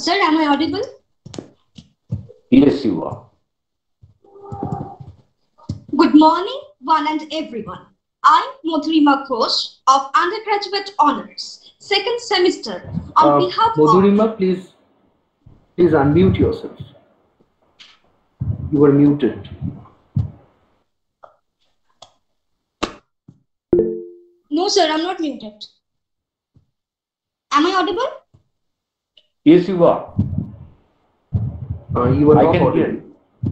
Sir, am I audible? Yes, you are. Good morning, one and everyone. I'm Madhurima Ghosh of Undergraduate Honors, second semester. On Uh, behalf of Madhurima, please, please unmute yourself. You are muted. no, sir, I'm not muted. Am I audible? Yes, you are. Uh, you are I not can hear audible.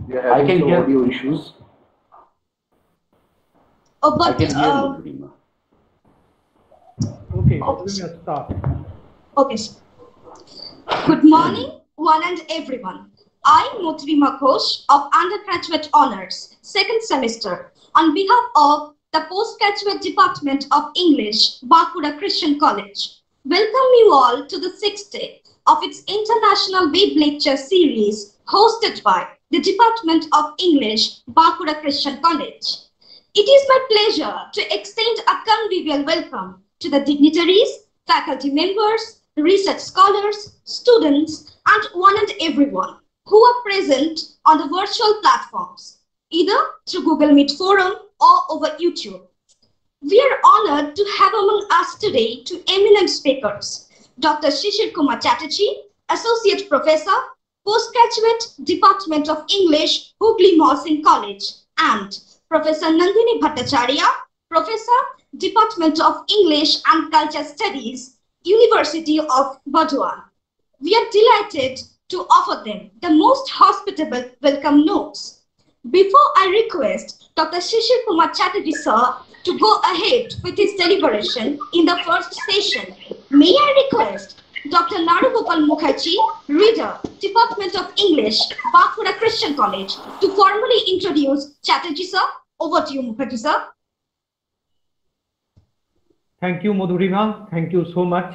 We are I can hear. audio issues. Oh, I can hear uh, Madhurima. Okay, Okay. we may start. Okay, sir. Good morning, one and everyone. I'm Madhurima Ghosh of Undergraduate Honors, second semester. On behalf of the Postgraduate Department of English, Bankura Christian College, welcome you all to the sixth day of its International Web Lecture Series hosted by the Department of English, Bankura Christian College. It is my pleasure to extend a convivial welcome to the dignitaries, faculty members, research scholars, students, and one and everyone who are present on the virtual platforms, either through Google Meet Forum or over YouTube. We are honored to have among us today two eminent speakers, Dr. Shishir Kumar Chatterjee, Associate Professor, Postgraduate Department of English, Hooghly Mohsin College, and Professor Nandini Bhattacharya, Professor, Department of English and Culture Studies, University of Burdwan. We are delighted to offer them the most hospitable welcome notes. Before I request Dr. Shishir Kumar Chatterjee sir to go ahead with his deliberation in the first session, may I request Dr. Narugopal Mukherjee, Reader, Department of English, Bankura Christian College, to formally introduce Chatterjee sir. Over to you, Mukherjee sir. Thank you, Madhurima. Thank you so much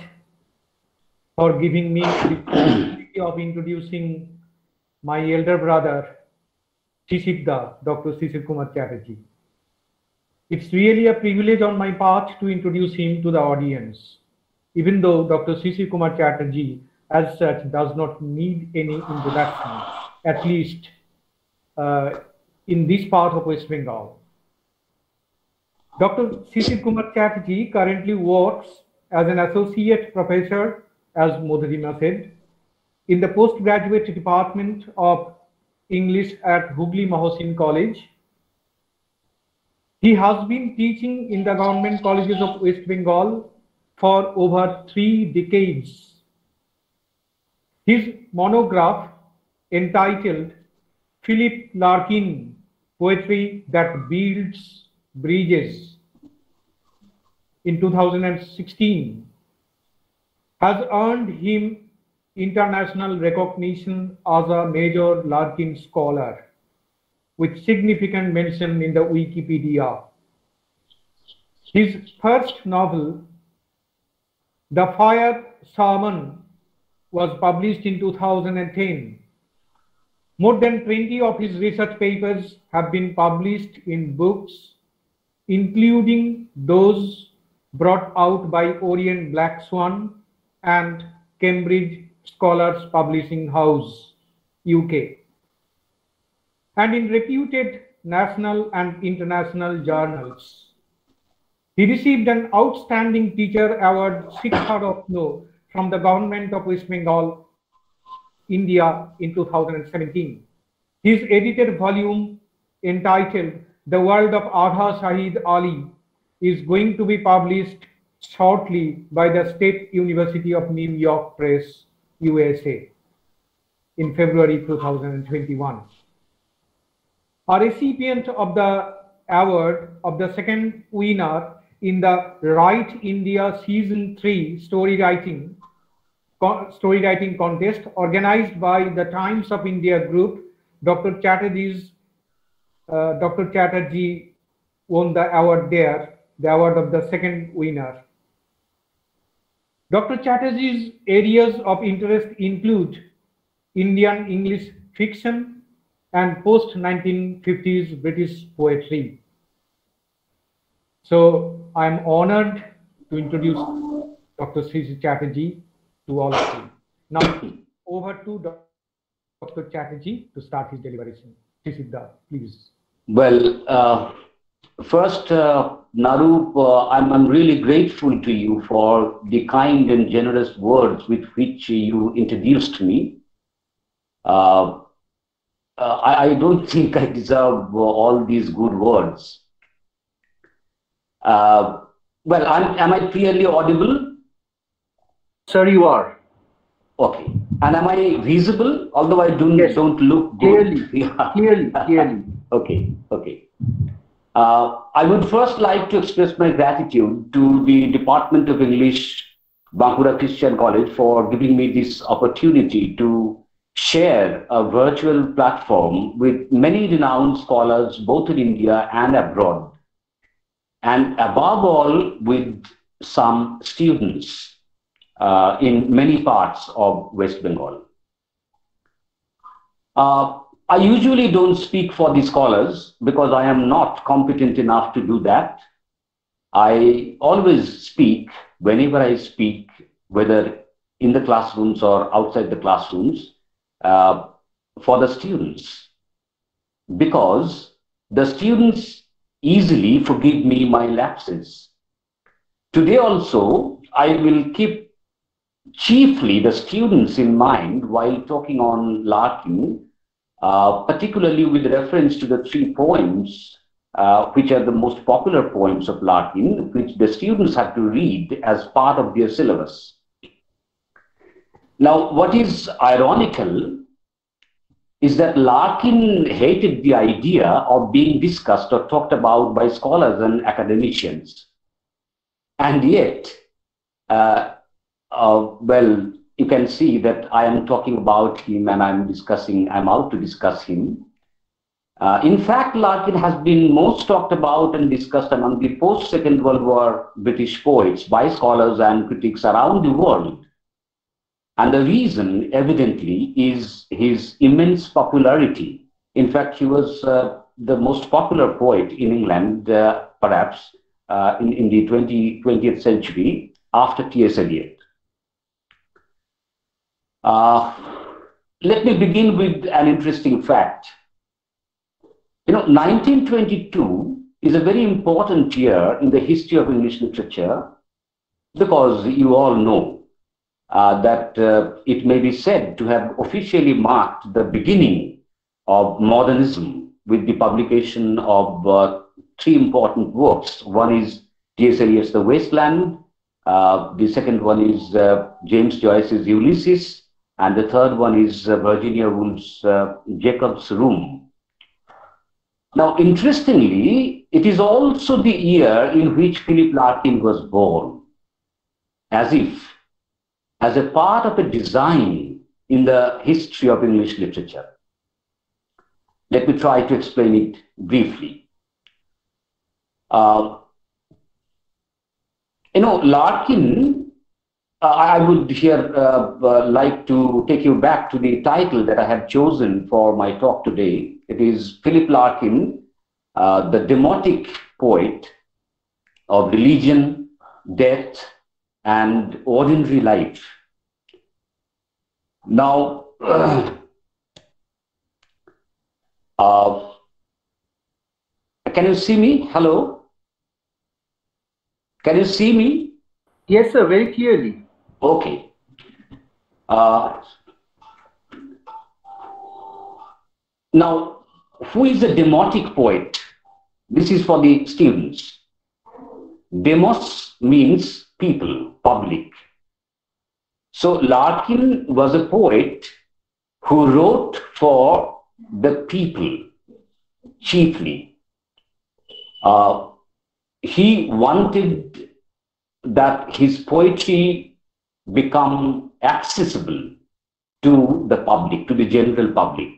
for giving me the opportunity of introducing my elder brother, Shishikda, Dr. Shishir Kumar Chatterjee. It's really a privilege on my part to introduce him to the audience, even though Dr. Shishir Kumar Chatterjee, as such, does not need any introduction, at least uh, in this part of West Bengal. Dr. Shishir Kumar Chatterjee currently works as an associate professor, as Madhurima said, in the postgraduate department of English at Hooghly Mohsin College. He has been teaching in the government colleges of West Bengal for over three decades. His monograph entitled Philip Larkin Poetry That Builds Bridges in 2016 has earned him international recognition as a major Larkin scholar with significant mention in the Wikipedia. His first novel, The Fire Sermon, was published in 2010. More than 20 of his research papers have been published in books, including those brought out by Orient Black Swan and Cambridge Scholars Publishing House, UK, and in reputed national and international journals. He received an Outstanding Teacher Award Shikhar Ratna from the Government of West Bengal, India in 2017. His edited volume entitled The World of Agha Shahid Ali is going to be published shortly by the State University of New York Press, USA in February 2021. A recipient of the award of the second winner in the Write India Season 3 story writing story writing contest organized by the Times of India group, Dr. Chatterjee's uh, Dr. Chatterjee won the award there, the award of the second winner. Dr. Chatterjee's areas of interest include Indian English fiction and post 1950s British poetry. So I'm honored to introduce Dr. Sri Chatterjee to all of you. Now, over over to Dr. Chatterjee to start his deliberation. Siddha, please. Well, uh, first, uh, Naroop, uh, I'm, I'm really grateful to you for the kind and generous words with which you introduced me. Uh, uh, I, I, don't think I deserve all these good words. Uh, well, I'm, am I clearly audible? Sir, you are. Okay. And am I visible? Although I don't, yes. don't look clearly. Yeah. Clearly, clearly. okay, okay. Uh, I would first like to express my gratitude to the Department of English, Bankura Christian College, for giving me this opportunity to share a virtual platform with many renowned scholars, both in India and abroad, and above all, with some students uh, in many parts of West Bengal. Uh, I usually don't speak for the scholars because I am not competent enough to do that. I always speak whenever I speak, whether in the classrooms or outside the classrooms, uh, for the students. Because the students easily forgive me my lapses. Today also, I will keep chiefly the students in mind while talking on Larkin particularly with reference to the three poems, uh, which are the most popular poems of Larkin, which the students have to read as part of their syllabus. Now, what is ironical is that Larkin hated the idea of being discussed or talked about by scholars and academicians. And yet, uh, uh, well, you can see that I am talking about him and I'm discussing, I'm out to discuss him. Uh, in fact, Larkin has been most talked about and discussed among the post Second World War British poets by scholars and critics around the world. And the reason, evidently, is his immense popularity. In fact, he was uh, the most popular poet in England, uh, perhaps, uh, in, in the 20, 20th century after T.S. Eliot. Uh, let me begin with an interesting fact. You know, 1922 is a very important year in the history of English literature because you all know uh, that uh, it may be said to have officially marked the beginning of modernism with the publication of uh, three important works. One is T.S. Eliot's The Wasteland, uh, the second one is uh, James Joyce's Ulysses, and the third one is uh, Virginia Woolf's uh, Jacob's Room. Now, interestingly, it is also the year in which Philip Larkin was born, as if as a part of a design in the history of English literature. Let me try to explain it briefly. Uh, you know, Larkin I would here uh, uh, like to take you back to the title that I have chosen for my talk today. It is Philip Larkin, uh, the demotic poet of religion, death, and ordinary life. Now, uh, can you see me? Hello? Can you see me? Yes, sir, very clearly. Okay. Uh, now, who is the demotic poet? This is for the students. Demos means people, public. So Larkin was a poet who wrote for the people chiefly. Uh, he wanted that his poetry become accessible to the public, to the general public,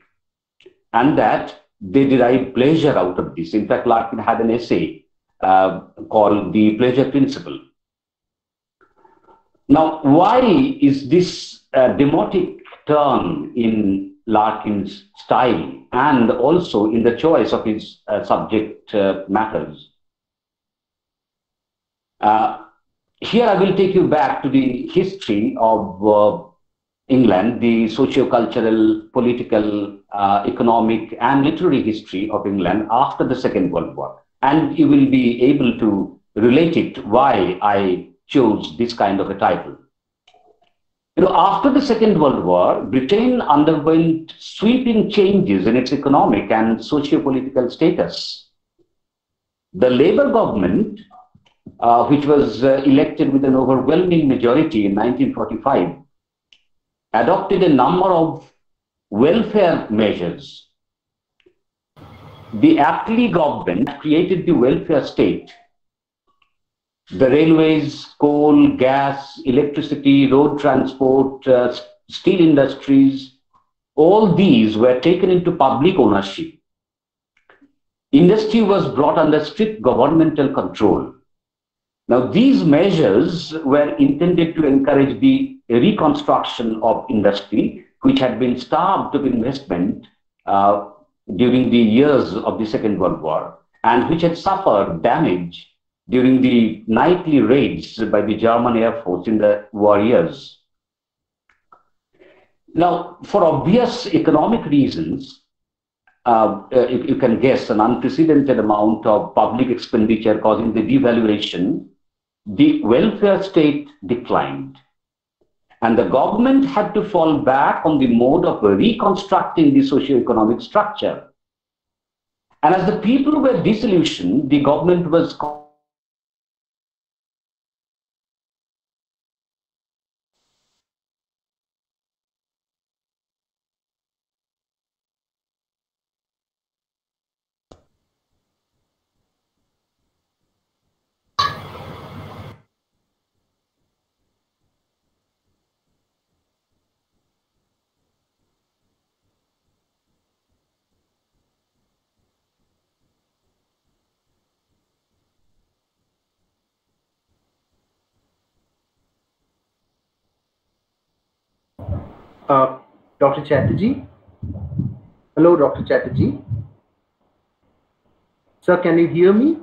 and that they derive pleasure out of this. In fact, Larkin had an essay uh, called The Pleasure Principle. Now, why is this uh, demotic turn in Larkin's style and also in the choice of his uh, subject uh, matters? Here I will take you back to the history of uh, England, the socio-cultural, political, uh, economic, and literary history of England after the Second World War. And you will be able to relate it why I chose this kind of a title. You know, after the Second World War, Britain underwent sweeping changes in its economic and socio-political status. The Labour government, uh, which was uh, elected with an overwhelming majority in 1945, adopted a number of welfare measures. The Attlee government created the welfare state. The railways, coal, gas, electricity, road transport, uh, steel industries, all these were taken into public ownership. Industry was brought under strict governmental control. Now, these measures were intended to encourage the reconstruction of industry, which had been starved of investment uh, during the years of the Second World War and which had suffered damage during the nightly raids by the German Air Force in the war years. Now, for obvious economic reasons, uh, uh, you, you, can guess an unprecedented amount of public expenditure causing the devaluation, the welfare state declined. And the government had to fall back on the mode of reconstructing the socio-economic structure. And as the people were disillusioned, the government was Uh, Dr. Chatterjee? Hello, Dr. Chatterjee? Sir, can you hear me?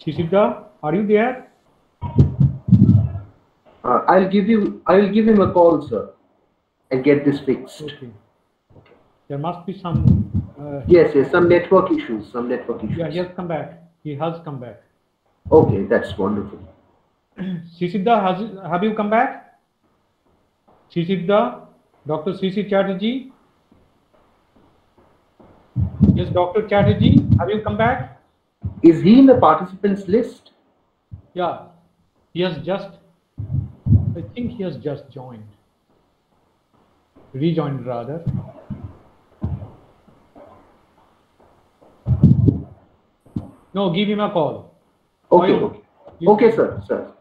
Shishida, are you there? Uh, I'll give you. I'll give him a call, sir, and get this fixed. Okay. There must be some. Uh, Yes, yes, some network issues. Some network issues. yeah, he has come back. He has come back. Okay, that's wonderful. Shishida, has, have you come back? Shishida, Dr. Sisi Chatterjee? Yes, Dr. Chatterjee, have you come back? Is he in the participants list? Yeah, he has just, I think he has just joined. Rejoined rather. No, give him a call. Okay, okay. Okay, sir, sir.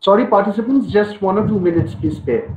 Sorry, participants, just one or two minutes, please spare.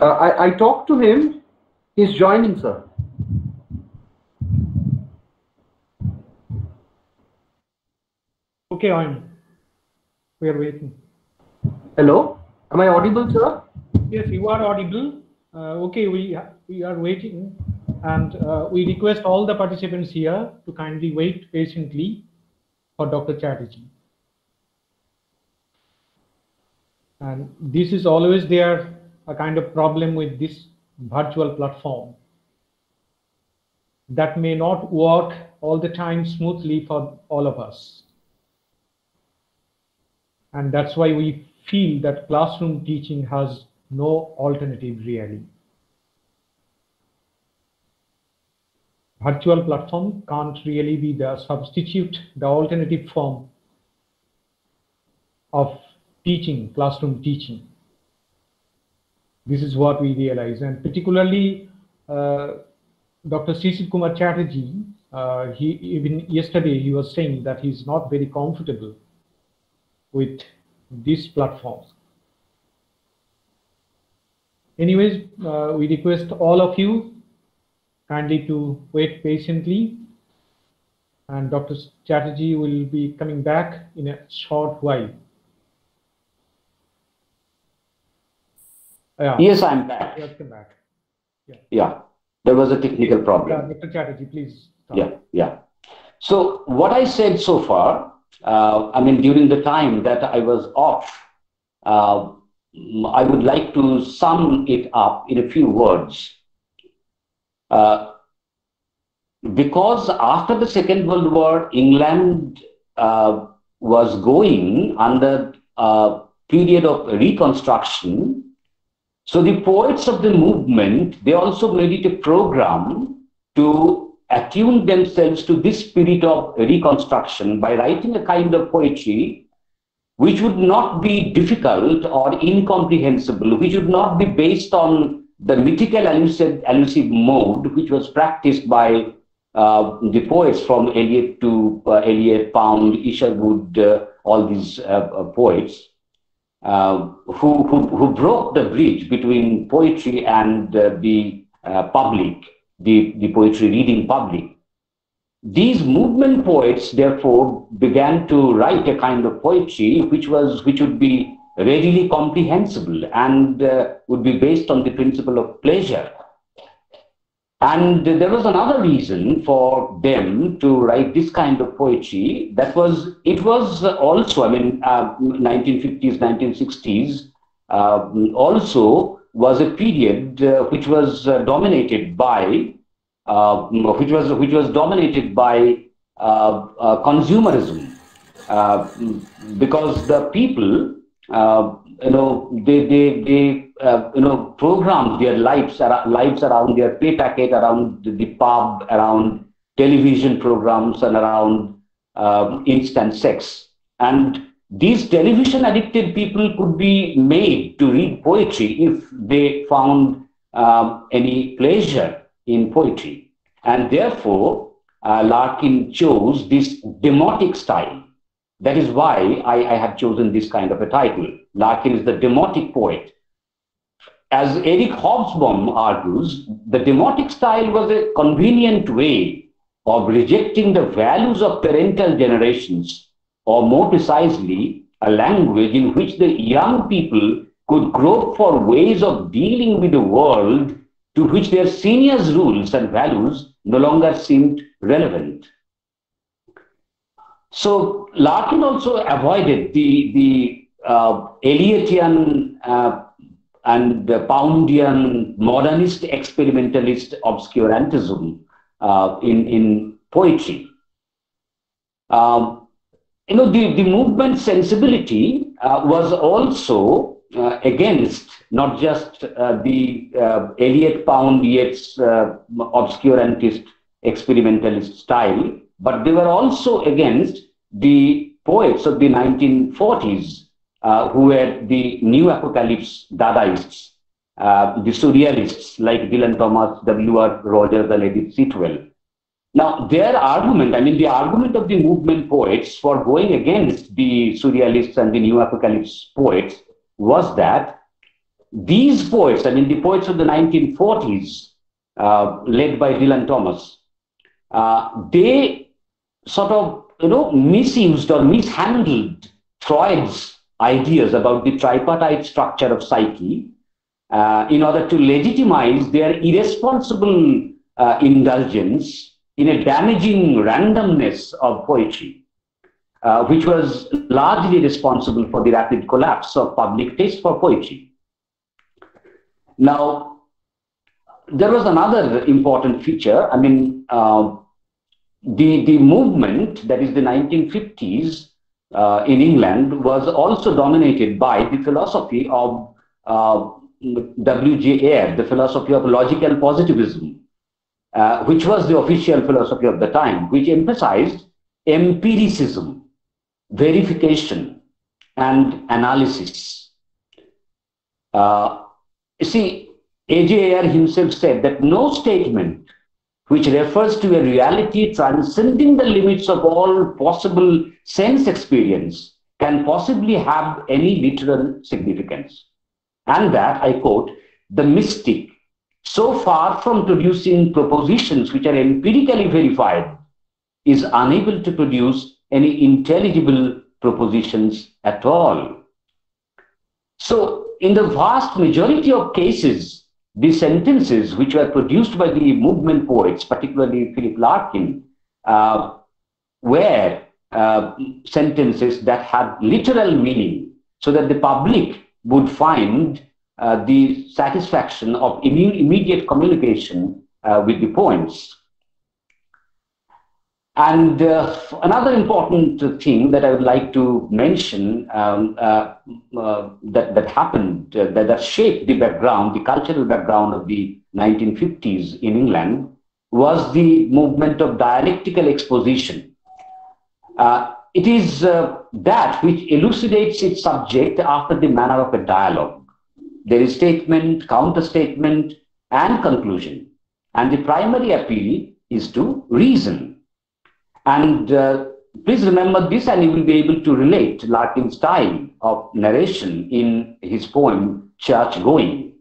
Uh, I, I talked to him. He's joining, sir. Okay, I'm. We are waiting. Hello? Am I audible, sir? Yes, you are audible. Uh, okay, we we are waiting, and uh, we request all the participants here to kindly wait patiently for Dr. Chatterjee. And this is always there a kind of problem with this virtual platform that may not work all the time smoothly for all of us. And that's why we feel that classroom teaching has no alternative really. Virtual platform can't really be the substitute, the alternative form of teaching, classroom teaching. This is what we realize, and particularly uh, Dr. Shishir Kumar Chatterjee, uh, he even yesterday he was saying that he's not very comfortable with this platform. Anyways, uh, we request all of you kindly to wait patiently and Dr. Chatterjee will be coming back in a short while. Yeah. Yes, I'm back. Welcome back. Yeah, there was a technical Yeah, problem. Dr. Chatterjee, please. start. Yeah, yeah. So what I said so far, uh, I mean, during the time that I was off, uh, I would like to sum it up in a few words. Uh, because after the Second World War, England uh, was going under a period of reconstruction. So the poets of the movement, they also made it a program to attune themselves to this spirit of reconstruction by writing a kind of poetry which would not be difficult or incomprehensible, which would not be based on the mythical allusive, allusive mode which was practiced by uh, the poets from Eliot to uh, Eliot, Pound, Isherwood, uh, all these uh, uh, poets. Uh, who, who, who broke the bridge between poetry and uh, the uh, public, the, the poetry reading public. These movement poets, therefore, began to write a kind of poetry which was which would be readily comprehensible and uh, would be based on the principle of pleasure. And there was another reason for them to write this kind of poetry. That was, it was also, I mean, uh, 1950s, 1960s, uh, also was a period uh, which was uh, dominated by, uh, which was which was dominated by uh, uh, consumerism, because the people, you know, they they they uh, you know programmed their lives ar- lives around their pay packet, around the, the pub, around television programs, and around um, instant sex. And these television addicted people could be made to read poetry if they found um, any pleasure in poetry. And therefore, uh, Larkin chose this demotic style. That is why I, I have chosen this kind of a title. Larkin is the demotic poet. As Eric Hobsbawm argues, the demotic style was a convenient way of rejecting the values of parental generations, or more precisely, a language in which the young people could grope for ways of dealing with the world to which their seniors' rules and values no longer seemed relevant. So Larkin also avoided the, the Eliotian uh, and uh, Poundian modernist experimentalist obscurantism uh, in, in poetry. Um, you know, the, the movement sensibility uh, was also uh, against not just uh, the uh, Eliot Pound Yeats uh, obscurantist experimentalist style, but they were also against the poets of the 1940s uh, who were the new apocalypse Dadaists, uh, the surrealists like Dylan Thomas, W.R. Rogers, and Edith Sitwell. Now, their argument, I mean, the argument of the movement poets for going against the surrealists and the new apocalypse poets was that these poets, I mean, the poets of the 1940s, uh, led by Dylan Thomas, uh, they sort of, you know, misused or mishandled Freud's ideas about the tripartite structure of psyche uh, in order to legitimize their irresponsible uh, indulgence in a damaging randomness of poetry, uh, which was largely responsible for the rapid collapse of public taste for poetry. Now, there was another important feature. I mean, uh, the, the movement, that is the 1950s uh, in England, was also dominated by the philosophy of uh, A.J. Ayer, the philosophy of logical positivism, uh, which was the official philosophy of the time, which emphasized empiricism, verification, and analysis. Uh, see, A.J. Ayer himself said that no statement which refers to a reality transcending the limits of all possible sense experience can possibly have any literal significance. And that, I quote, the mystic so far from producing propositions which are empirically verified, is unable to produce any intelligible propositions at all. So, in the vast majority of cases, the sentences which were produced by the movement poets, particularly Philip Larkin, uh, were uh, sentences that had literal meaning so that the public would find uh, the satisfaction of immediate communication uh, with the points. And uh, another important thing that I would like to mention um, uh, uh, that, that happened, uh, that, that shaped the background, the cultural background of the 1950s in England, was the movement of dialectical exposition. it is that which elucidates its subject after the manner of a dialogue. There is statement, counter statement, and conclusion. And the primary appeal is to reason. And uh, please remember this, and you will be able to relate Larkin's style of narration in his poem Church Going.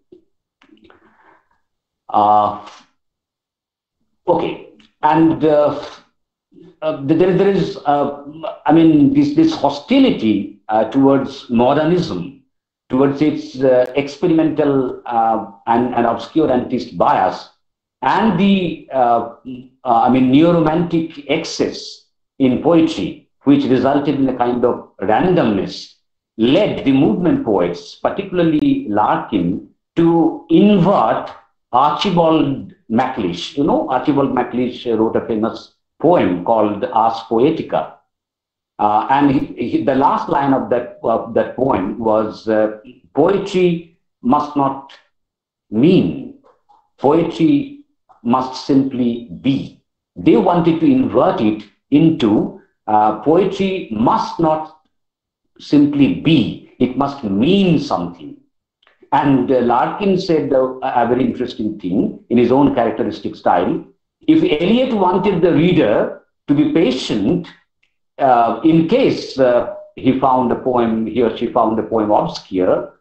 Uh, okay, and uh, uh, there, there is, uh, I mean, this, this hostility uh, towards modernism towards its uh, experimental and, and obscurantist bias and the, uh, uh, I mean, neo-romantic excess in poetry, which resulted in a kind of randomness, led the movement poets, particularly Larkin, to invert Archibald MacLeish. You know, Archibald MacLeish wrote a famous poem called Ars Poetica, uh, and he, he, the last line of that, of that poem was uh, poetry must not mean, poetry must simply be. They wanted to invert it into uh, poetry must not simply be, it must mean something. And uh, Larkin said a, a very interesting thing in his own characteristic style. If Eliot wanted the reader to be patient uh, in case uh, he found a poem, he or she found a poem obscure,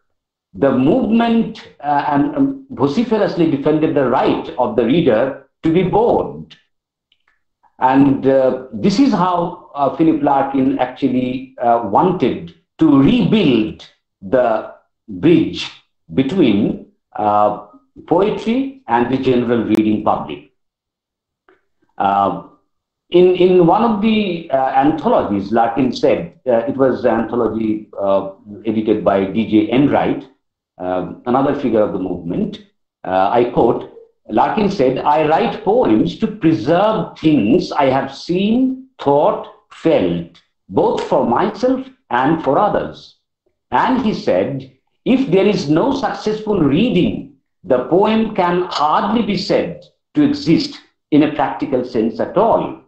the movement uh, and um, vociferously defended the right of the reader to be bored. And uh, this is how uh, Philip Larkin actually uh, wanted to rebuild the bridge between poetry and the general reading public. Uh, in, in one of the uh, anthologies, Larkin said, uh, it was an anthology uh, edited by D.J. Enright, um, another figure of the movement. Uh, I quote, Larkin said, I write poems to preserve things I have seen, thought, felt, both for myself and for others. And he said, if there is no successful reading, the poem can hardly be said to exist in a practical sense at all.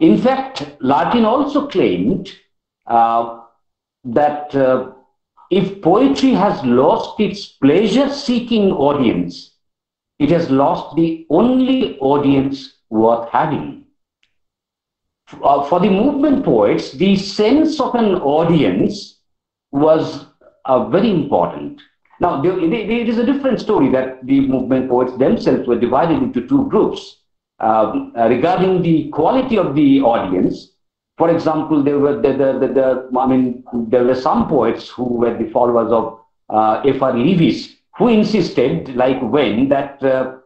In fact, Larkin also claimed uh, that uh, if poetry has lost its pleasure seeking audience, it has lost the only audience worth having. Uh, for the movement poets, the sense of an audience was uh, very important. Now, it is a different story that the movement poets themselves were divided into two groups. Um, uh, regarding the quality of the audience, for example, there were the, the, the, I mean, there were some poets who were the followers of uh, F.R. Leavis, who insisted, like Wen, that uh,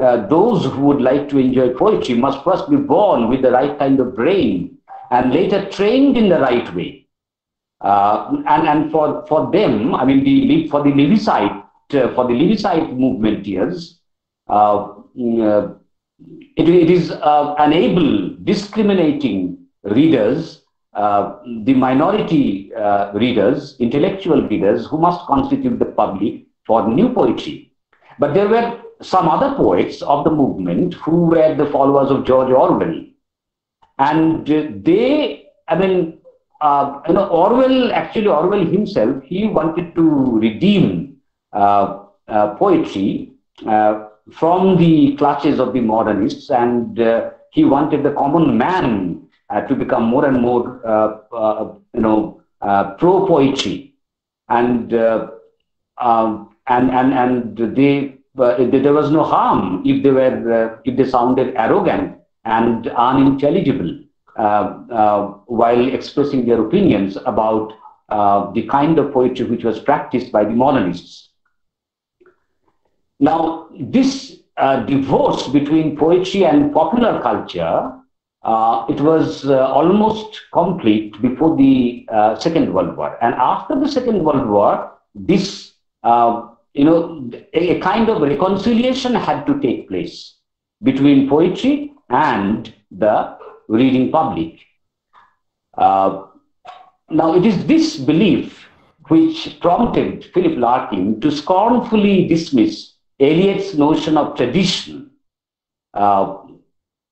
uh, those who would like to enjoy poetry must first be born with the right kind of brain and later trained in the right way. Uh, and and for, for them, I mean, the, for the Leavisite, uh, for the Leavisite movement years, uh, uh, it, it is uh, enable discriminating readers, uh, the minority uh, readers, intellectual readers who must constitute the public for new poetry. But there were some other poets of the movement who were the followers of George Orwell. And they, I mean, uh, you know, Orwell, actually, Orwell himself, he wanted to redeem uh, uh, poetry uh, from the clutches of the modernists, and uh, he wanted the common man uh, to become more and more, you know, pro poetry, and um, and and and they there was no harm if they were if they sounded arrogant and unintelligible uh, uh, while expressing their opinions about uh, the kind of poetry which was practiced by the modernists. Now, this divorce between poetry and popular culture uh, it was uh, almost complete before the uh, Second World War. And after the Second World War, this, you know, a, a, kind of reconciliation had to take place between poetry and the reading public. Uh, now, it is this belief which prompted Philip Larkin to scornfully dismiss Eliot's notion of tradition, uh,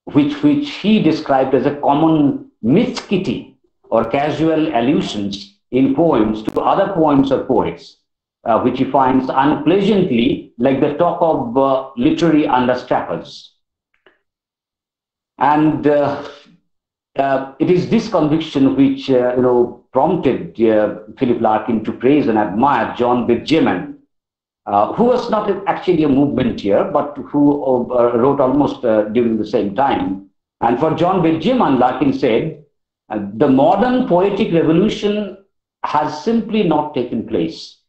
which, which he described as a common myth-kitty or casual allusions in poems to other poems or poets, uh, which he finds unpleasantly like the talk of uh, literary understrappers. And uh, uh, it is this conviction which uh, you know prompted uh, Philip Larkin to praise and admire John Betjeman, uh, who was not actually a movement here, but who uh, wrote almost uh, during the same time. And for John Betjeman, Larkin said, "The modern poetic revolution has simply not taken place."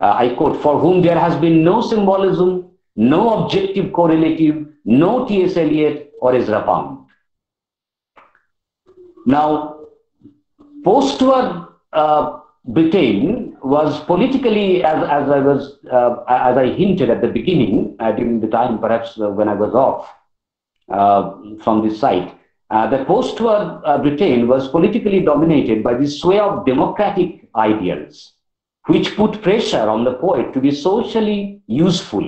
I quote: "For whom there has been no symbolism, no objective correlative, no T.S. Eliot or Ezra Pound." Now, post-war uh, Britain was politically, as, as I was, uh, as I hinted at the beginning, uh, during the time perhaps uh, when I was off uh, from this site, uh, the post-war Britain was politically dominated by the sway of democratic ideals, which put pressure on the poet to be socially useful.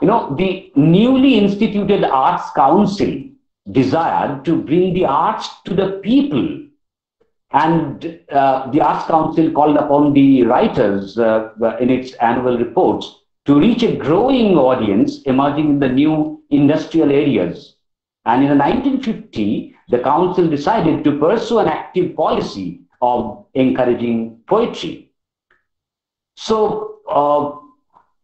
You know, the newly instituted Arts Council desired to bring the arts to the people. And uh, the Arts Council called upon the writers uh, in its annual reports to reach a growing audience emerging in the new industrial areas. And in the 1950, the council decided to pursue an active policy of encouraging poetry. So uh,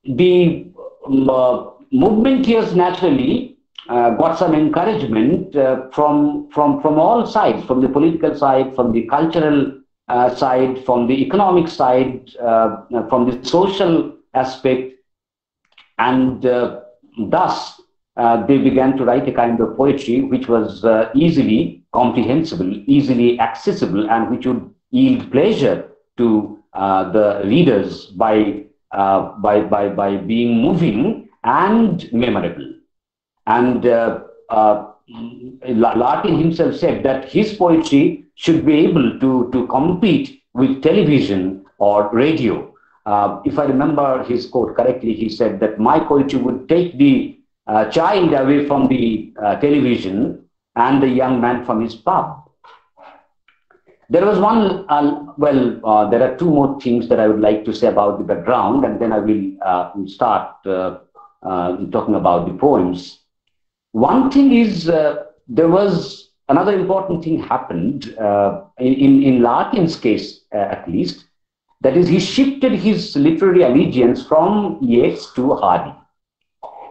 the um, uh, movement here naturally uh, got some encouragement uh, from, from, from all sides, from the political side, from the cultural uh, side, from the economic side, uh, from the social aspect. And uh, thus, uh, they began to write a kind of poetry which was easily comprehensible, easily accessible, and which would yield pleasure to the readers by, by, by, by being moving and memorable. And uh, uh, Larkin himself said that his poetry should be able to, to compete with television or radio. Uh, if I remember his quote correctly, he said that my poetry would take the uh, child away from the uh, television and the young man from his pub. There was one, uh, well, there are two more things that I would like to say about the background, and then I will start talking about the poems. One thing is uh, there was another important thing happened uh, in, in Larkin's case, uh, at least. That is, he shifted his literary allegiance from Yeats to Hardy.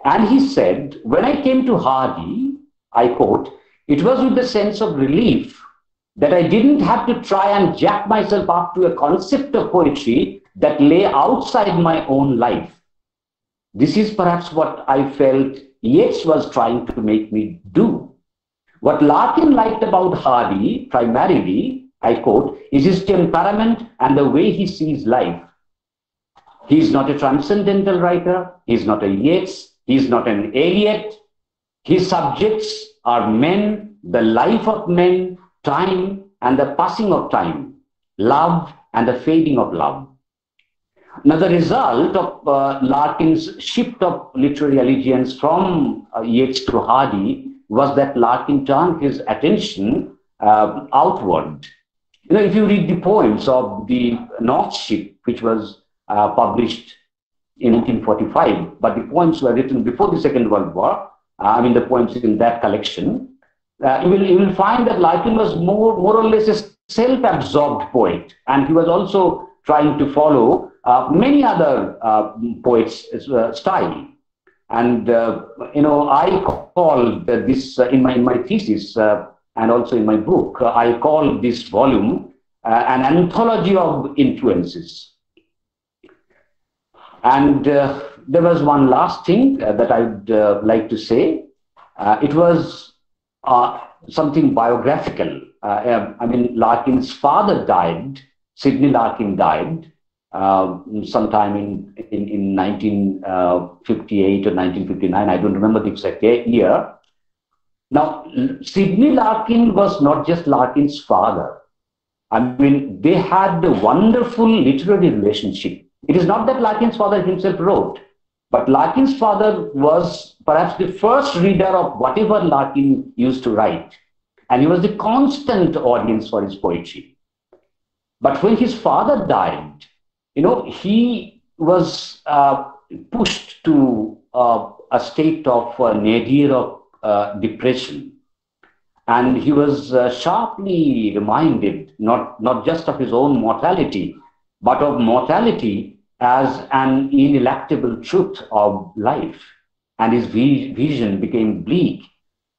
And he said, when I came to Hardy, I quote, it was with the sense of relief that I didn't have to try and jack myself up to a concept of poetry that lay outside my own life. This is perhaps what I felt Yeats was trying to make me do. What Larkin liked about Hardy primarily, I quote, is his temperament and the way he sees life. He's not a transcendental writer, he's not a Yeats, he's not an Eliot. His subjects are men, the life of men, time, and the passing of time, love and the fading of love. Now, the result of uh, Larkin's shift of literary allegiance from uh, Yeats to Hardy was that Larkin turned his attention uh, outward. You know, if you read the poems of the North Ship, which was uh, published in 1845, but the poems were written before the Second World War, uh, I mean, the poems in that collection, uh, you, will, you will find that Larkin was more, more or less a self-absorbed poet, and he was also trying to follow Uh, many other uh, poets' uh, style. And uh, you know, I call this uh, in my in my thesis and also in my book. I call this volume an anthology of influences. And there was one last thing that I would like to say. it was something biographical. Uh, um, I mean, Larkin's father died, Sidney Larkin died uh, Um, sometime in, in, in 1958 or 1959. I don't remember the exact year. Now, Sidney Larkin was not just Larkin's father. I mean, they had a wonderful literary relationship. It is not that Larkin's father himself wrote, but Larkin's father was perhaps the first reader of whatever Larkin used to write. And he was the constant audience for his poetry. But when his father died, you know, he was uh, pushed to uh, a state of uh, nadir of uh, depression. And he was uh, sharply reminded not, not just of his own mortality, but of mortality as an ineluctable truth of life. And his vision became bleak,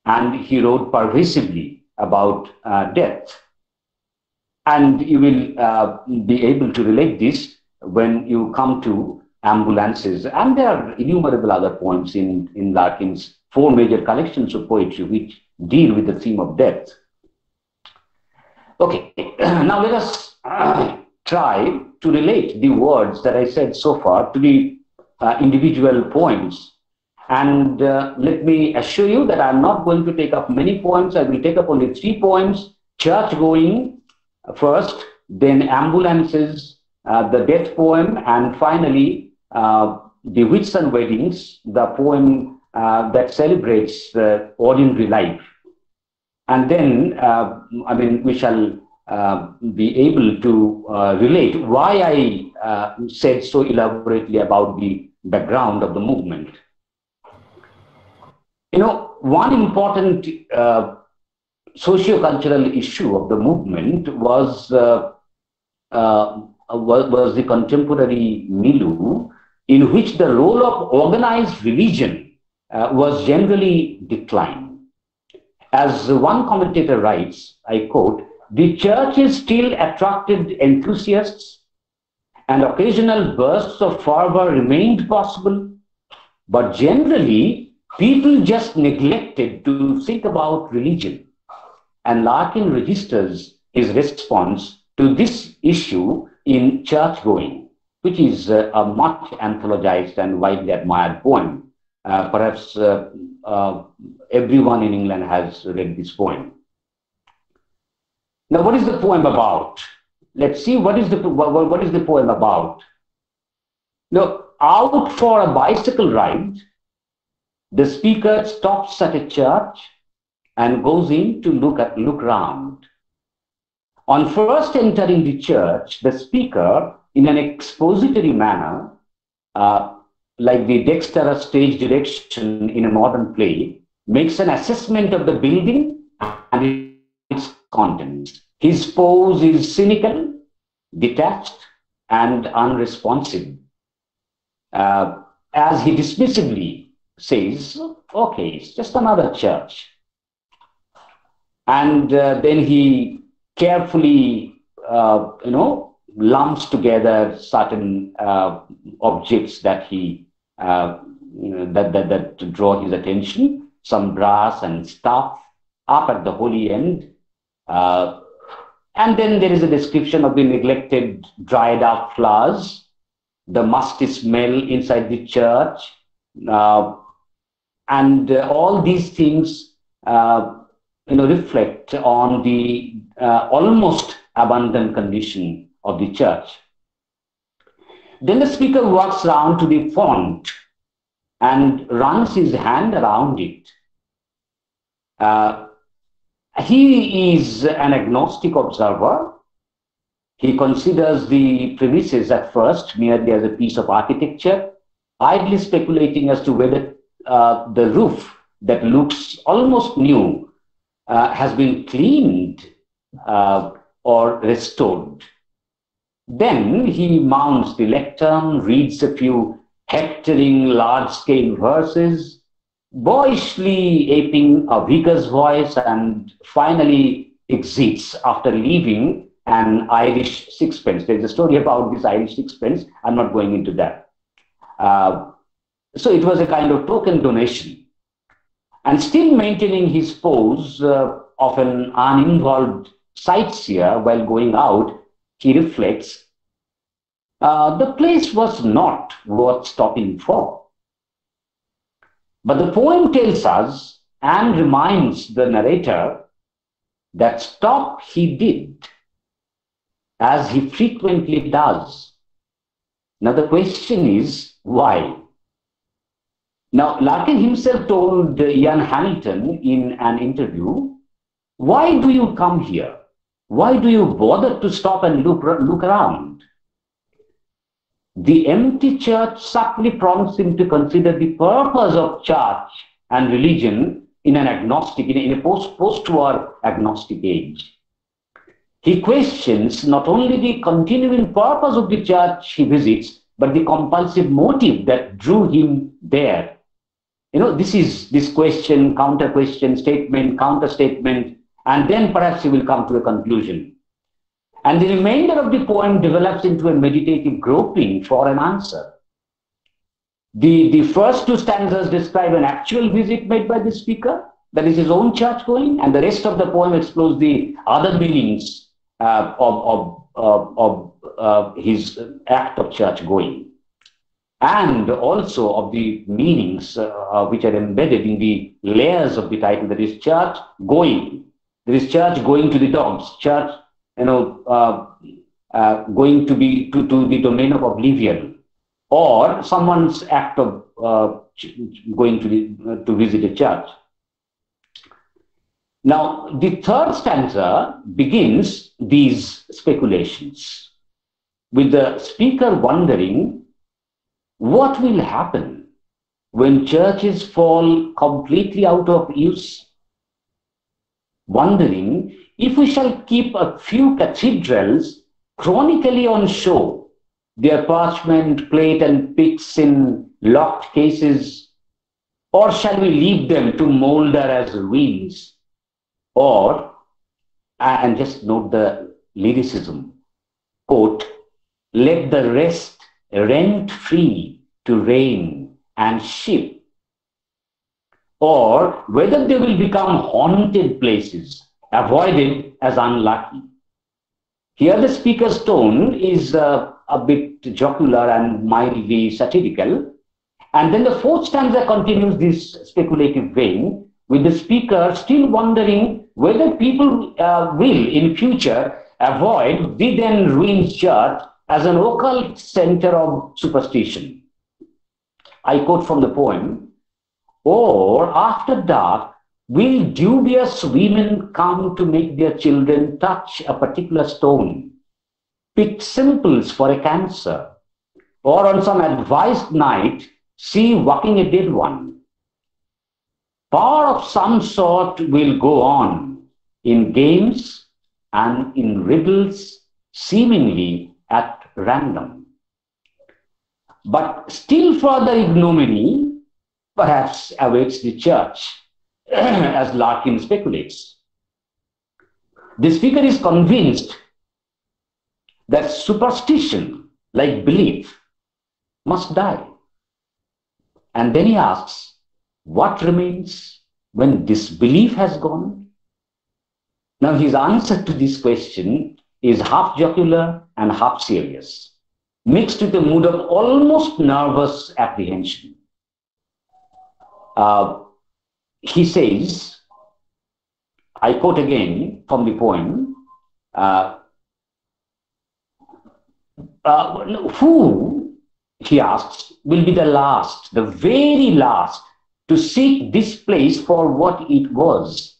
and he wrote pervasively about uh, death. And you will be able to relate this when you come to ambulances, and there are innumerable other poems in, in Larkin's four major collections of poetry which deal with the theme of death. Okay, now let us try to relate the words that I said so far to the uh, individual poems. And uh, let me assure you that I'm not going to take up many poems. I will take up only three poems church going first, then ambulances, the death poem, and finally, uh, the Whitsun Weddings, the poem uh, that celebrates the ordinary life. And then, uh, I mean, we shall uh, be able to relate why I said so elaborately about the background of the movement. You know, one important socio-cultural issue of the movement was uh, uh, uh, was, was the contemporary milieu in which the role of organized religion uh, was generally declined. As one commentator writes, I quote, the churches still attracted enthusiasts and occasional bursts of fervor remained possible, but generally people just neglected to think about religion. And Larkin registers his response to this issue in church going, which is uh, a much anthologized and widely admired poem. Uh, perhaps uh, everyone in England has read this poem. Now, what is the poem about? Let's see what is the what, what is the poem about. Now, out for a bicycle ride, the speaker stops at a church and goes in to look at look round. On first entering the church, the speaker, in an expository manner, uh, like the dexterous stage direction in a modern play, makes an assessment of the building and its contents. His pose is cynical, detached, and unresponsive. Uh, as he dismissively says, okay, it's just another church. And uh, then he carefully, uh, you know, lumps together certain uh, objects that he uh, that, that that draw his attention, some brass and stuff up at the holy end. Uh, and then there is a description of the neglected, dried up flowers, the musty smell inside the church, uh, and uh, all these things, you know, reflect on the uh, almost abandoned condition of the church. Then the speaker walks round to the font and runs his hand around it. Uh, he is an agnostic observer. He considers the premises at first merely as a piece of architecture, idly speculating as to whether uh, the roof that looks almost new uh, has been cleaned uh, or restored. Then he mounts the lectern, reads a few hectoring large scale verses, boyishly aping a vicar's voice, and finally exits after leaving an Irish sixpence. There's a story about this Irish sixpence. I'm not going into that. Uh, so it was a kind of token donation. And still maintaining his pose uh, of an uninvolved sightseer while going out, he reflects uh, the place was not worth stopping for. But the poem tells us and reminds the narrator that stop he did, as he frequently does. Now, the question is why? Now, Larkin himself told Ian Hamilton in an interview, Why do you come here? Why do you bother to stop and look, look around? The empty church subtly prompts him to consider the purpose of church and religion in an agnostic, in a, in a post, post-war agnostic age. He questions not only the continuing purpose of the church he visits, but the compulsive motive that drew him there. You know, this is this question, counter question, statement, counter statement, and then perhaps he will come to a conclusion. And the remainder of the poem develops into a meditative groping for an answer. The, the first two stanzas describe an actual visit made by the speaker, that is his own church going, and the rest of the poem explores the other meanings uh, of, of, of, of uh, his act of church going, and also of the meanings uh, which are embedded in the layers of the title, that is church going. There is church going to the dogs, church you know, uh, uh, going to be to, to the domain of oblivion, or someone's act of uh, going to the, to visit a church. Now, the third stanza begins these speculations with the speaker wondering what will happen when churches fall completely out of use, wondering if we shall keep a few cathedrals chronically on show, their parchment, plate, and pyx in locked cases, or shall we leave them to moulder as ruins? Or, uh, and just note the lyricism, quote, let the rest rent free to rain and ship, or whether they will become haunted places avoided as unlucky. Here the speaker's tone is uh, a bit jocular and mildly satirical. And then the fourth stanza continues this speculative vein with the speaker still wondering whether people uh, will in future avoid the then ruined church as an occult center of superstition. I quote from the poem, or after dark, Will dubious women come to make their children touch a particular stone, pick simples for a cancer, or on some advised night see walking a dead one? Power of some sort will go on in games and in riddles, seemingly at random. But still further ignominy perhaps awaits the church, as Larkin speculates. The speaker is convinced that superstition, like belief, must die. And then he asks, what remains when disbelief has gone? Now, his answer to this question is half jocular and half serious, mixed with a mood of almost nervous apprehension. Uh, he says, I quote again from the poem, uh, uh, who, he asks, will be the last, the very last, to seek this place for what it was?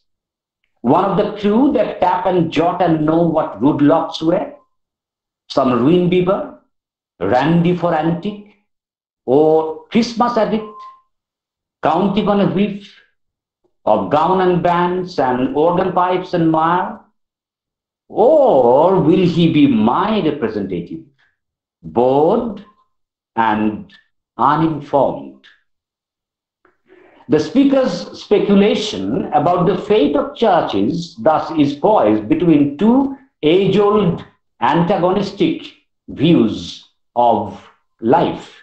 One of the crew that tap and jot and know what rood-lofts were? Some ruin-bibber, randy for antique, or Christmas addict, counting on a whiff of gown and bands and organ pipes and myrrh? Or will he be my representative, bored and uninformed? The speaker's speculation about the fate of churches thus is poised between two age-old antagonistic views of life.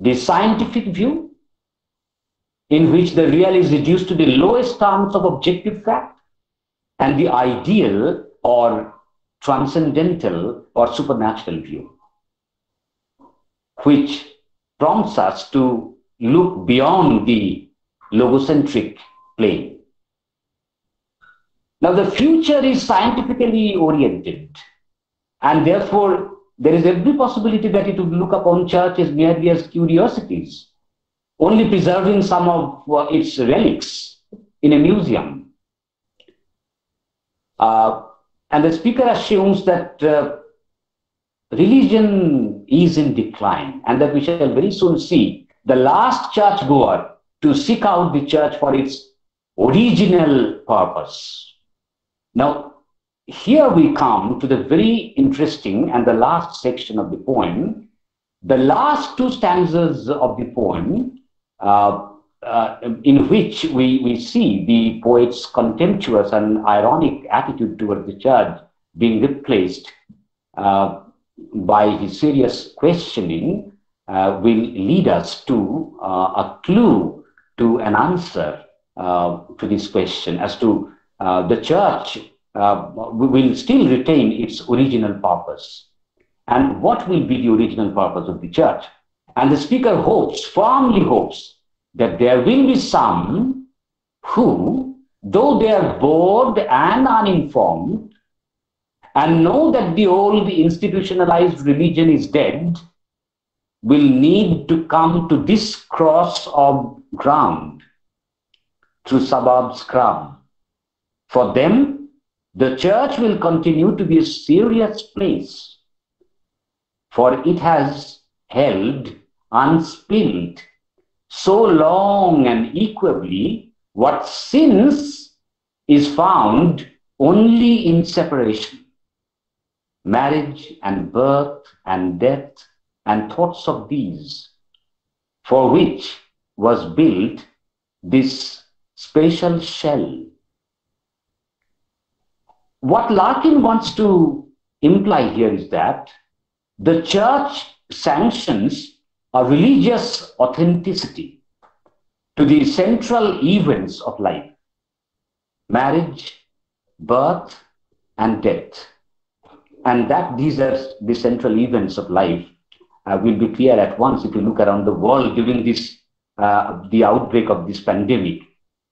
The scientific view, in which the real is reduced to the lowest terms of objective fact, and the ideal or transcendental or supernatural view, which prompts us to look beyond the logocentric plane. Now, the future is scientifically oriented, and therefore, there is every possibility that it would look upon churches merely as curiosities, only preserving some of uh, its relics in a museum. Uh, and the speaker assumes that uh, religion is in decline, and that we shall very soon see the last churchgoer to seek out the church for its original purpose. Now, here we come to the very interesting and the last section of the poem. The last two stanzas of the poem, in which we, we see the poet's contemptuous and ironic attitude toward the church being replaced uh, by his serious questioning uh, will lead us to uh, a clue to an answer uh, to this question as to uh, the church uh, will still retain its original purpose. And what will be the original purpose of the church? And the speaker hopes, firmly hopes, that there will be some who, though they are bored and uninformed, and know that the old institutionalized religion is dead, will need to come to this cross of ground through suburb scrum. For them, the church will continue to be a serious place, for it has held unspilled so long and equably what since is found only in separation. Marriage and birth and death and thoughts of these, for which was built this spatial shell. What Larkin wants to imply here is that the church sanctions a religious authenticity to the central events of life marriage, birth, and death. And that these are the central events of life uh, will be clear at once if you look around the world during this uh, the outbreak of this pandemic.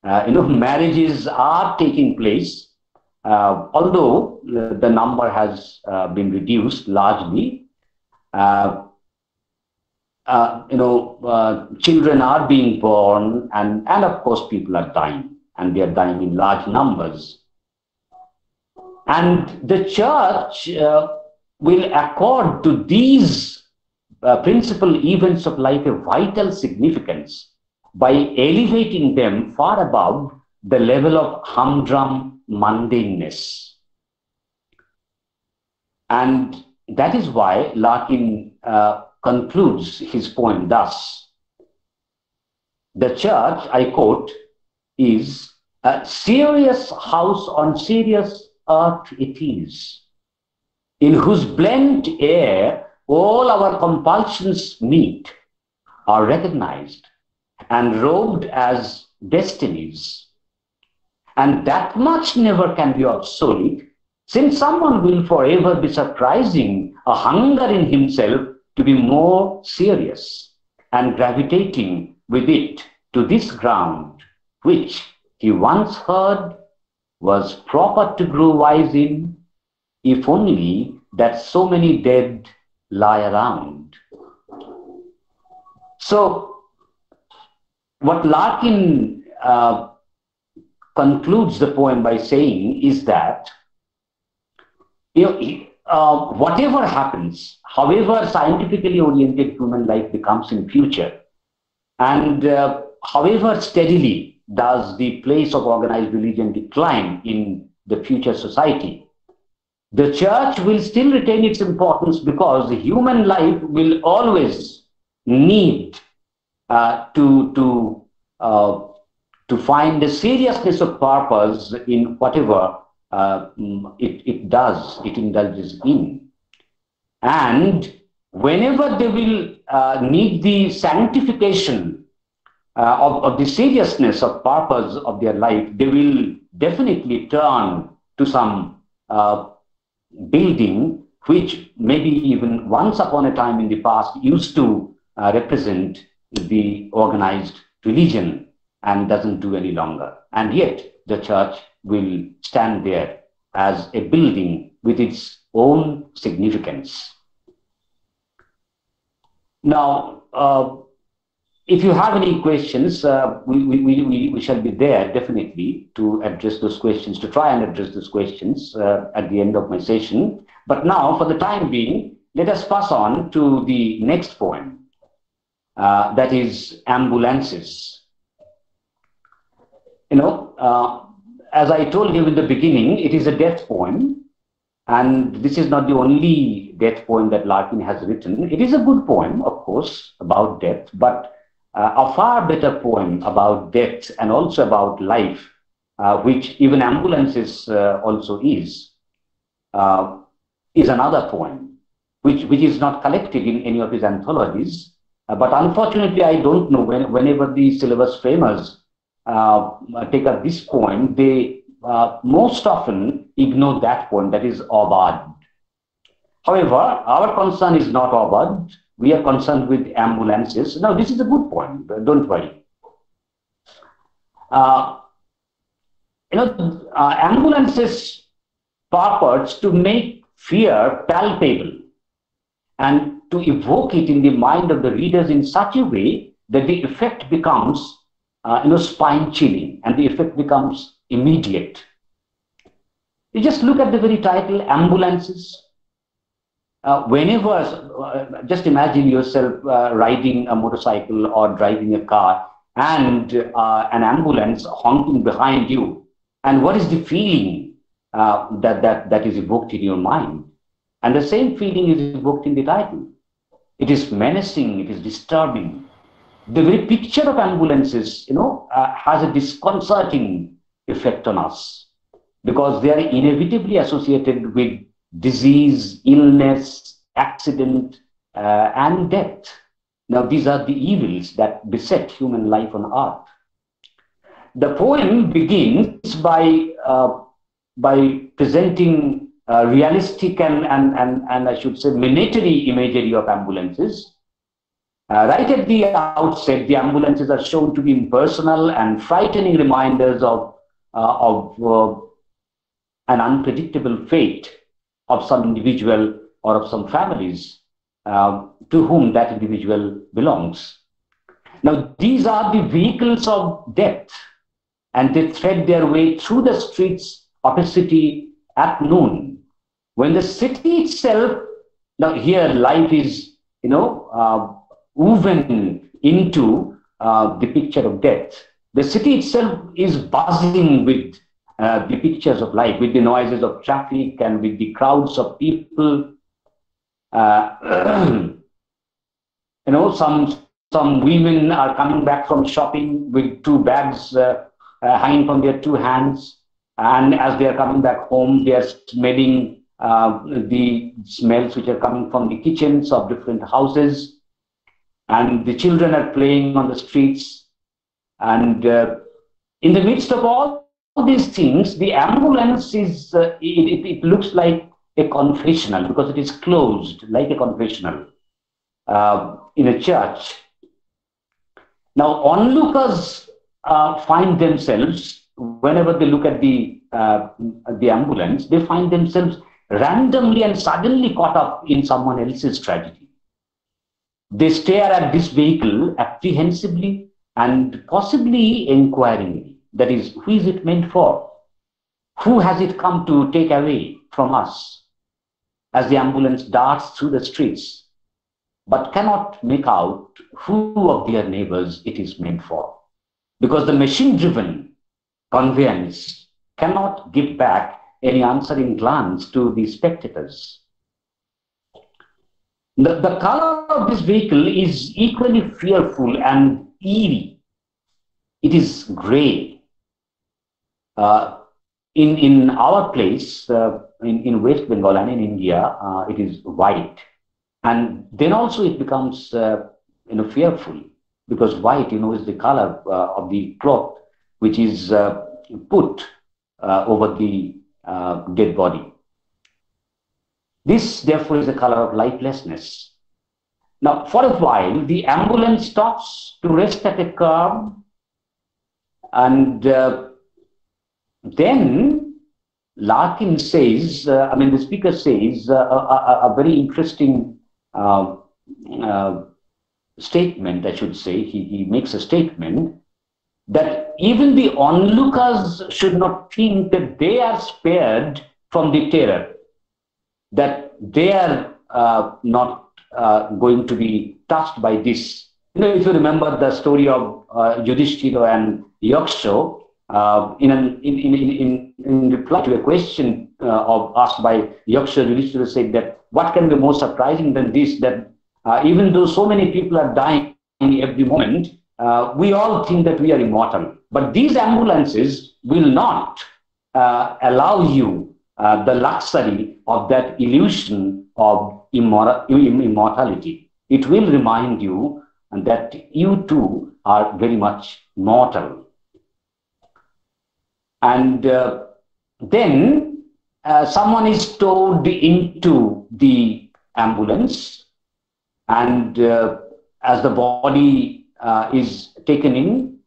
Uh, you know, marriages are taking place, uh, although the number has uh, been reduced largely. Uh, you know, children are being born, and and of course, people are dying, and they are dying in large numbers. And the church will accord to these uh, principal events of life a vital significance by elevating them far above the level of humdrum mundaneness. And that is why Larkin uh, concludes his poem thus. The church, I quote, is a serious house on serious earth it is, in whose blent air all our compulsions meet, are recognized, and robed as destinies. And that much never can be obsolete, since someone will forever be surprising a hunger in himself to be more serious and gravitating with it to this ground, which he once heard was proper to grow wise in, if only that so many dead lie around. So, what Larkin uh, concludes the poem by saying is that you know, uh, whatever happens, however scientifically oriented human life becomes in future, and uh, however steadily does the place of organized religion decline in the future society, the church will still retain its importance because human life will always need uh, to to uh, to find the seriousness of purpose in whatever uh, mm, it, it does, it indulges in. And whenever they will uh, need the sanctification uh, of, of the seriousness of purpose of their life, they will definitely turn to some uh, building which maybe even once upon a time in the past used to uh, represent the organized religion and doesn't do any longer. And yet the church will stand there as a building with its own significance. Now, uh, if you have any questions, uh, we, we, we, we shall be there definitely to address those questions, to try and address those questions uh, at the end of my session. But now, for the time being, let us pass on to the next poem, uh, that is Ambulances. You know, uh, as I told you in the beginning, it is a death poem. And this is not the only death poem that Larkin has written. It is a good poem, of course, about death, but uh, a far better poem about death and also about life, uh, which even Ambulances uh, also is, uh, is another poem, which, which is not collected in any of his anthologies. Uh, but unfortunately, I don't know when, whenever the syllabus framers take up this point, they uh, most often ignore that point, that is Aubade. However, our concern is not Aubade. We are concerned with ambulances. Now, this is a good point. Don't worry. Uh, you know, uh, ambulances purports to make fear palpable and to evoke it in the mind of the readers in such a way that the effect becomes uh, you know, spine chilling, and the effect becomes immediate. You just look at the very title, ambulances. Uh, whenever, uh, just imagine yourself uh, riding a motorcycle or driving a car and uh, an ambulance honking behind you. And what is the feeling uh, that, that, that is evoked in your mind? And the same feeling is evoked in the title. It is menacing, it is disturbing, the very picture of ambulances, you know, uh, has a disconcerting effect on us because they are inevitably associated with disease, illness, accident, uh, and death. Now, these are the evils that beset human life on earth. The poem begins by, uh, by presenting realistic and, and, and, and I should say military imagery of ambulances uh, right at the outset, the ambulances are shown to be impersonal and frightening reminders of, uh, of uh, an unpredictable fate of some individual or of some families uh, to whom that individual belongs. Now, these are the vehicles of death, and they thread their way through the streets of a city at noon. When the city itself, now here life is, you know, uh, woven into uh, the picture of death. The city itself is buzzing with uh, the pictures of life, with the noises of traffic and with the crowds of people. Uh, you know, some some women are coming back from shopping with two bags uh, uh, hanging from their two hands, and as they are coming back home, they are smelling uh, the smells which are coming from the kitchens of different houses, and the children are playing on the streets, and uh, in the midst of all these things, the ambulance is uh, it, it, it looks like a confessional because it is closed like a confessional uh, in a church. Now, onlookers uh, find themselves, whenever they look at the, uh, the ambulance, they find themselves randomly and suddenly caught up in someone else's tragedy. They stare at this vehicle apprehensively and possibly inquiringly. That is, who is it meant for? Who has it come to take away from us? As the ambulance darts through the streets, but cannot make out who of their neighbors it is meant for. Because the machine driven conveyance cannot give back any answering glance to the spectators. The, the color of this vehicle is equally fearful and eerie. It is gray. Uh, in, in our place, uh, in, in West Bengal and in India, uh, it is white. And then also it becomes uh, you know, fearful because white, you know, is the color uh, of the cloth which is uh, put over the dead body. This, therefore, is the color of lifelessness. Now, for a while, the ambulance stops to rest at a curb, and uh, then Larkin says, uh, I mean, the speaker says uh, a, a, very interesting uh, statement, I should say. He, he makes a statement that even the onlookers should not think that they are spared from the terror, that they are uh, not uh, going to be touched by this. You know, if you remember the story of uh, Yudhishthira and Yaksha, uh, in, an, in, in, in, in reply to a question uh, of asked by Yaksha, Yudhishthira said that what can be more surprising than this, that uh, even though so many people are dying in every moment, uh, we all think that we are immortal. But these ambulances will not allow you uh, the luxury of that illusion of immortality. It will remind you that you too are very much mortal. And uh, then uh, someone is towed into the ambulance, and uh, as the body uh, is taken in,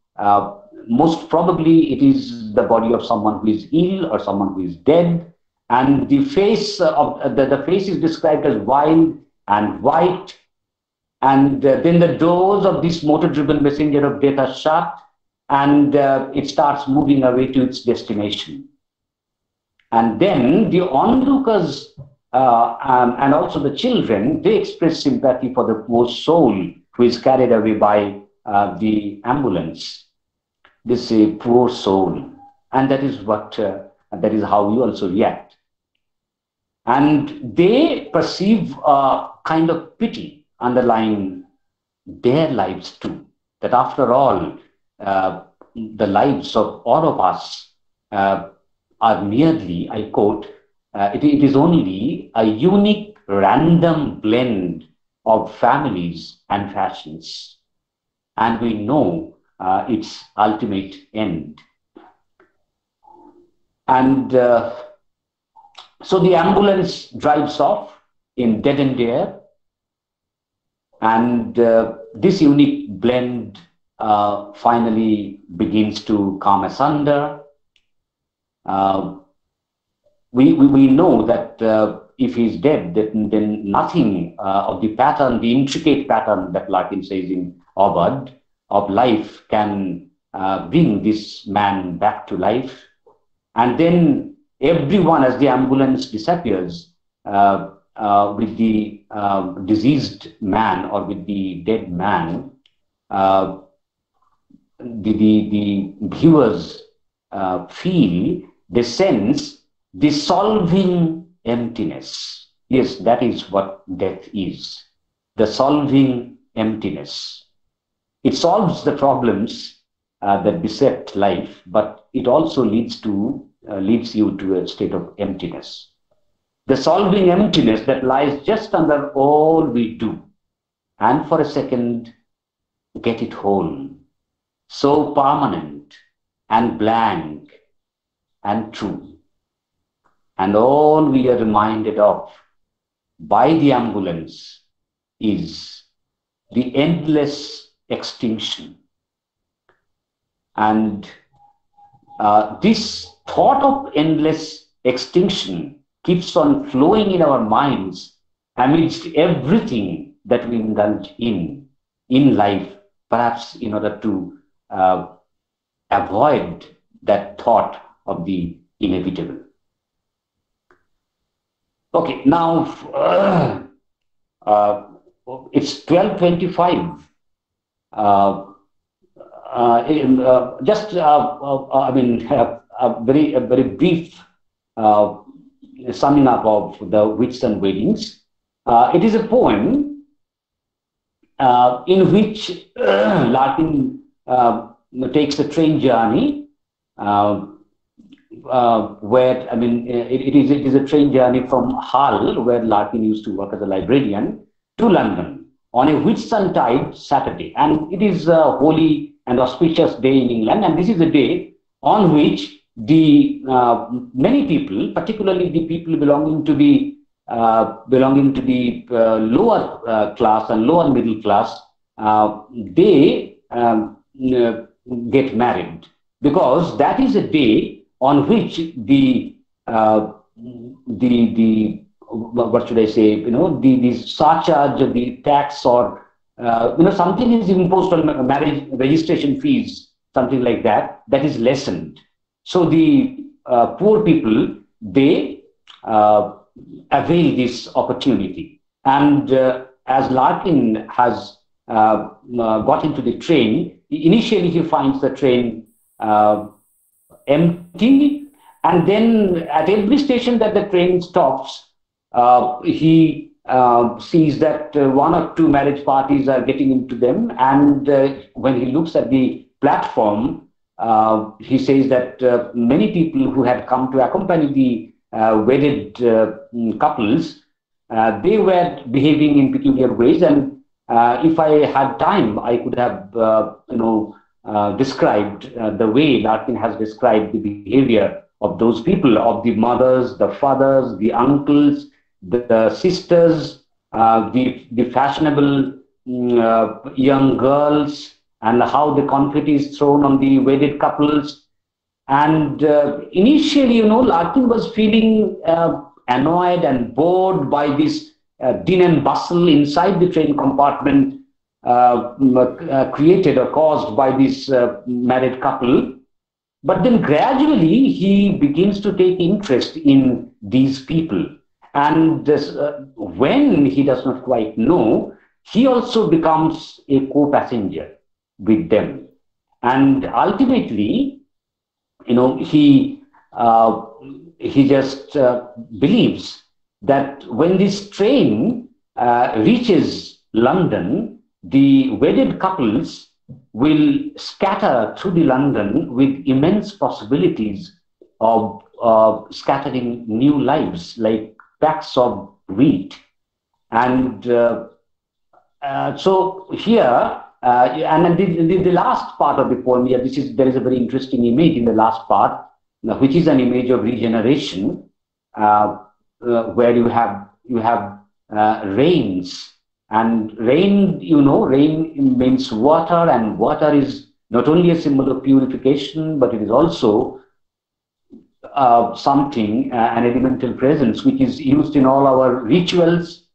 most probably it is the body of someone who is ill or someone who is dead. And the face of the, the face is described as wild and white. And uh, then the doors of this motor driven messenger of death are shut and uh, it starts moving away to its destination. And then the onlookers uh, um, and also the children, they express sympathy for the poor soul who is carried away by uh, the ambulance. They say, poor soul. And that is what, uh, that is how you also react. And they perceive a kind of pity underlying their lives too. That after all, uh, the lives of all of us uh, are merely, I quote, uh, it, it is only a unique random blend of families and fashions. And we know uh, its ultimate end. And uh, so the ambulance drives off in dead end air. And uh, this unique blend uh, finally begins to come asunder. Uh, we, we, we know that uh, if he's dead, then, then nothing uh, of the pattern, the intricate pattern that Larkin says in Aubade of life can uh, bring this man back to life. And then everyone, as the ambulance disappears, uh, uh, with the uh, diseased man or with the dead man, the, the, the viewers feel, they sense dissolving emptiness, Yes, that is what death is the solving emptiness. It solves the problems uh, that beset life, but it also leads to uh, leads you to a state of emptiness. The solving emptiness that lies just under all we do, and for a second, get it whole, so permanent and blank and true. And all we are reminded of by the ambulance is the endless extinction. And uh, this thought of endless extinction keeps on flowing in our minds amidst everything that we indulge in in life, perhaps in order to uh, avoid that thought of the inevitable. Okay, now uh, uh, it's 1225. Uh, uh, in, uh, just, uh, I mean, a very, a very brief uh, summing up of the Whitsun Weddings. Uh, it is a poem uh, in which Larkin um, takes a train journey um, uh, where I mean it, it is it is a train journey from Hull, where Larkin used to work as a librarian, to London on a Whitsun Whitsuntide Saturday, and it is a holy and auspicious day in England, and this is a day on which the uh, many people, particularly the people belonging to the uh, belonging to the uh, lower uh, class and lower middle class, uh, they um, get married because that is a day on which the uh, the the what should I say? You know, the the surcharge, the tax, or uh, you know, something is imposed on marriage registration fees, something like that. That is lessened. So the uh, poor people they uh, avail this opportunity, and uh, as Larkin has uh, got into the train, initially he finds the train empty, and then at every station that the train stops, uh, he uh, sees that uh, one or two marriage parties are getting into them. And uh, when he looks at the platform, uh, he says that uh, many people who had come to accompany the wedded couples, they were behaving in peculiar ways. And if I had time, I could have, you know, described the way Larkin has described the behavior of those people, of the mothers, the fathers, the uncles, the sisters, uh, the, the fashionable mm, uh, young girls, and how the confetti is thrown on the wedded couples. And uh, initially, you know, Larkin was feeling uh, annoyed and bored by this uh, din and bustle inside the train compartment uh, created or caused by this married couple. But then gradually he begins to take interest in these people and this, uh, when he does not quite know, he also becomes a co-passenger with them. And ultimately, you know, he, uh, he just uh, believes that when this train uh, reaches London, the wedded couples will scatter through the London with immense possibilities of scattering new lives, like packs of wheat. And uh, uh, so here, uh, and the, the, the, last part of the poem here, this is, there is a very interesting image in the last part, which is an image of regeneration, uh, uh, where you have, you have rains. And rain, you know, rain means water, and water is not only a symbol of purification, but it is also uh, something, uh, an elemental presence, which is used in all our rituals,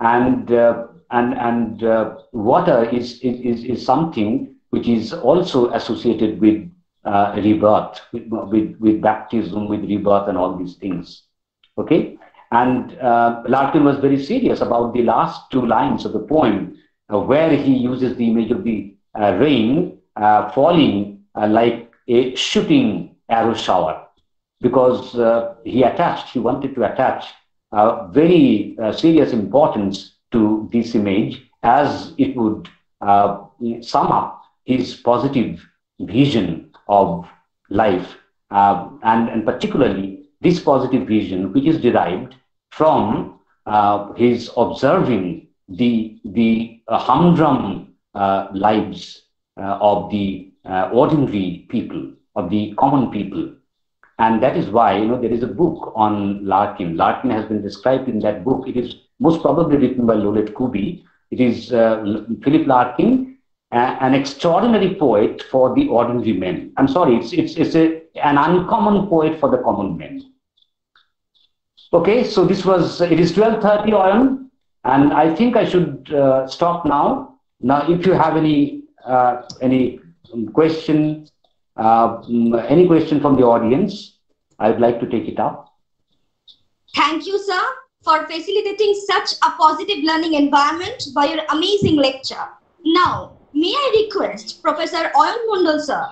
and uh, and and uh, water is, is is something which is also associated with uh, rebirth, with, with, with baptism, with rebirth, and all these things. Okay, and uh, Larkin was very serious about the last two lines of the poem, where he uses the image of the rain falling like a shooting arrow shower because uh, he attached, he wanted to attach uh, very uh, serious importance to this image as it would uh, sum up his positive vision of life uh, and, and particularly this positive vision which is derived from uh, his observing the, the humdrum lives of the ordinary people, of the common people and that is why, you know, there is a book on Larkin. Larkin has been described in that book. It is most probably written by Lolette Kuby. It is uh, Philip Larkin, uh, an extraordinary poet for the ordinary men. I'm sorry, it's, it's, it's a, an uncommon poet for the common men. Okay, so this was, it is 12.30 Oyan, and I think I should uh, stop now. Now, if you have any, uh, any question, uh, mm, any question from the audience? I would like to take it up. Thank you, sir, for facilitating such a positive learning environment by your amazing lecture. Now, may I request Professor Oyan Mundal, sir,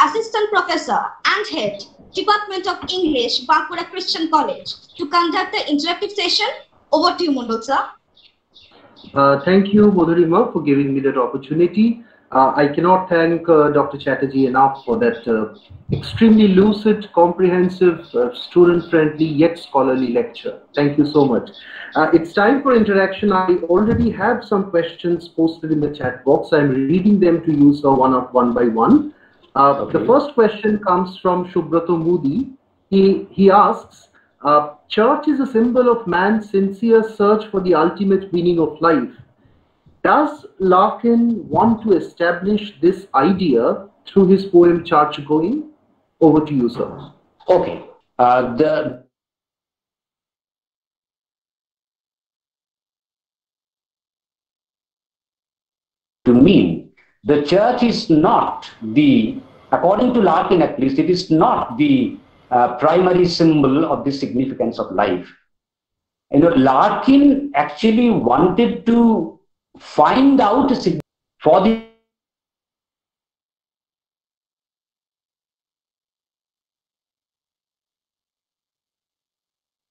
Assistant Professor and Head, Department of English, Bankura Christian College, to conduct the interactive session. Over to you, Mundal, sir. Uh, thank you, Madhurima, for giving me that opportunity. Uh, I cannot thank uh, Dr. Chatterjee enough for that uh, extremely lucid, comprehensive, uh, student-friendly yet scholarly lecture. Thank you so much. Uh, it's time for interaction. I already have some questions posted in the chat box. I'm reading them to you, so one, one by one. Uh, okay. The first question comes from Shubrato Moody. He, he asks, Church is a symbol of man's sincere search for the ultimate meaning of life does Larkin want to establish this idea through his poem Church Going? Over to you, sir. Okay. Uh, the to mean the church is not the, according to Larkin at least, it is not the uh, primary symbol of the significance of life. You know, Larkin actually wanted to find out for the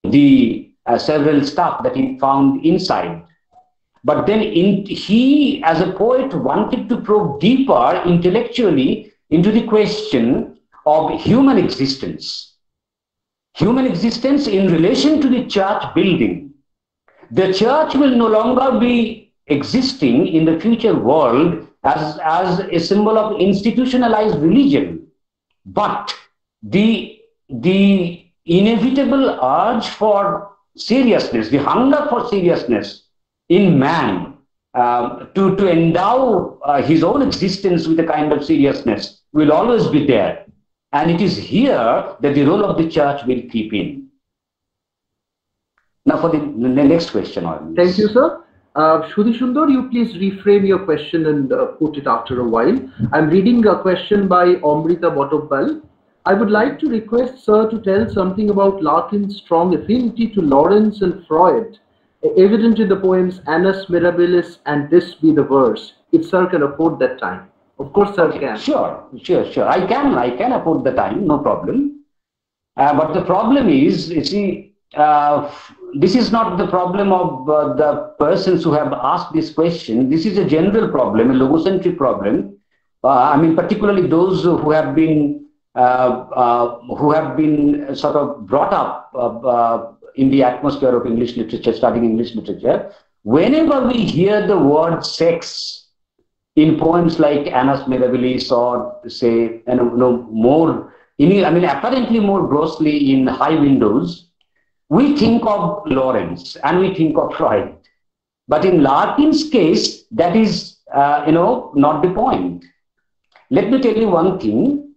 the uh, several stuff that he found inside. But then in, he, as a poet, wanted to probe deeper intellectually into the question of human existence. Human existence in relation to the church building. The church will no longer be existing in the future world as, as a symbol of institutionalized religion. But the, the inevitable urge for seriousness, the hunger for seriousness in man uh, to, to endow uh, his own existence with a kind of seriousness will always be there. And it is here that the role of the church will keep in. Now for the, the next question. Thank you, sir. Uh, you please reframe your question and uh, put it after a while. I'm reading a question by Omrita Botobal. I would like to request Sir to tell something about Larkin's strong affinity to Lawrence and Freud, evident in the poems Annus Mirabilis and This Be the Verse, if Sir can afford that time. Of course, Sir can. Sure, sure, sure. I can, I can afford the time, no problem. Uh, but the problem is, you see, uh, this is not the problem of uh, the persons who have asked this question. This is a general problem, a logocentric problem. Uh, I mean, particularly those who have been uh, uh, who have been sort of brought up in the atmosphere of English literature, studying English literature. Whenever we hear the word sex in poems like Annus Mirabilis or say, you know, more, in, I mean, apparently more grossly in High Windows, we think of Lawrence and we think of Freud. But in Larkin's case, that is, uh, you know, not the point. Let me tell you one thing.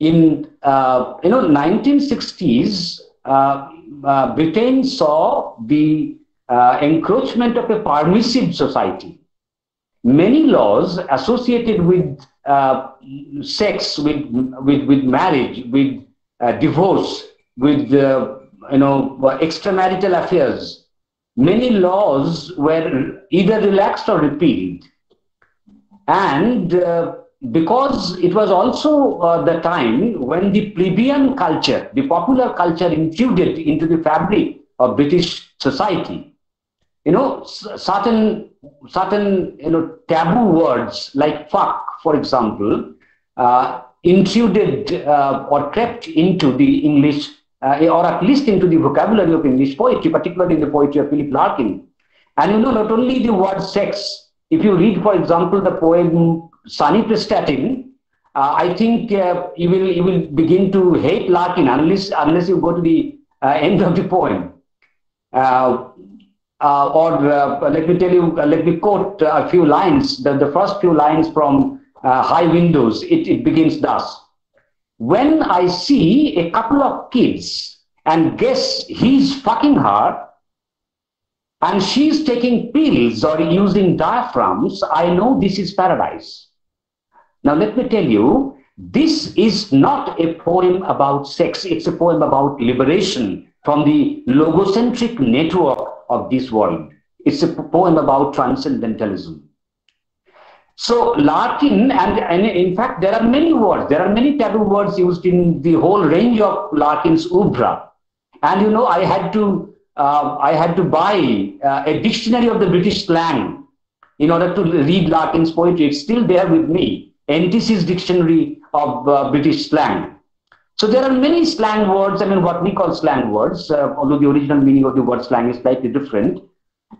In, uh, you know, 1960s, uh, uh, Britain saw the uh, encroachment of a permissive society. Many laws associated with uh, sex, with, with, with marriage, with divorce, with you know, extramarital affairs, many laws were either relaxed or repealed. And uh, because it was also uh, the time when the plebeian culture, the popular culture intruded into the fabric of British society. You know, certain certain you know taboo words like fuck, for example, uh, intruded uh, or crept into the English, uh, or at least into the vocabulary of English poetry, particularly in the poetry of Philip Larkin. And you know, not only the word sex, if you read, for example, the poem Sunny Prestatyn, uh, I think uh, you will you will begin to hate Larkin unless unless you go to the uh, end of the poem. Uh, uh, or let me tell you, let me quote a few lines. The, the first few lines from High Windows. It, it begins thus: When I see a couple of kids and guess he's fucking her, and she's taking pills or using diaphragms, I know this is paradise. Now, let me tell you, this is not a poem about sex, it's a poem about liberation from the logocentric network of this world. It's a poem about transcendentalism. So Larkin, and, and in fact, there are many words, there are many taboo words used in the whole range of Larkin's oeuvre. And you know, I had to uh, I had to buy uh, a dictionary of the British slang in order to read Larkin's poetry. It's still there with me, NTC's dictionary of uh, British slang. So there are many slang words, I mean, what we call slang words, uh, although the original meaning of the word slang is slightly different.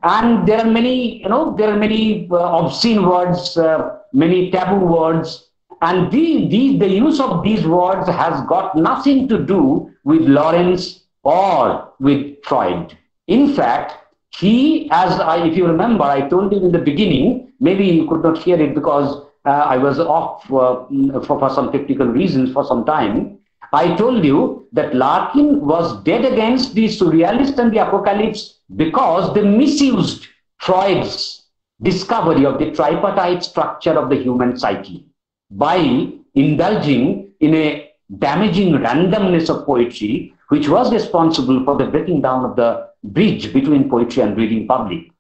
And there are many, you know, there are many uh, obscene words, uh, many taboo words. And the, the, the use of these words has got nothing to do with Lawrence or with Freud. In fact, he, as I, if you remember, I told you in the beginning, maybe you could not hear it because uh, I was off uh, for, for some technical reasons for some time. I told you that Larkin was dead against the surrealist and the apocalypse because they misused Freud's discovery of the tripartite structure of the human psyche by indulging in a damaging randomness of poetry which was responsible for the breaking down of the bridge between poetry and reading public.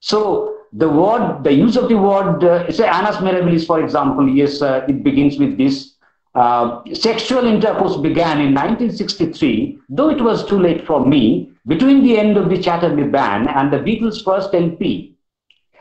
So the word, the use of the word, uh, say Annus Mirabilis, for example, yes, uh, it begins with this. Uh, sexual intercourse began in 1963, though it was too late for me, between the end of the Chatterley ban and the Beatles' first LP.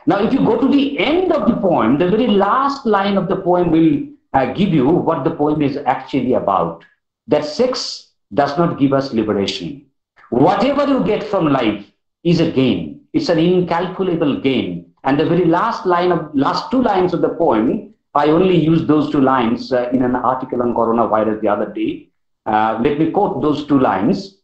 Now, if you go to the end of the poem, the very last line of the poem will uh, give you what the poem is actually about. That sex does not give us liberation. Whatever you get from life is a gain. It's an incalculable gain. And the very last line of last two lines of the poem, I only used those two lines uh, in an article on coronavirus the other day. Uh, let me quote those two lines.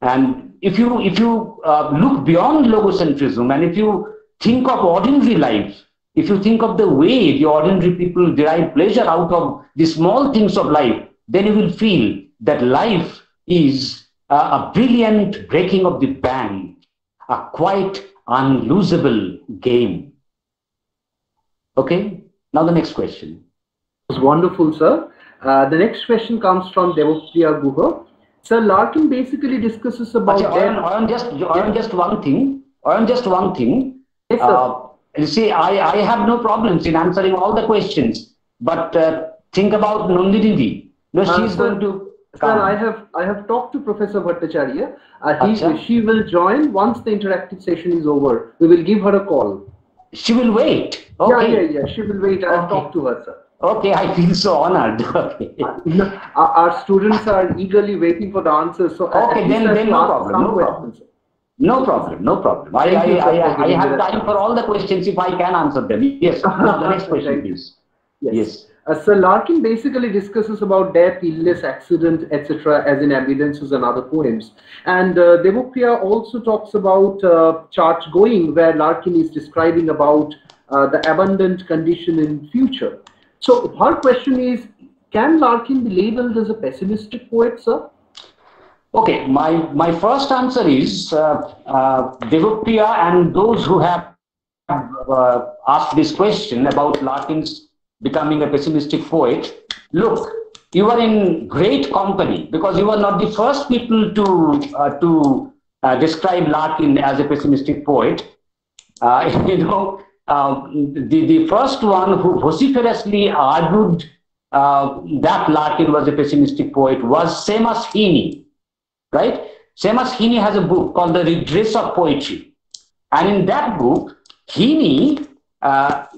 And if you if you uh, look beyond logocentrism and if you think of ordinary life, if you think of the way the ordinary people derive pleasure out of the small things of life, then you will feel that life is a, a brilliant breaking of the bank, a quite unlosable game. Okay, now the next question. It was wonderful, sir. Uh, the next question comes from Devopriya Guha. Sir, Larkin basically discusses about. Achha, on, on just on just one thing. On just one thing. Yes, sir. Uh, you see, I, I have no problems in answering all the questions, but uh, think about Nandini. No, uh, she's going to Sir, I have I have talked to Professor Bhattacharya. Uh, he, she will join once the interactive session is over. We will give her a call. She will wait. Okay. Yeah, yeah, yeah. She will wait. I have okay. talked to her, sir. Okay, I feel so honored. Okay. our, our, students are eagerly waiting for the answers. So okay, then, then no problem. No problem. No problem. No problem. I, I, I, I, I have time for all the questions if I can answer them. Yes. the next question, please. Yes. yes. Uh, Sir Larkin basically discusses about death, illness, accident, etc. as in ambulances and other poems. And uh, Devopriya also talks about uh, church going, where Larkin is describing about uh, the abundant condition in future. So her question is, can Larkin be labeled as a pessimistic poet, sir? Okay, my, my first answer is uh, uh, Devopriya and those who have uh, asked this question about Larkin's becoming a pessimistic poet, look, you are in great company because you are not the first people to, uh, to uh, describe Larkin as a pessimistic poet. Uh, you know, uh, the, the first one who vociferously argued uh, that Larkin was a pessimistic poet was Seamus Heaney, right? Seamus Heaney has a book called The Redress of Poetry. And in that book, Heaney,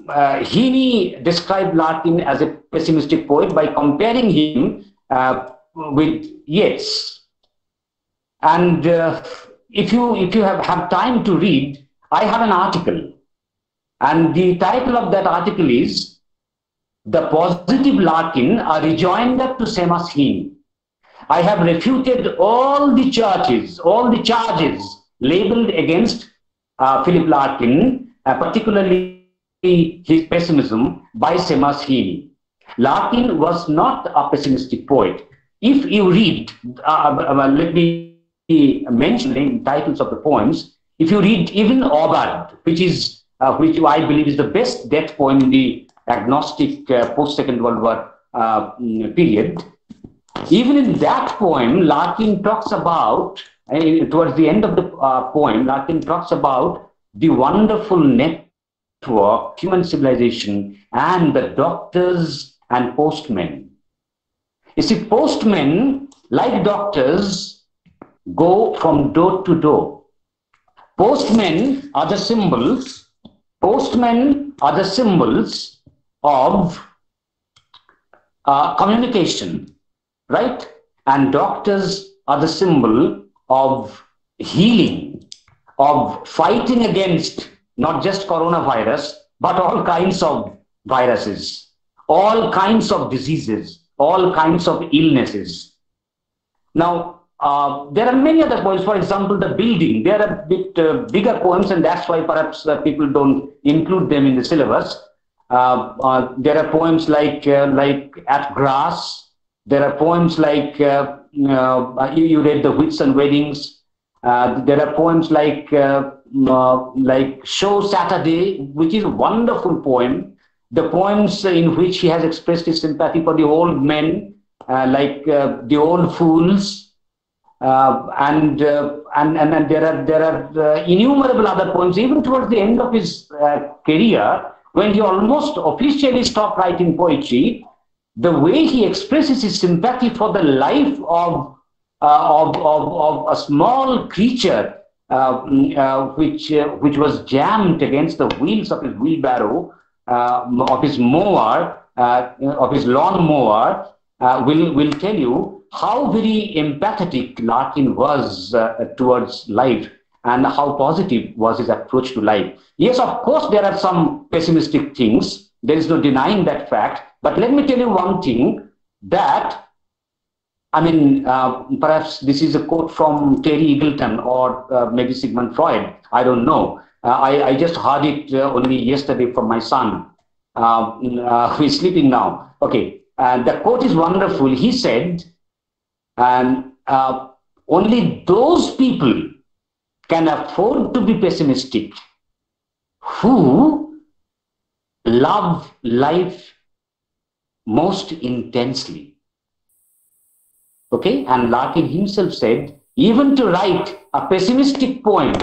uh, Heaney described Larkin as a pessimistic poet by comparing him uh, with Yeats. And uh, if you if you have, have time to read, I have an article. And the title of that article is The Positive Larkin, a rejoinder to Seamus Heaney. I have refuted all the charges, all the charges labeled against uh, Philip Larkin, uh, particularly his pessimism by Heaney. Larkin was not a pessimistic poet. If you read, uh, uh let me mention the titles of the poems. If you read even Aubade, which is uh, which I believe is the best death poem in the agnostic uh, post-Second World War mm, period, even in that poem, Larkin talks about, uh, towards the end of the uh, poem, Larkin talks about the wonderful human civilization, and the doctors and postmen. You see, postmen, like doctors, go from door to door. Postmen are the symbols, postmen are the symbols of uh, communication right? And doctors are the symbol of healing, of fighting against not just coronavirus, but all kinds of viruses, all kinds of diseases, all kinds of illnesses. Now, uh, there are many other poems. For example, the building. They are a bit uh, bigger poems, and that's why perhaps uh, people don't include them in the syllabus. Uh, uh, there are poems like uh, like at grass, there are poems like you, you, read the Whitsun Weddings. Uh, there are poems like uh, uh, like Show Saturday, which is a wonderful poem. The poems in which he has expressed his sympathy for the old men, uh, like the old fools, and, and and and there are there are innumerable other poems. Even towards the end of his career, when he almost officially stopped writing poetry, the way he expresses his sympathy for the life of, uh, of, of, of, a small creature uh, uh, which, uh, which was jammed against the wheels of his wheelbarrow, uh, of his mower, uh, of his lawn mower, will, will tell you how very empathetic Larkin was towards life and how positive was his approach to life. Yes, of course, there are some pessimistic things. There is no denying that fact. But let me tell you one thing that, I mean, uh, perhaps this is a quote from Terry Eagleton or uh, maybe Sigmund Freud. I don't know. Uh, I, I just heard it uh, only yesterday from my son, uh, uh, who is sleeping now. Okay. And the quote is wonderful. He said, and only those people can afford to be pessimistic who love life most intensely. Okay, and Larkin himself said, even to write a pessimistic poem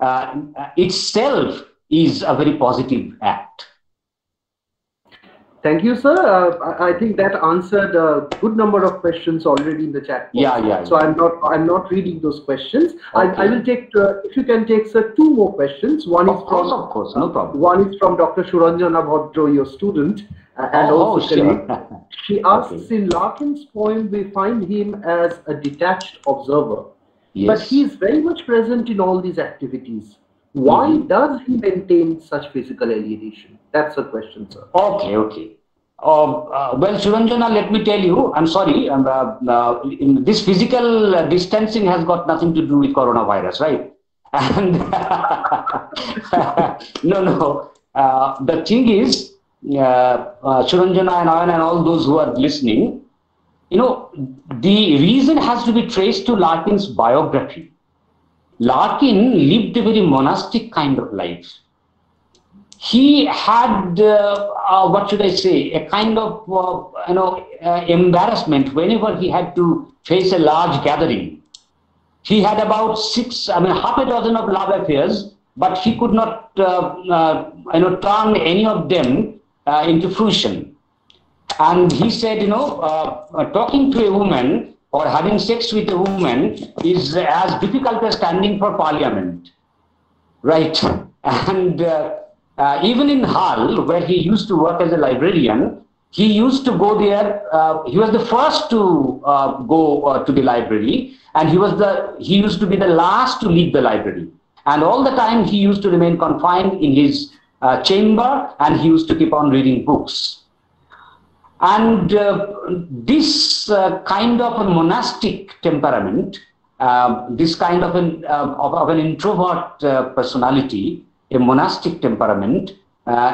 uh, itself is a very positive act. Thank you, sir. Uh, I think that answered a good number of questions already in the chat. Box. Yeah, yeah. So I'm not I'm not reading those questions. Okay. I, I will take uh, if you can take sir two more questions. One of is course, from of course, no problem. One is from Dr. Suranjana Bhadro, your student, uh, and oh, also sure. she asks okay. in Larkin's poem we find him as a detached observer, yes. but he is very much present in all these activities. Why mm -hmm. does he maintain such physical alienation? That's the question, sir. Okay, okay. Uh, uh, well, Suranjana, let me tell you, I'm sorry, um, uh, uh this physical distancing has got nothing to do with coronavirus, right? And no, no. Uh, the thing is, uh, Suranjana and and all those who are listening, you know, the reason has to be traced to Larkin's biography. Larkin lived a very monastic kind of life. He had, uh, uh, what should I say, a kind of, uh, you know, uh, embarrassment whenever he had to face a large gathering. He had about six, I mean, half a dozen of love affairs, but he could not, uh, you know, turn any of them uh, into fruition. And he said, you know, uh, talking to a woman or having sex with a woman is as difficult as standing for parliament. Right. And uh, uh, even in Hull, where he used to work as a librarian, he used to go there. Uh, he was the first to uh, go uh, to the library, and he was the he used to be the last to leave the library. And all the time, he used to remain confined in his uh, chamber, and he used to keep on reading books. And uh, this uh, kind of a monastic temperament, this kind of an of, of, an introvert personality, a monastic temperament,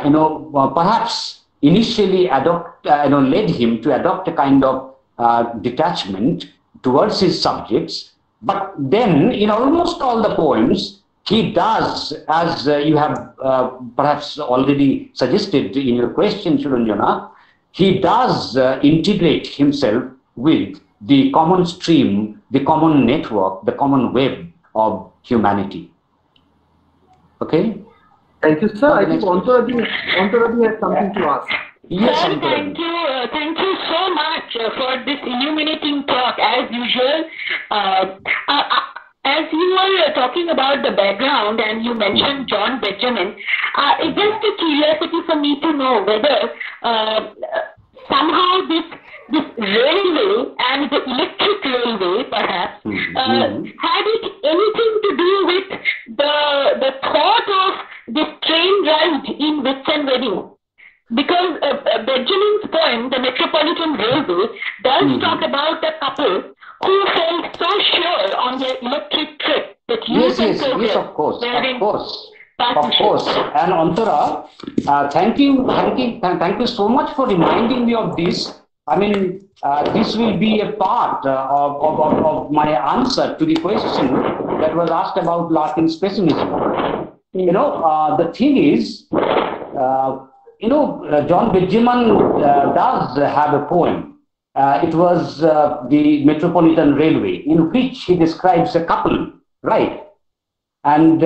you know, perhaps initially adopt, uh, you know, led him to adopt a kind of uh, detachment towards his subjects. But then, in almost all the poems, he does, as uh, you have uh, perhaps already suggested in your question, Suranjana, he does uh, integrate himself with the common stream, the common network, the common web of humanity. Okay? Thank you, sir. I think Antaradi, has something to ask. Yes, Sir, thank you. Uh, thank you so much uh, for this illuminating talk, as usual. Uh, uh, uh as you were talking about the background and you mentioned John Betjeman, uh, it's just a curiosity for me to know whether somehow this this railway and the electric railway, perhaps, mm-hmm. had it anything to do with the the thought of this train ride in Whitsun Wedding. Because uh, uh, Betjeman's poem, The Metropolitan Railway, does mm-hmm. talk about a couple who felt so sure on their electric trip that yes, yes, yes, of course, of course. Of course, and Antara, uh, thank you, thank you, thank you so much for reminding me of this. I mean, uh, this will be a part uh, of, of, of, my answer to the question that was asked about Larkin's pessimism. You know, uh, the thing is, uh, you know, uh, John Betjeman uh, does have a poem. Uh, it was uh, the Metropolitan Railway, in which he describes a couple, right? And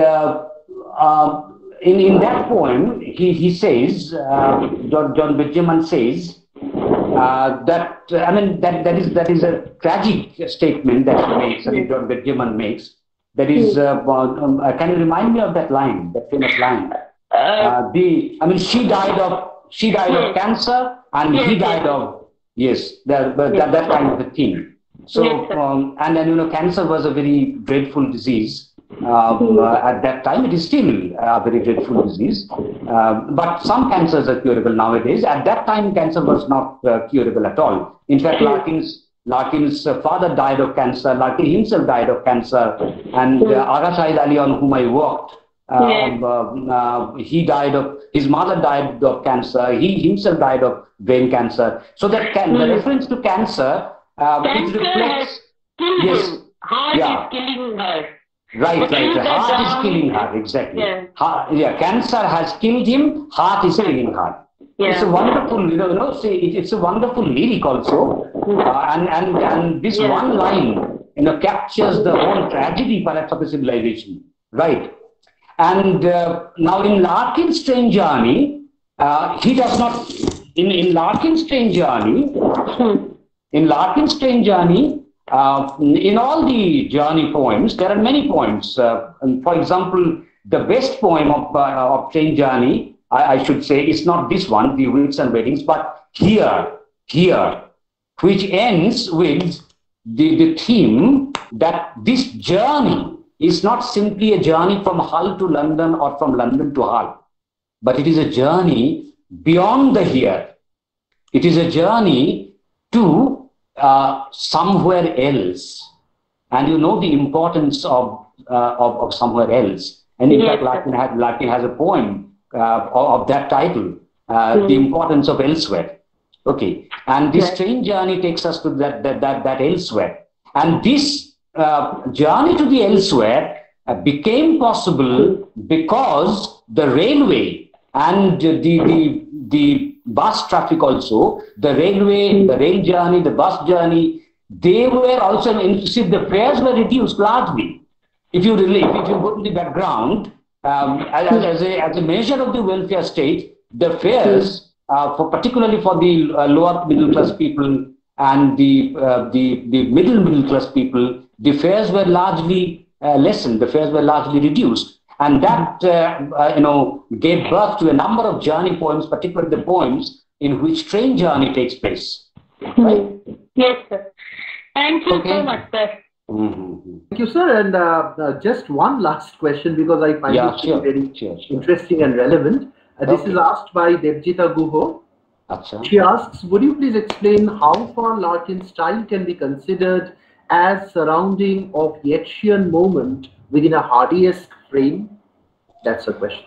in, in that poem, he, he says, John, John Betjeman says, that I mean that that is that is a tragic statement that he makes. I mean, John Betjeman makes that is, uh, um, uh, can you remind me of that line, that famous line? Uh, uh, the, I mean, she died of she died of cancer, and he died of yes, that, that, that kind of a thing. So, um, and then you know, cancer was a very dreadful disease. Um, hmm. uh, at that time, it is still a very dreadful disease. Uh, but some cancers are curable nowadays. At that time, cancer was not uh, curable at all. In fact, Larkin's Larkin's father died of cancer. Larkin himself died of cancer. And uh, Agha Shahid Ali, on whom I worked, um, uh, uh, he died of, his mother died of cancer. He himself died of brain cancer. So that can, the hmm. reference to cancer, um, cancer it reflects. yes, heart yeah. is killing her. Right, but right. Heart is killing her, exactly. Yeah. Heart, yeah, cancer has killed him, heart is killing her. Yeah. It's a wonderful, you know, you know see, it, it's a wonderful lyric also, uh, and and and this yeah. one line, you know, captures the whole tragedy, perhaps, of the civilization, right? And uh, now in Larkin's Strange Journey, uh, he does not. In in Larkin's Strange Journey, in Larkin's Strange Journey, uh, in all the journey poems, there are many poems. Uh, for example, the best poem of uh, of Strange Journey I, I should say is not this one, the Whitsun Weddings, but here, here, which ends with the, the theme that this journey is not simply a journey from Hull to London or from London to Hull, but it is a journey beyond the here. It is a journey to uh, somewhere else. And you know the importance of, uh, of, of, somewhere else. And in yes. fact, Larkin has, Larkin has a poem uh, of that title, mm. the importance of elsewhere. Okay, and this train journey takes us to that that that, that elsewhere, and this uh, journey to the elsewhere became possible because the railway and the the the bus traffic also, the railway, the rail journey, the bus journey, they were also inclusive. The fares were reduced largely. If you really, if you go to the background, um, as, as, a, as a measure of the welfare state, the fares, uh, for particularly for the uh, lower middle class people, and the, uh, the, the middle middle class people, the fares were largely uh, lessened, the fares were largely reduced. And that, uh, uh, you know, gave birth to a number of journey poems, particularly the poems in which train journey takes place. Right? Yes, sir. Thank you Okay. so much, sir. Mhm. Thank you, sir. And uh, uh, just one last question because I find Yeah, it sure, very sure, sure. interesting and relevant. Uh, this is asked by Devjita Guho. Acha. She asks, would you please explain how far Larkin's style can be considered as surrounding of Yeatsian moment within a Hardy-esque frame? That's her question.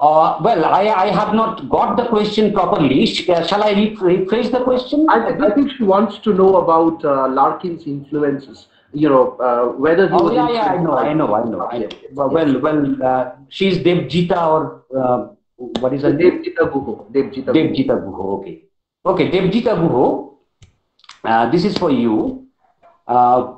Uh, well, I, I have not got the question properly. Uh, shall I re- rephrase the question? I, I think she wants to know about uh, Larkin's influences. You know, uh, whether he Oh was yeah, yeah, I influenced know, I know, I know. I know. Yes, Well, yes. well, well uh, she's Devjita or uh, what is her name? Devjita Guho. Devjita Devjita Guho. Okay, okay, Devjita Guho. Uh, this is for you. Uh,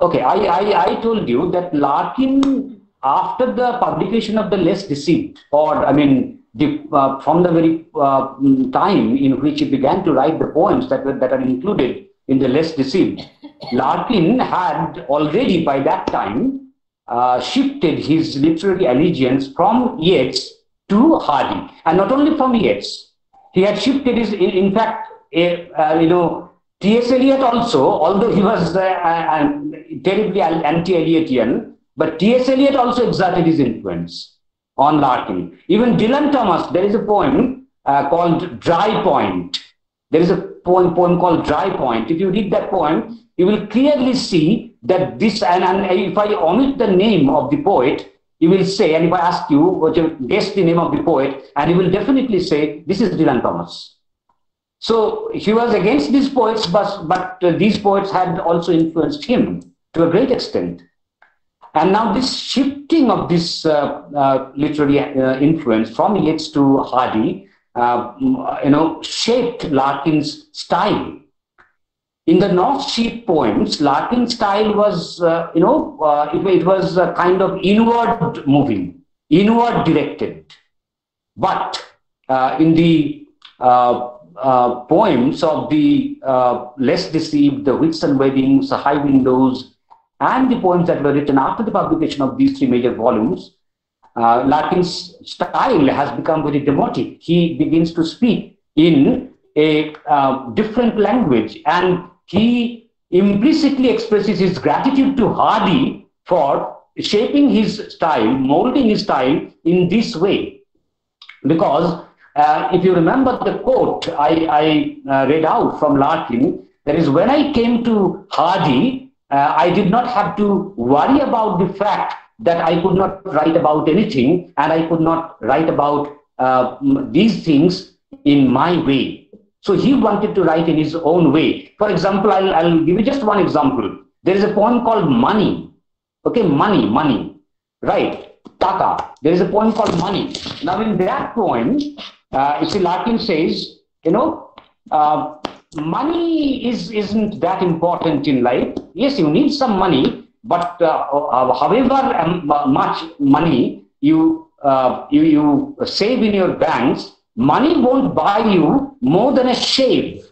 okay, I, I I told you that Larkin, after the publication of the Less Deceived, or I mean, the, uh, from the very uh, time in which he began to write the poems that were that are included in the Less Deceived, Larkin had already by that time uh, shifted his literary allegiance from Yeats to Hardy, and not only from Yeats, he had shifted his. In, fact, a, uh, you know, T.S. Eliot also, although he was uh, uh, terribly anti-Eliotian, but T.S. Eliot also exerted his influence on Larkin. Even Dylan Thomas, there is a poem uh, called Dry Point. There is a poem, poem called Dry Point. If you read that poem, you will clearly see that this, and, and if I omit the name of the poet, you will say, and if I ask you, what you guess the name of the poet, and you will definitely say, this is Dylan Thomas. So he was against these poets, but, but uh, these poets had also influenced him to a great extent. And now this shifting of this uh, uh, literary uh, influence from Yeats to Hardy, uh, mm, you know, shaped Larkin's style. In the North Ship poems, Larkin's style was, uh, you know, uh, it, it was a kind of inward moving, inward directed. But uh, in the uh, uh, poems of the uh, Less Deceived, the Whitsun Weddings, the High Windows, and the poems that were written after the publication of these three major volumes, Larkin's style has become very demotic. He begins to speak in a uh, different language and he implicitly expresses his gratitude to Hardy for shaping his style, molding his style in this way. Because uh, if you remember the quote I, I uh, read out from Larkin, that is when I came to Hardy, uh, I did not have to worry about the fact that I could not write about anything and I could not write about uh, these things in my way. So he wanted to write in his own way. For example, I'll, I'll give you just one example. There is a poem called Money. Okay, money, money. Right, Taka. There is a poem called Money. Now, in that poem, uh, you see, Larkin says, you know, uh, money is, isn't that important in life. Yes, you need some money, but uh, uh, however um, much money you, uh, you, you save in your banks, money won't buy you more than a shave.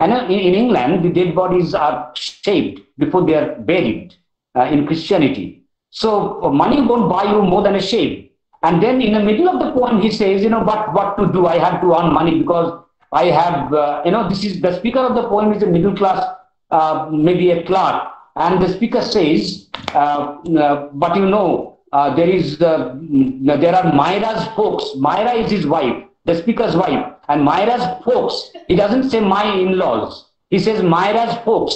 And uh, in, England, the dead bodies are shaved before they are buried uh, in Christianity. So uh, money won't buy you more than a shave. And then in the middle of the poem, he says, you know, but what to do? I have to earn money because I have, uh, you know, this is the speaker of the poem is a middle class, uh, maybe a clerk. And the speaker says, uh, but you know, there is, there are Myra's folks. Myra is his wife, the speaker's wife. And Myra's folks, he doesn't say my in-laws. He says Myra's folks.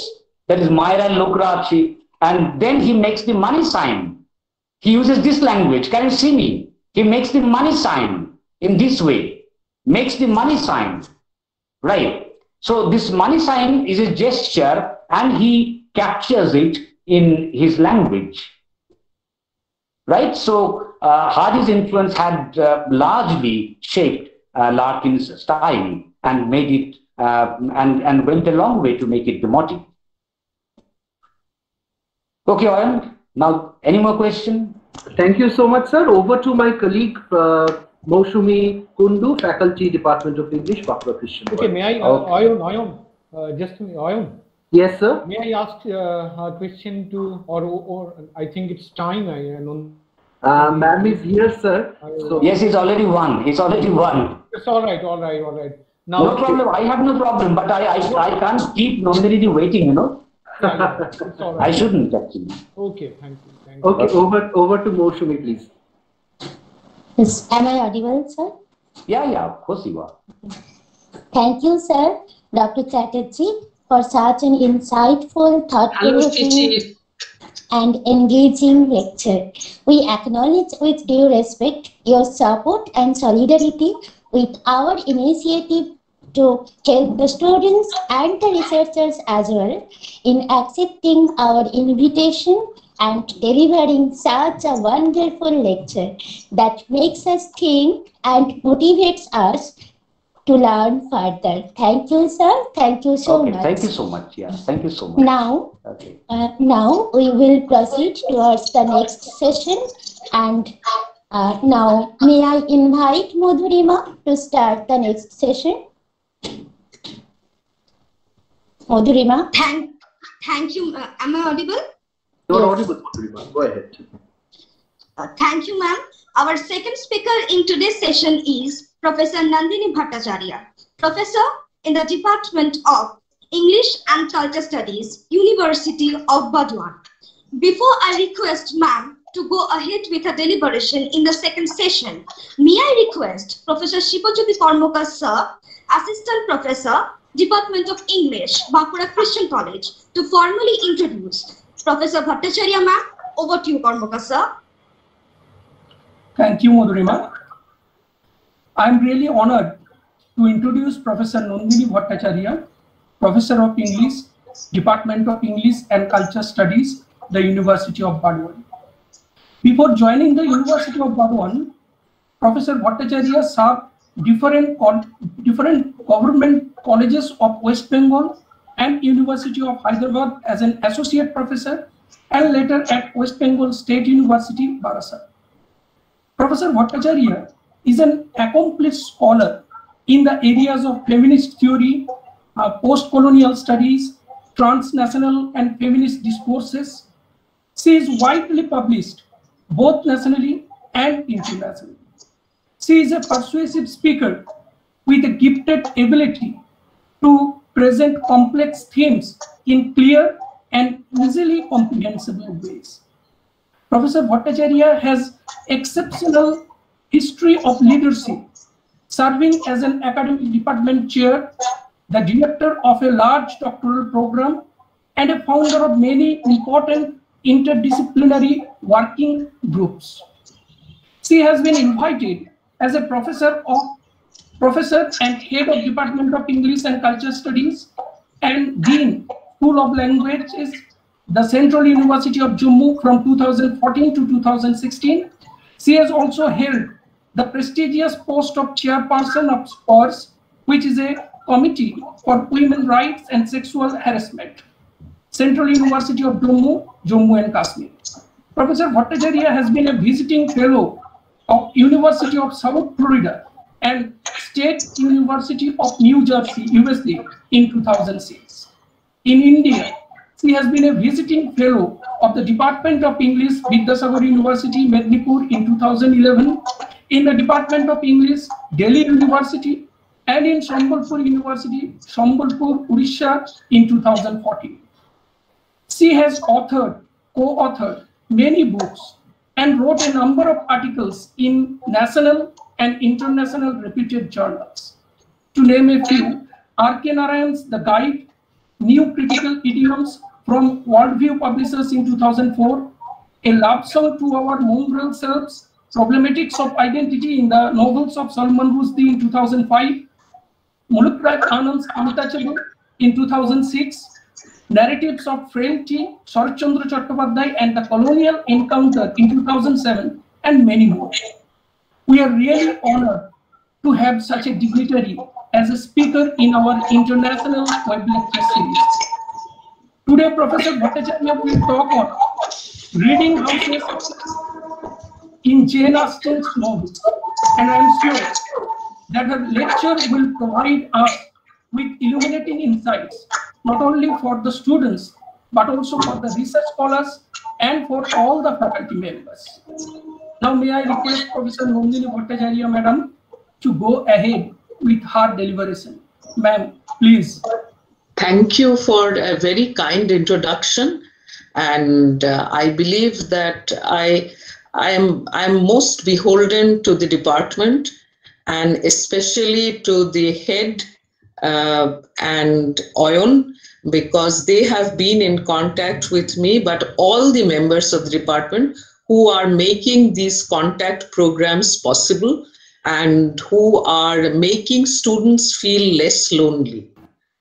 That is Myra and Lokrachi. And then he makes the money sign. He uses this language. Can you see me? He makes the money sign in this way. Makes the money sign. Right. So this money sign is a gesture and he captures it in his language. Right. So uh, Hardy's influence had uh, largely shaped Larkin's style and made it uh, and, and went a long way to make it demotic. Okay, Oyan. Now, any more question? Thank you so much, sir. Over to my colleague, uh, Moshumi Kundu, Faculty, Department of English, Bankura Christian. Okay, may I, Okay. uh, Ayon, Ayon, uh, just Ayun, Yes, sir. may I ask uh, a question to, or, or I think it's time. I know. Uh, Ma'am is here, sir. So, Yes, it's already one. It's already one. It's all right, all right, all right. Now, No problem. I have no problem, but I, I, I can't keep Nandini waiting, you know. Yeah, yeah, it's all I shouldn't actually. Okay, thank you. Thank you. okay, over over to Moshumi, please. Yes, am I audible, sir? Yeah, yeah, of course you are. Thank you, sir, Dr. Chatterjee, for such an insightful, thought-provoking, and engaging lecture. We acknowledge with due respect your support and solidarity with our initiative to help the students and the researchers as well in accepting our invitation and delivering such a wonderful lecture that makes us think and motivates us to learn further. Thank you, sir. Thank you so okay, much. thank you so much. Yeah, thank you so much. Now, Okay. uh, now we will proceed towards the next session and uh, now may I invite Madhurima to start the next session? Madhurima? Thank, thank you. Uh, am I audible? You're Yes. audible, Madhurima. Go ahead. Uh, thank you, ma'am. Our second speaker in today's session is Professor Nandini Bhattacharya, professor in the Department of English and Culture Studies, University of Burdwan. Before I request ma'am to go ahead with her deliberation in the second session, may I request Professor Shibajyoti Karmokar sir, Assistant Professor, Department of English, Bankura Christian College, to formally introduce Professor Bhattacharya ma'am. Over to you, Karmokar sir. Thank you, Madhurima. I'm really honored to introduce Professor Nandini Bhattacharya, Professor of English, Department of English and Culture Studies, the University of Burdwan. Before joining the University of Burdwan, Professor Bhattacharya served different, different government colleges of West Bengal and University of Hyderabad as an associate professor and later at West Bengal State University, Barasat. Professor Bhattacharya is an accomplished scholar in the areas of feminist theory, uh, post-colonial studies, transnational and feminist discourses. She is widely published both nationally and internationally. She is a persuasive speaker with a gifted ability to present complex themes in clear and easily comprehensible ways. Professor Bhattacharya has exceptional history of leadership, serving as an academic department chair, the director of a large doctoral program, and a founder of many important interdisciplinary working groups. She has been invited as a professor of professor and head of Department of English and Culture Studies and Dean School of Languages, the Central University of Jammu from 2014 to 2016. She has also held the prestigious post of chairperson of SPARS, which is a committee for women rights and sexual harassment. Central University of Jammu, Jammu and Kashmir. Professor Bhattacharya has been a visiting fellow of University of South Florida and State University of New Jersey, USA in 2006. In India, she has been a visiting fellow of the Department of English, Vidyasagar University, Medinipur in 2011, in the Department of English, Delhi University, and in Sambalpur University, Sambalpur, Odisha in 2014. She has authored, co-authored many books and wrote a number of articles in national and international reputed journals. To name a few, R.K. Narayan's The Guide, New Critical Idioms from Worldview Publishers in 2004, A Love Song to Our Mongrel Selves, Problematics of Identity in the Novels of Salman Rushdie in 2005, Mulk Raj Anand's Untouchable in 2006, Narratives of Frailty, Sarath Chandra Chattopadhyay and the Colonial Encounter in 2007, and many more. We are really honored to have such a dignitary as a speaker in our international web lecture series. Today, Professor Bhattacharya will talk on reading houses in Jane Austen's novels, and I am sure that her lecture will provide us with illuminating insights, not only for the students, but also for the research scholars and for all the faculty members. Now, may I request Professor Nandini Bhattacharya, Madam, to go ahead with her deliberation. Ma'am, please. Thank you for a very kind introduction. And uh, I believe that I, I am I'm most beholden to the department and especially to the head uh, and Oyon because they have been in contact with me, but all the members of the department who are making these contact programs possible and who are making students feel less lonely.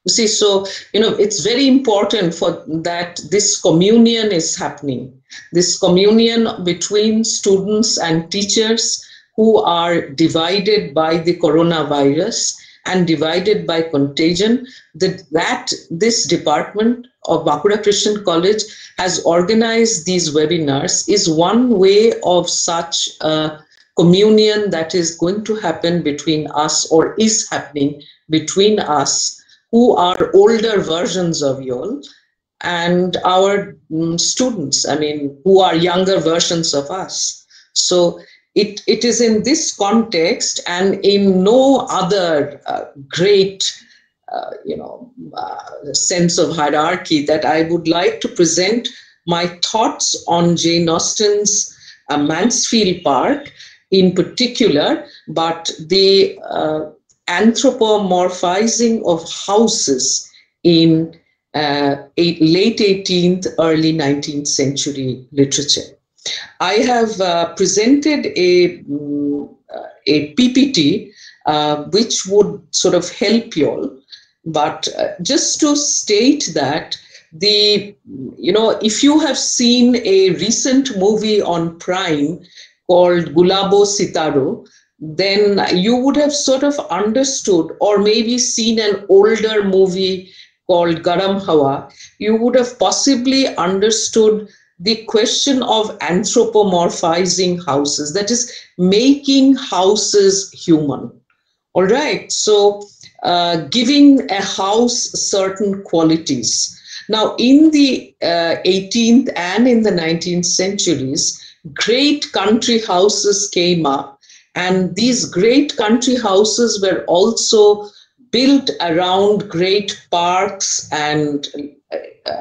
You see, so, you know, it's very important for that this communion is happening. This communion between students and teachers who are divided by the coronavirus and divided by contagion, that, that this department of Bankura Christian College has organized these webinars is one way of such a communion that is going to happen between us or is happening between us who are older versions of y'all and our um, students, I mean, who are younger versions of us. So it, it is in this context and in no other uh, great uh, you know, uh, sense of hierarchy that I would like to present my thoughts on Jane Austen's uh, Mansfield Park in particular, but the uh, anthropomorphizing of houses in uh, late 18th, early 19th century literature. I have uh, presented a, um, a PPT uh, which would sort of help you all. But uh, just to state that the, you know, if you have seen a recent movie on Prime called Gulabo Sitabo, then you would have sort of understood or maybe seen an older movie called Garam Hawa, you would have possibly understood the question of anthropomorphizing houses, that is, making houses human. All right, so uh, giving a house certain qualities. Now, in the uh, 18th and in the 19th centuries, great country houses came up and these great country houses were also built around great parks and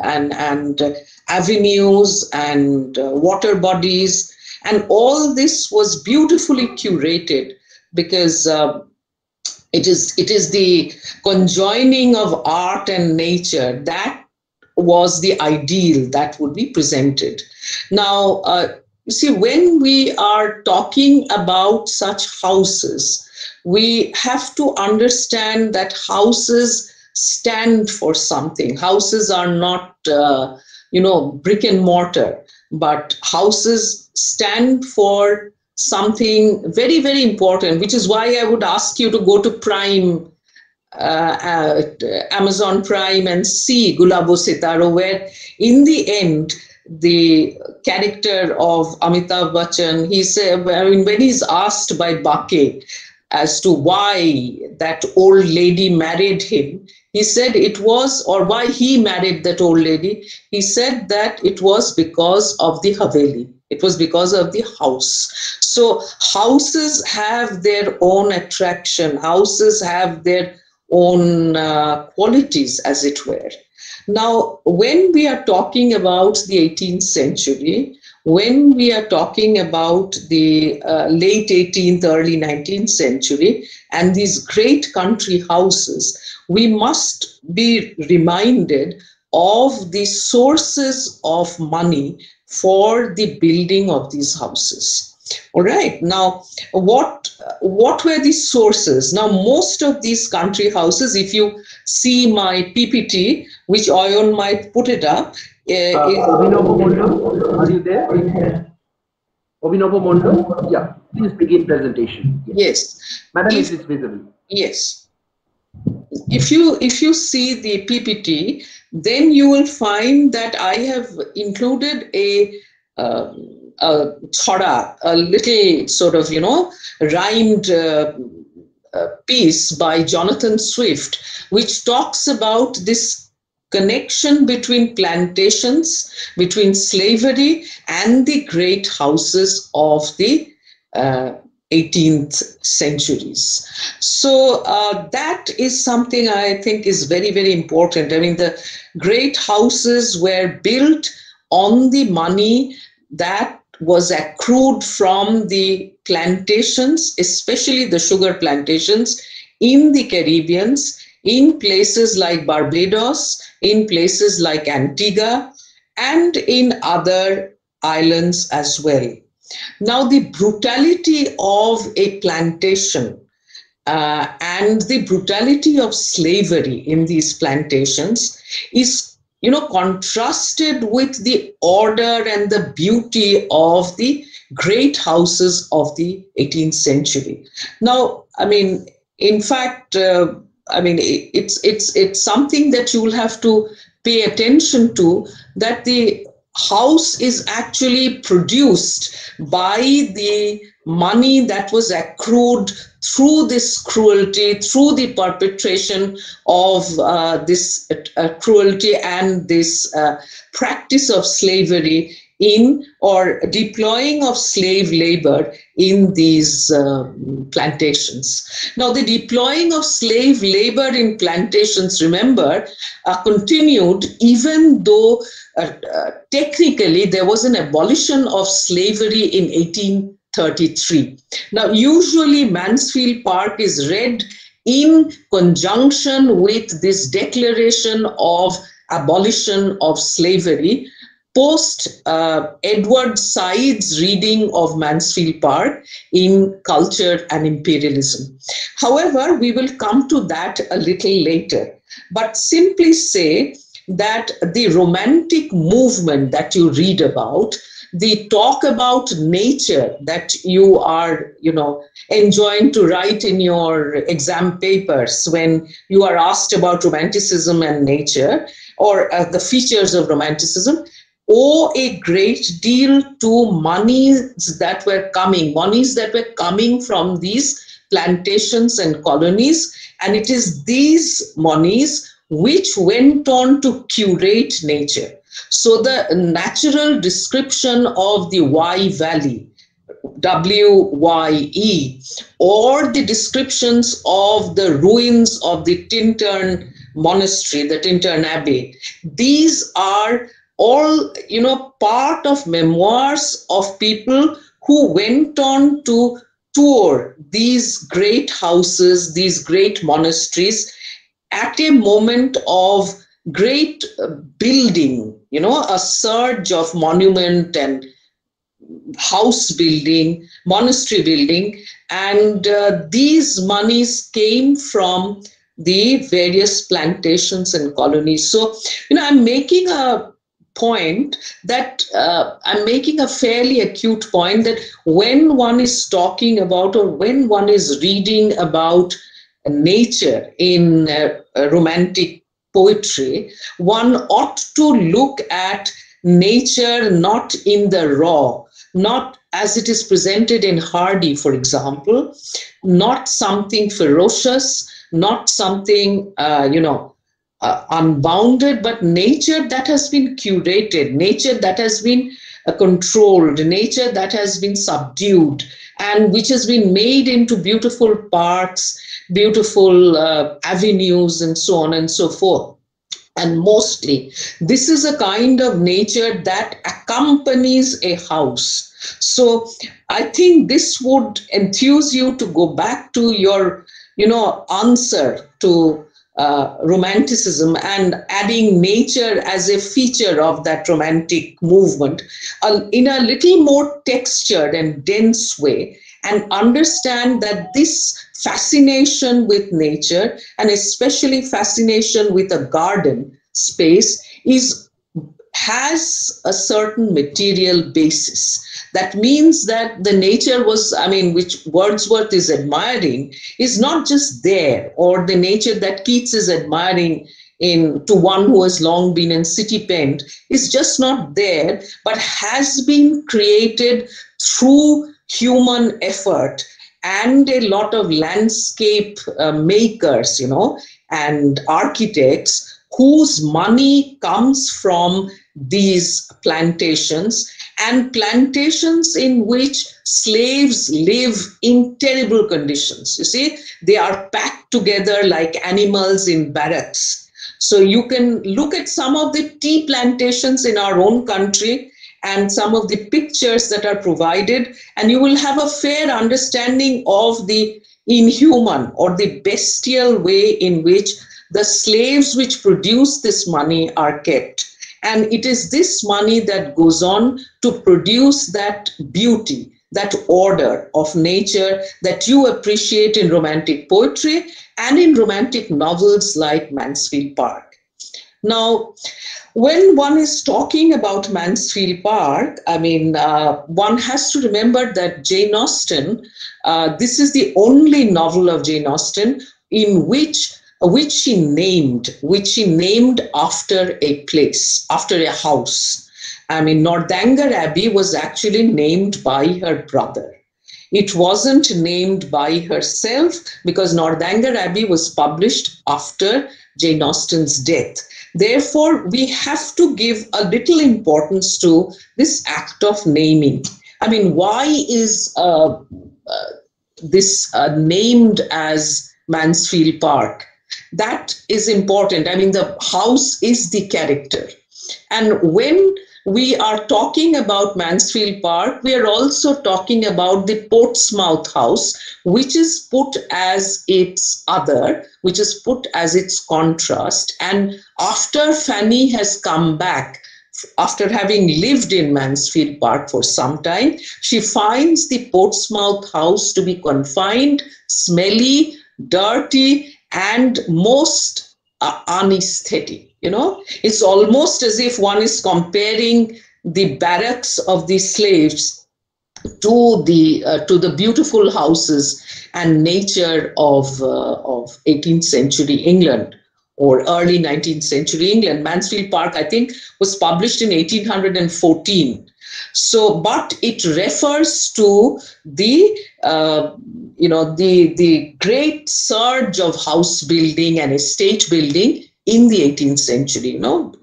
and and avenues and uh, water bodies. And all this was beautifully curated because uh, it is it is the conjoining of art and nature that was the ideal that would be presented. Now uh, you see, when we are talking about such houses, we have to understand that houses stand for something. Houses are not, uh, you know, brick and mortar, but houses stand for something very, very important, which is why I would ask you to go to Prime, uh, uh, Amazon Prime and see Gulabo Sitabo, where in the end, the character of Amitabh Bachchan, he said, I mean, when he's asked by Bake as to why that old lady married him, he said it was, or why he married that old lady, he said that it was because of the Haveli. It was because of the house. So houses have their own attraction. Houses have their own uh, qualities, as it were. Now, when we are talking about the 18th century, when we are talking about the uh, late 18th, early 19th century, and these great country houses, we must be reminded of the sources of money for the building of these houses. All right. Now, what what were the sources? Now, most of these country houses, if you see my PPT, which Oyon might put it up. Uh, uh, are you there? Obinobo Mondo, yeah, please begin presentation. Yes, yes. madam, if, it is visible. Yes. If you if you see the PPT, then you will find that I have included a uh, a chora, a little sort of, you know, rhymed uh, uh, piece by Jonathan Swift, which talks about this connection between plantations, between slavery and the great houses of the uh, 18th centuries. So uh, that is something I think is very, very important. I mean, the great houses were built on the money that was accrued from the plantations, especially the sugar plantations in the Caribbeans, in places like Barbados, in places like Antigua, and in other islands as well. Now, the brutality of a plantation uh, and the brutality of slavery in these plantations is, you know, contrasted with the order and the beauty of the great houses of the 18th century. Now, I mean, in fact, uh, I mean, it's it's it's something that you will have to pay attention to. That the house is actually produced by the money that was accrued through this cruelty, through the perpetration of uh, this uh, cruelty and this uh, practice of slavery in or deploying of slave labor in these uh, plantations. Now, the deploying of slave labor in plantations, remember, uh, continued even though uh, uh technically there was an abolition of slavery in 1833. Now, usually Mansfield Park is read in conjunction with this declaration of abolition of slavery post uh, Edward Said's reading of Mansfield Park in Culture and Imperialism. However, we will come to that a little later, but simply say that the romantic movement that you read about the talk about nature that you are you know enjoined to write in your exam papers when you are asked about romanticism and nature or uh, the features of romanticism owe a great deal to monies that were coming, monies that were coming from these plantations and colonies. And it is these monies which went on to curate nature. So the natural description of the Wye Valley, W-Y-E, or the descriptions of the ruins of the Tintern Monastery, the Tintern Abbey, these are all you know part of memoirs of people who went on to tour these great houses these great monasteries at a moment of great building you know a surge of monument and house building monastery building. And uh, these monies came from the various plantations and colonies. So you know i'm making a point that uh, I'm making a fairly acute point that when one is talking about or when one is reading about nature in uh, romantic poetry, one ought to look at nature not in the raw, not as it is presented in Hardy, for example, not something ferocious, not something, uh, you know, uh, unbounded, but nature that has been curated, nature that has been uh, controlled, nature that has been subdued, and which has been made into beautiful parks, beautiful uh, avenues, and so on and so forth. And mostly, this is a kind of nature that accompanies a house. So I think this would enthuse you to go back to your, you know, answer to uh, romanticism and adding nature as a feature of that romantic movement uh, in a little more textured and dense way and understand that this fascination with nature and especially fascination with a garden space is has a certain material basis that means that the nature was, I mean, which Wordsworth is admiring, is not just there, or the nature that Keats is admiring in to one who has long been in city pent is just not there, but has been created through human effort and a lot of landscape uh, makers, you know, and architects whose money comes from these plantations and plantations in which slaves live in terrible conditions. You see, they are packed together like animals in barracks. So you can look at some of the tea plantations in our own country and some of the pictures that are provided, and you will have a fair understanding of the inhuman or the bestial way in which the slaves which produce this money are kept. And it is this money that goes on to produce that beauty, that order of nature that you appreciate in romantic poetry and in romantic novels like Mansfield Park. Now, when one is talking about Mansfield Park, I mean, uh, one has to remember that Jane Austen, uh, this is the only novel of Jane Austen in which which she named, which she named after a place, after a house. I mean, Northanger Abbey was actually named by her brother. It wasn't named by herself because Northanger Abbey was published after Jane Austen's death. Therefore, we have to give a little importance to this act of naming. I mean, why is uh, uh, this uh, named as Mansfield Park? That is important. I mean, the house is the character. And when we are talking about Mansfield Park, we are also talking about the Portsmouth House, which is put as its other, which is put as its contrast. And after Fanny has come back, after having lived in Mansfield Park for some time, she finds the Portsmouth House to be confined, smelly, dirty, and most uh. You know, it's almost as if one is comparing the barracks of the slaves to the uh, to the beautiful houses and nature of uh, of 18th century England or early 19th century England. Mansfield Park, I think, was published in 1814. So, but it refers to the uh, you know the the great surge of house building and estate building in the 18th century. You know,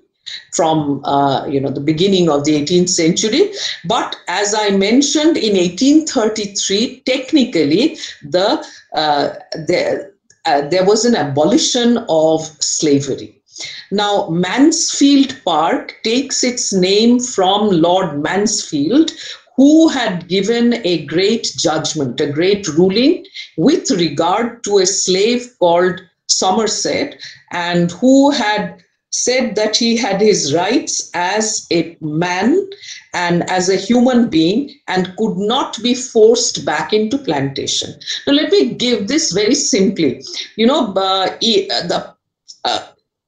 from uh, you know the beginning of the 18th century but as i mentioned in 1833 technically the, uh, the uh, there was an abolition of slavery now, Mansfield Park takes its name from Lord Mansfield, who had given a great judgment, a great ruling with regard to a slave called Somerset, and who had said that he had his rights as a man and as a human being and could not be forced back into plantation. Now, let me give this very simply. You know, uh, the uh,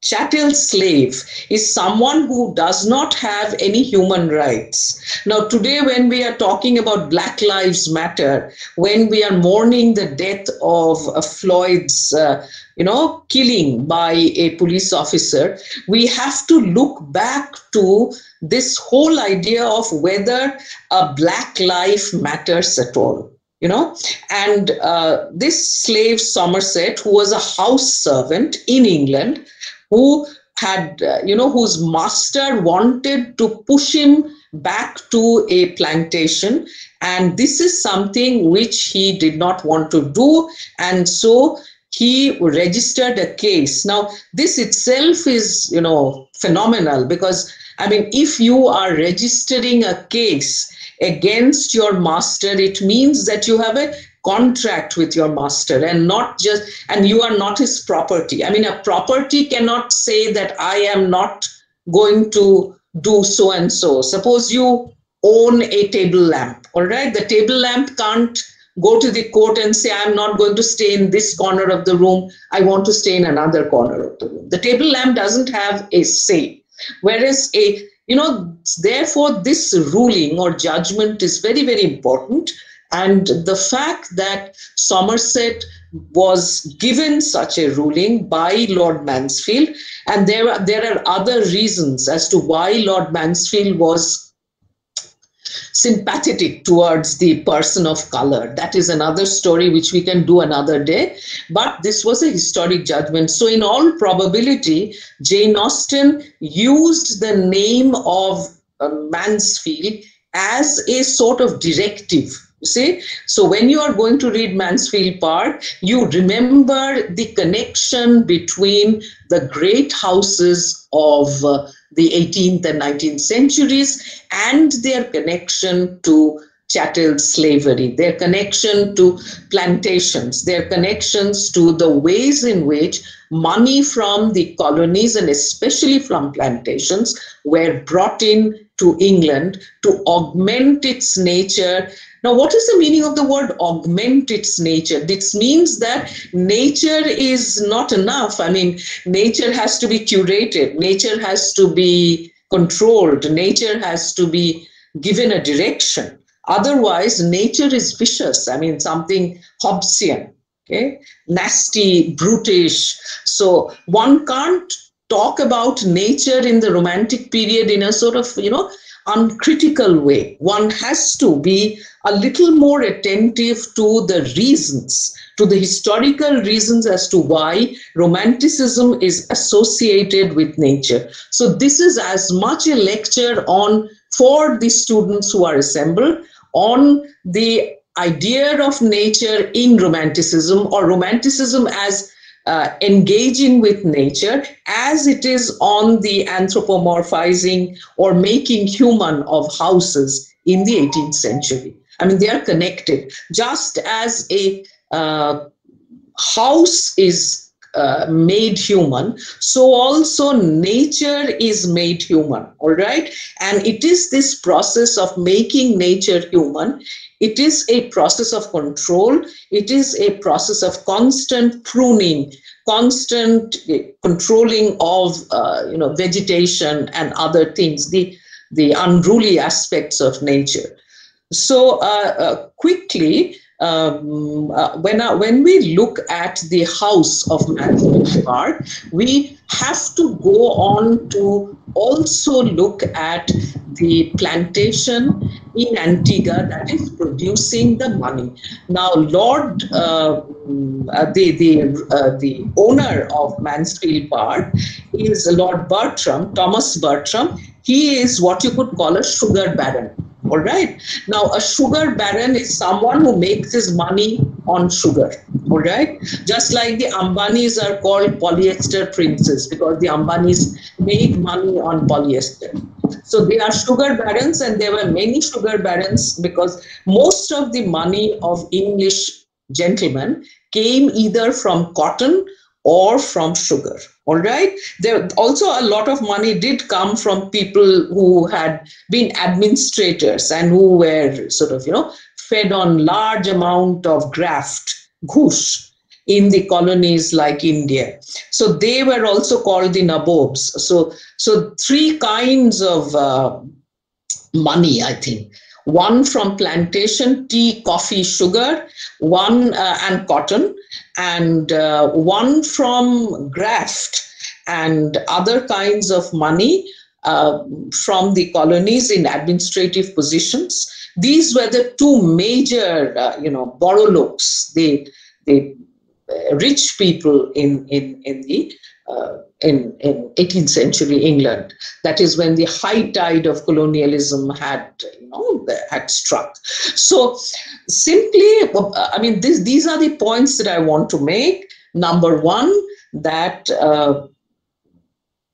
chattel slave is someone who does not have any human rights. Now, today, when we are talking about Black Lives Matter, when we are mourning the death of uh, Floyd's, uh, you know, killing by a police officer, we have to look back to this whole idea of whether a black life matters at all you know and uh, this slave somerset who was a house servant in england who had, uh, you know, whose master wanted to push him back to a plantation. And this is something which he did not want to do. And so he registered a case. Now, this itself is, you know, phenomenal because, I mean, if you are registering a case against your master, it means that you have a contract with your master and not just and you are not his property. I mean a property cannot say that i am not going to do so and so. Suppose you own a table lamp all right? The table lamp can't go to the court and say i'm not going to stay in this corner of the room. I want to stay in another corner of the room. The table lamp doesn't have a say. Whereas a you know therefore this ruling or judgment is very very important and the fact that Somerset was given such a ruling by Lord Mansfield, and there are, there are other reasons as to why Lord Mansfield was sympathetic towards the person of color. That is another story which we can do another day. But this was a historic judgment. So, in all probability, Jane Austen used the name of uh, Mansfield as a sort of directive you see? So when you are going to read mansfield park you remember the connection between the great houses of uh, the 18th and 19th centuries and their connection to chattel slavery, their connection to plantations, their connections to the ways in which money from the colonies and especially from plantations were brought in to England to augment its nature now, what is the meaning of the word augment its nature? This means that nature is not enough. I mean, nature has to be curated, nature has to be controlled, nature has to be given a direction. Otherwise, nature is vicious. I mean, something Hobbesian, okay, nasty, brutish. So one can't talk about nature in the romantic period in a sort of, you know, uncritical way. One has to be a little more attentive to the reasons, to the historical reasons as to why romanticism is associated with nature. So this is as much a lecture on for the students who are assembled on the idea of nature in romanticism or romanticism as uh, engaging with nature as it is on the anthropomorphizing or making human of houses in the 18th century. I mean, they are connected. Just as a uh, house is uh, made human, so also nature is made human, all right? And it is this process of making nature human. It is a process of control. It is a process of constant pruning, constant controlling of, uh, you know, vegetation and other things, the, the unruly aspects of nature. So uh, uh, quickly, um, uh, when, uh, when we look at the house of Mansfield Park, we have to go on to also look at the plantation in Antigua that is producing the money. Now, Lord, uh, uh, the the uh, the owner of Mansfield Park is Lord Bertram, Thomas Bertram. He is what you could call a sugar baron all right. Now, a sugar baron is someone who makes his money on sugar. All right. Just like the Ambanis are called polyester princes because the Ambanis make money on polyester. So they are sugar barons, and there were many sugar barons because most of the money of English gentlemen came either from cotton or from sugar. All right. There also a lot of money did come from people who had been administrators and who were sort of, you know, fed on large amount of graft, ghoosh, in the colonies like India. So they were also called the nabobs. So, so three kinds of uh, money, I think. One from plantation, tea, coffee, sugar, one uh, and cotton, and uh, one from graft and other kinds of money uh, from the colonies in administrative positions. These were the two major, uh, you know, boroloks, the, the rich people in, in, in the uh, in, in 18th century England. That is when the high tide of colonialism had, you know, had struck. So simply, I mean, this, these are the points that I want to make. Number one, that uh,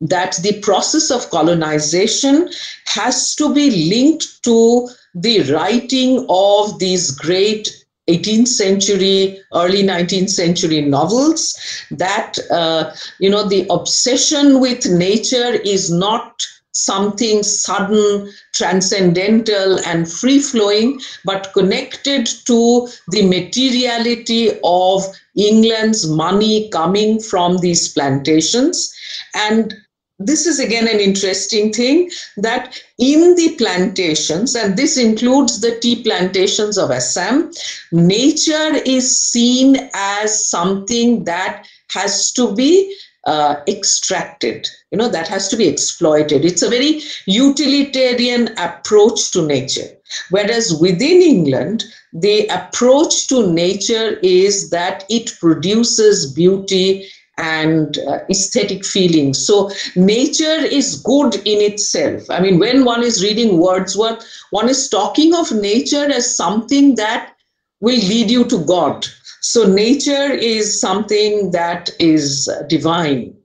that the process of colonization has to be linked to the writing of these great 18th century, early 19th century novels that, uh, you know, the obsession with nature is not something sudden, transcendental, and free flowing, but connected to the materiality of England's money coming from these plantations. And this is again an interesting thing that in the plantations, and this includes the tea plantations of Assam, nature is seen as something that has to be uh, extracted, you know, that has to be exploited. It's a very utilitarian approach to nature. Whereas within England, the approach to nature is that it produces beauty and uh, aesthetic feelings. So nature is good in itself. I mean, when one is reading Wordsworth, one is talking of nature as something that will lead you to God. So nature is something that is divine.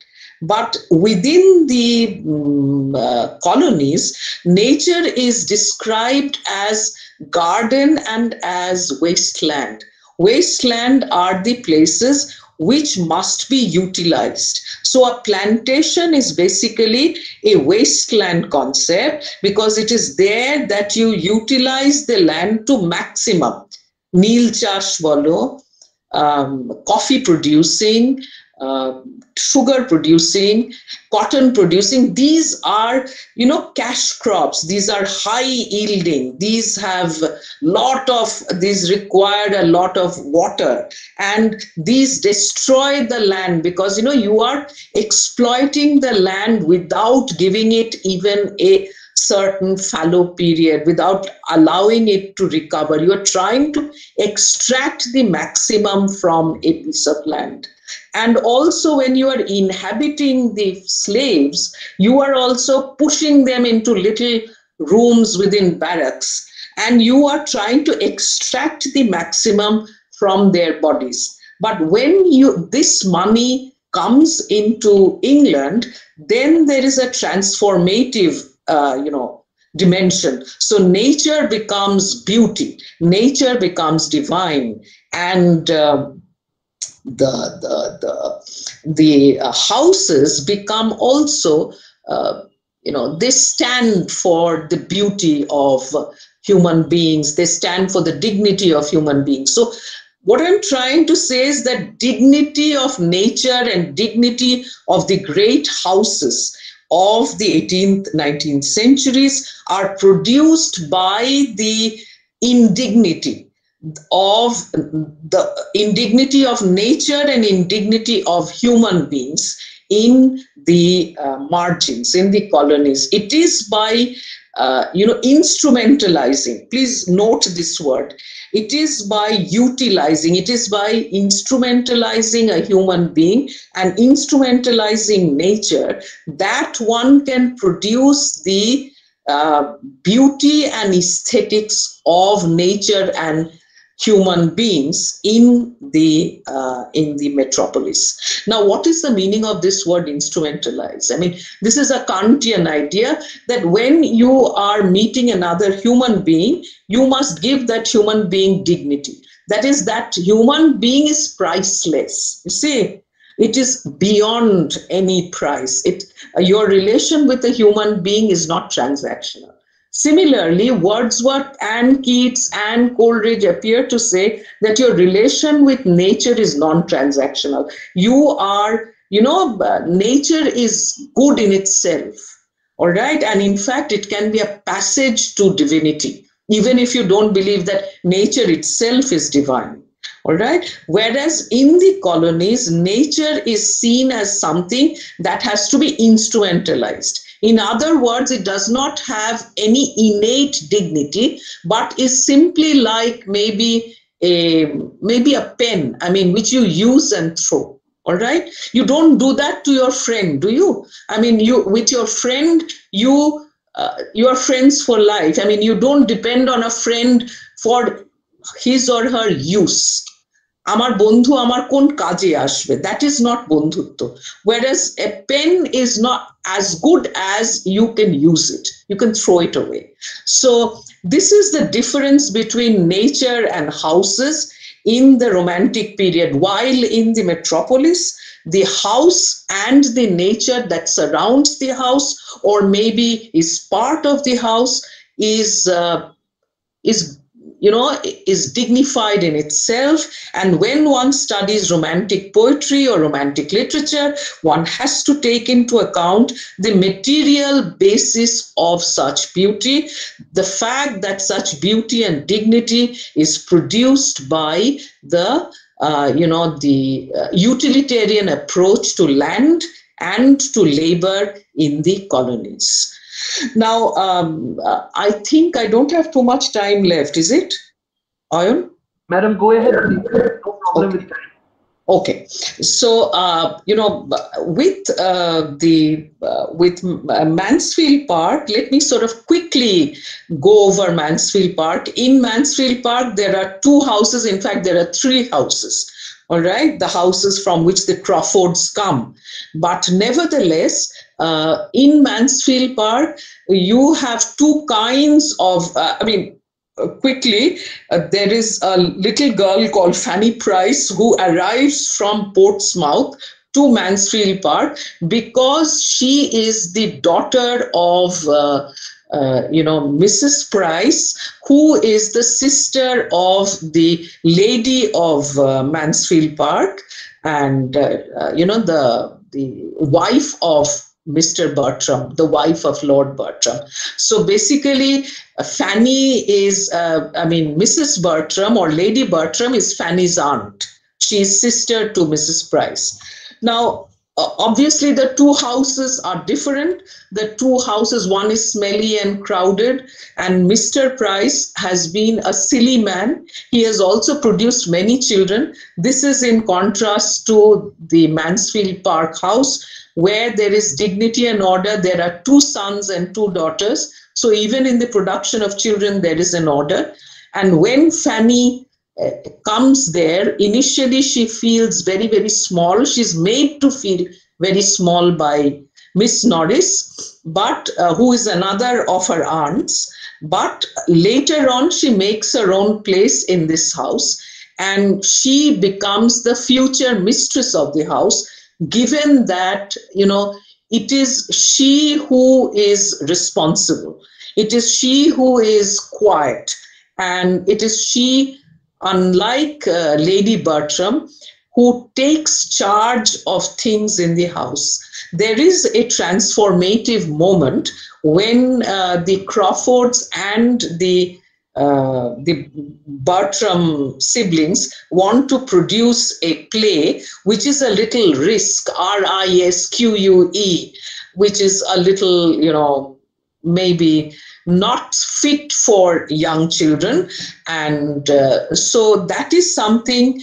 But within the um, uh, colonies, nature is described as garden and as wasteland. Wasteland are the places which must be utilized. So a plantation is basically a wasteland concept because it is there that you utilize the land to maximum. Nil chash bolo, um, coffee producing, uh, sugar producing, cotton producing. These are, you know, cash crops. These are high yielding. These have lot of, these require a lot of water and these destroy the land because, you know, you are exploiting the land without giving it even a certain fallow period without allowing it to recover. You are trying to extract the maximum from a piece of land. And also, when you are inhabiting the slaves, you are also pushing them into little rooms within barracks, and you are trying to extract the maximum from their bodies. But when you this money comes into England, then there is a transformative, uh, you know, dimension. So nature becomes beauty, nature becomes divine, and uh, the the the, the uh, houses become also uh, you know they stand for the beauty of human beings. They stand for the dignity of human beings. So what i'm trying to say is that dignity of nature and dignity of the great houses of the 18th 19th centuries are produced by the indignity of the indignity of nature and indignity of human beings in the uh, margins, in the colonies. It is by, uh, you know, instrumentalizing, please note this word, it is by utilizing, it is by instrumentalizing a human being and instrumentalizing nature that one can produce the uh, beauty and aesthetics of nature and human beings in the uh, in the metropolis. Now, what is the meaning of this word instrumentalize? I mean, this is a Kantian idea that when you are meeting another human being, you must give that human being dignity. That is, that human being is priceless. You see, it is beyond any price. It your relation with a human being is not transactional Similarly, Wordsworth and Keats and Coleridge appear to say that your relation with nature is non-transactional. You are, you know, nature is good in itself, all right? And in fact, it can be a passage to divinity, even if you don't believe that nature itself is divine. All right. Whereas in the colonies, nature is seen as something that has to be instrumentalized in other words, it does not have any innate dignity, but is simply like maybe a maybe a pen, I mean, which you use and throw. All right. You don't do that to your friend, do you? I mean, you with your friend, you uh, you are friends for life. I mean, you don't depend on a friend for his or her use. আমার বন্ধু আমার কোন কাজে আসবে that is not বন্ধুত্ব whereas a pen is not as good as you can use it you can throw it away so this is the difference between nature and houses in the romantic period while in the metropolis the house and the nature that surrounds the house or maybe is part of the house is uh, is you know, is dignified in itself. And when one studies romantic poetry or romantic literature, one has to take into account the material basis of such beauty, the fact that such beauty and dignity is produced by the, uh, you know, the uh, utilitarian approach to land and to labor in the colonies. Now, um, uh, I think I don't have too much time left, is it? Ayan? Madam, go ahead. No problem Okay. with time. Okay, so uh, you know, with uh, the uh, with uh, Mansfield Park, let me sort of quickly go over Mansfield Park. In Mansfield Park, there are two houses. In fact, there are three houses. All right, the houses from which the Crawfords come. But nevertheless, uh, in Mansfield Park, you have two kinds of. Uh, I mean, uh, quickly, uh, there is a little girl called Fanny Price who arrives from Portsmouth to Mansfield Park because she is the daughter of, uh, uh, you know, Mrs. Price, who is the sister of the lady of uh, Mansfield Park, and uh, uh, you know the the wife of Mr. Bertram, the wife of Lord Bertram. So basically, Fanny is, I mean, Mrs. Bertram or Lady Bertram is Fanny's aunt. She is sister to Mrs. Price. Now, obviously, the two houses are different. The two houses, one is smelly and crowded, and Mr. Price has been a silly man. He has also produced many children. This is in contrast to the Mansfield Park house, where there is dignity and order. There are two sons and two daughters. So even in the production of children, there is an order. And when Fanny comes there, initially she feels very, very small. She's made to feel very small by Miss Norris, but uh, who is another of her aunts. But later on, she makes her own place in this house and she becomes the future mistress of the house given that you know it is she who is responsible it is she who is quiet and it is she unlike uh, lady bertram who takes charge of things in the house. There is a transformative moment when uh, the crawfords and the uh, the Bertram siblings want to produce a play which is a little risk, R I S Q U E, which is a little, you know, maybe not fit for young children. And uh, so that is something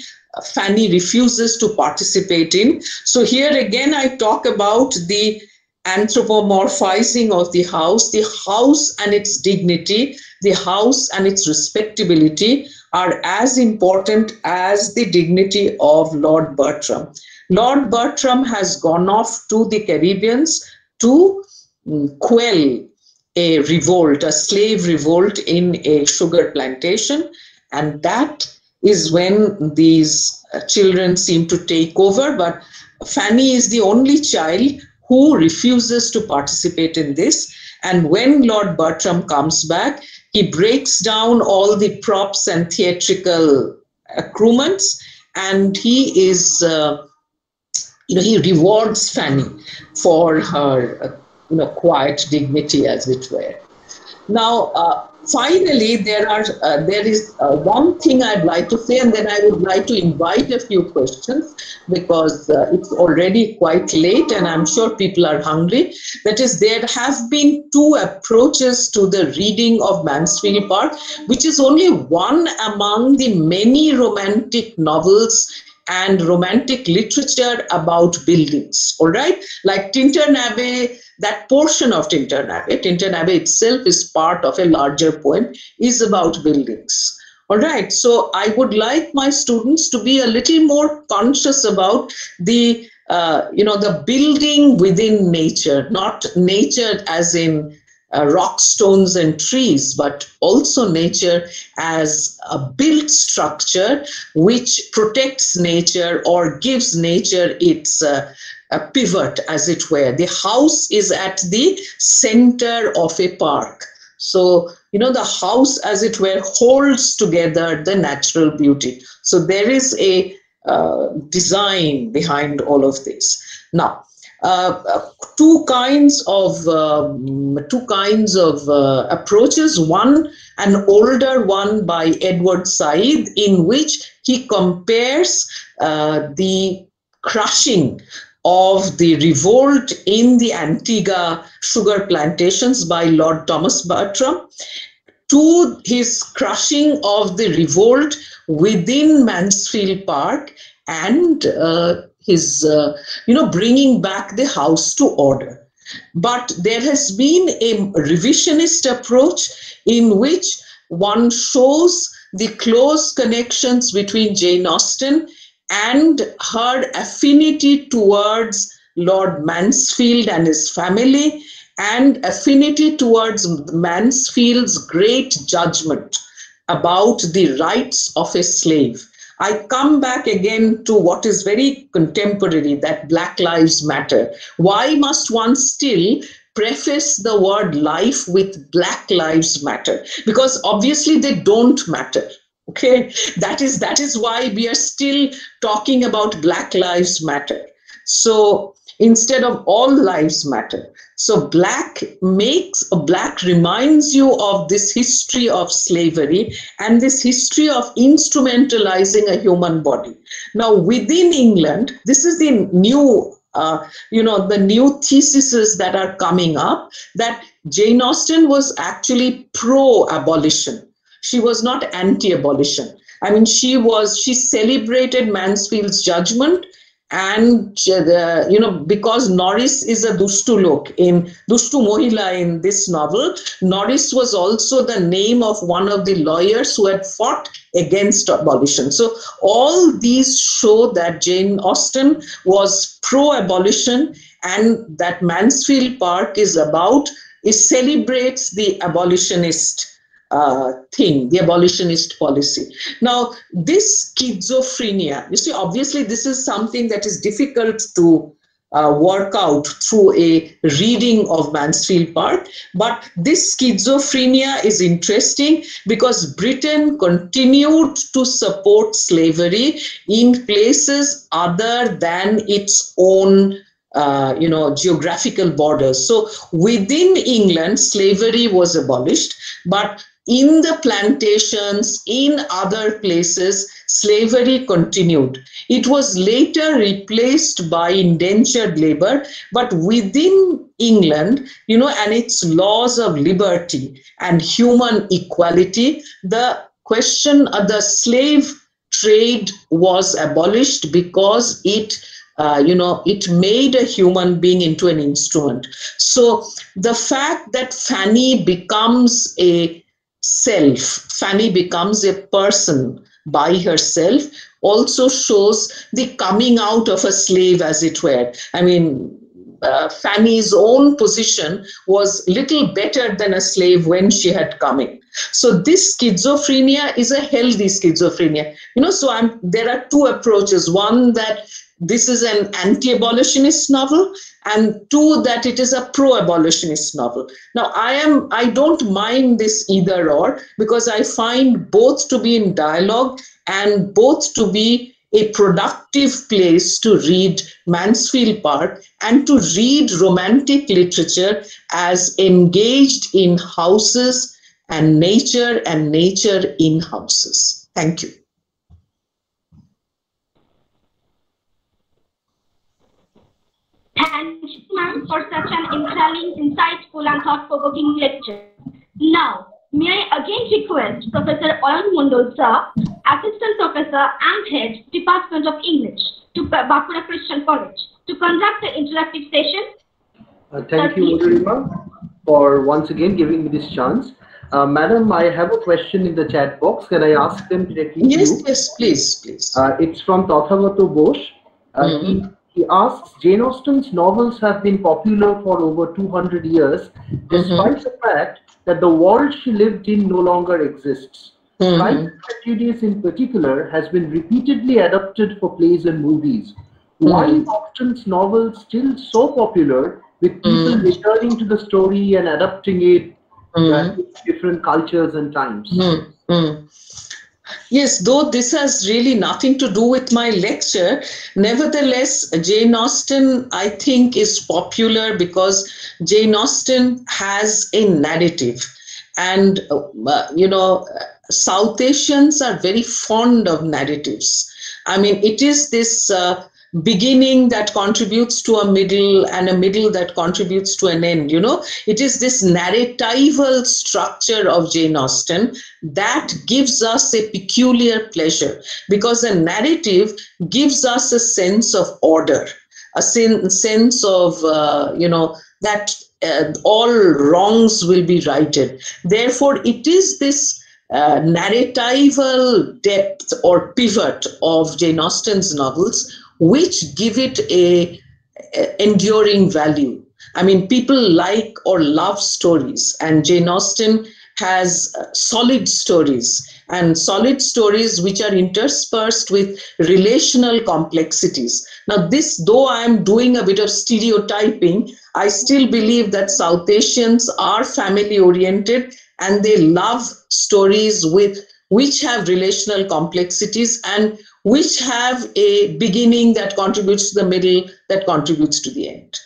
Fanny refuses to participate in. So here again, I talk about the anthropomorphizing of the house, the house and its dignity, the house and its respectability are as important as the dignity of Lord Bertram. Lord Bertram has gone off to the Caribbeans to mm, quell a revolt, a slave revolt in a sugar plantation, and that is when these uh, children seem to take over. But Fanny is the only child who refuses to participate in this. And when Lord Bertram comes back, he breaks down all the props and theatrical accoutrements, and he is, uh, you know, he rewards Fanny for her, uh, you know, quiet dignity, as it were. Now, uh, finally, there are uh, there is uh, one thing I'd like to say, and then I would like to invite a few questions because uh, it's already quite late, and I'm sure people are hungry. That is, there have been two approaches to the reading of Mansfield Park, which is only one among the many romantic novels and romantic literature about buildings. All right, like Tintern Abbey that portion of Tintern Abbey, Tintern Abbey itself is part of a larger poem, is about buildings. All right, so I would like my students to be a little more conscious about the, uh, you know, the building within nature, not nature as in uh, rock, stones, and trees, but also nature as a built structure which protects nature or gives nature its uh, a pivot, as it were. The house is at the center of a park. So, you know, the house, as it were, holds together the natural beauty. So, there is a uh, design behind all of this. Now, uh, two kinds of um, two kinds of uh, approaches. One, an older one by Edward Said, in which he compares uh, the crushing of the revolt in the Antigua sugar plantations by Lord Thomas Bertram to his crushing of the revolt within Mansfield Park and uh, his, uh, you know, bringing back the house to order. But there has been a revisionist approach in which one shows the close connections between Jane Austen and her affinity towards Lord Mansfield and his family and affinity towards Mansfield's great judgment about the rights of a slave. I come back again to what is very contemporary that Black Lives Matter. Why must one still preface the word life with Black Lives Matter? Because obviously they don't matter. Okay, that is that is why we are still talking about Black Lives Matter. So instead of all lives matter. So black makes black reminds you of this history of slavery and this history of instrumentalizing a human body. Now within England, this is the new uh, you know the new theses that are coming up that Jane Austen was actually pro-abolition. She was not anti-abolition. I mean, she was she celebrated Mansfield's judgment and you know because Norris is a dushtu in dushtu mohila in this novel Norris was also the name of one of the lawyers who had fought against abolition. So all these show that Jane Austen was pro abolition and that Mansfield Park is about it celebrates the abolitionist uh, thing, the abolitionist policy. Now, this schizophrenia, you see, obviously, this is something that is difficult to uh, work out through a reading of Mansfield Park. But this schizophrenia is interesting because Britain continued to support slavery in places other than its own uh, you know, geographical borders. So within England, slavery was abolished, but in the plantations, in other places, slavery continued. It was later replaced by indentured labor, but within England, you know, and its laws of liberty and human equality, the question of the slave trade was abolished because it uh, you know, it made a human being into an instrument. So the fact that Fanny becomes a self. Fanny becomes a person by herself, also shows the coming out of a slave, as it were. I mean, uh, Fanny's own position was little better than a slave when she had come in. So this schizophrenia is a healthy schizophrenia. You know, so I'm, there are two approaches. One that this is an anti-abolitionist novel and two that it is a pro-abolitionist novel now i am i don't mind this either or because i find both to be in dialogue and both to be a productive place to read Mansfield Park and to read romantic literature as engaged in houses and nature and nature in houses. Thank you. Thank you, ma'am, for such an enthralling, insightful, and thought-provoking lecture. Now, may I again request Professor Ayan Mondal, sir, Assistant Professor and Head, Department of English, to Bankura Christian College, to conduct the interactive session. Uh, thank sir, you, Madhurima, for once again giving me this chance. Uh, Madam, I have a question in the chat box. Can I ask them directly? Yes, yes, please, please. Uh, it's from Tathavato Bosch. Uh, mm -hmm. He, asks, Jane Austen's novels have been popular for over 200 years, despite mm-hmm. the fact that the world she lived in no longer exists. Mm-hmm. Pride Prejudice in particular has been repeatedly adapted for plays and movies. Mm-hmm. Why is Austen's novel still so popular with people mm-hmm. returning to the story and adapting it mm-hmm. different cultures and times? Yes, though this has really nothing to do with my lecture, nevertheless, Jane Austen, I think, is popular because Jane Austen has a narrative. And, uh, you know, South Asians are very fond of narratives. I mean, it is this uh, beginning that contributes to a middle and a middle that contributes to an end. You know, it is this narratival structure of Jane Austen that gives us a peculiar pleasure because a narrative gives us a sense of order, a sen- sense of, uh, you know, that uh, all wrongs will be righted. Therefore, it is this uh, narratival depth or pivot of Jane Austen's novels which give it a, a enduring value. I mean, people like or love stories, and Jane Austen has uh, solid stories and solid stories which are interspersed with relational complexities. Now, this, though I am doing a bit of stereotyping, I still believe that South Asians are family oriented and they love stories with which have relational complexities and which have a beginning that contributes to the middle that contributes to the end.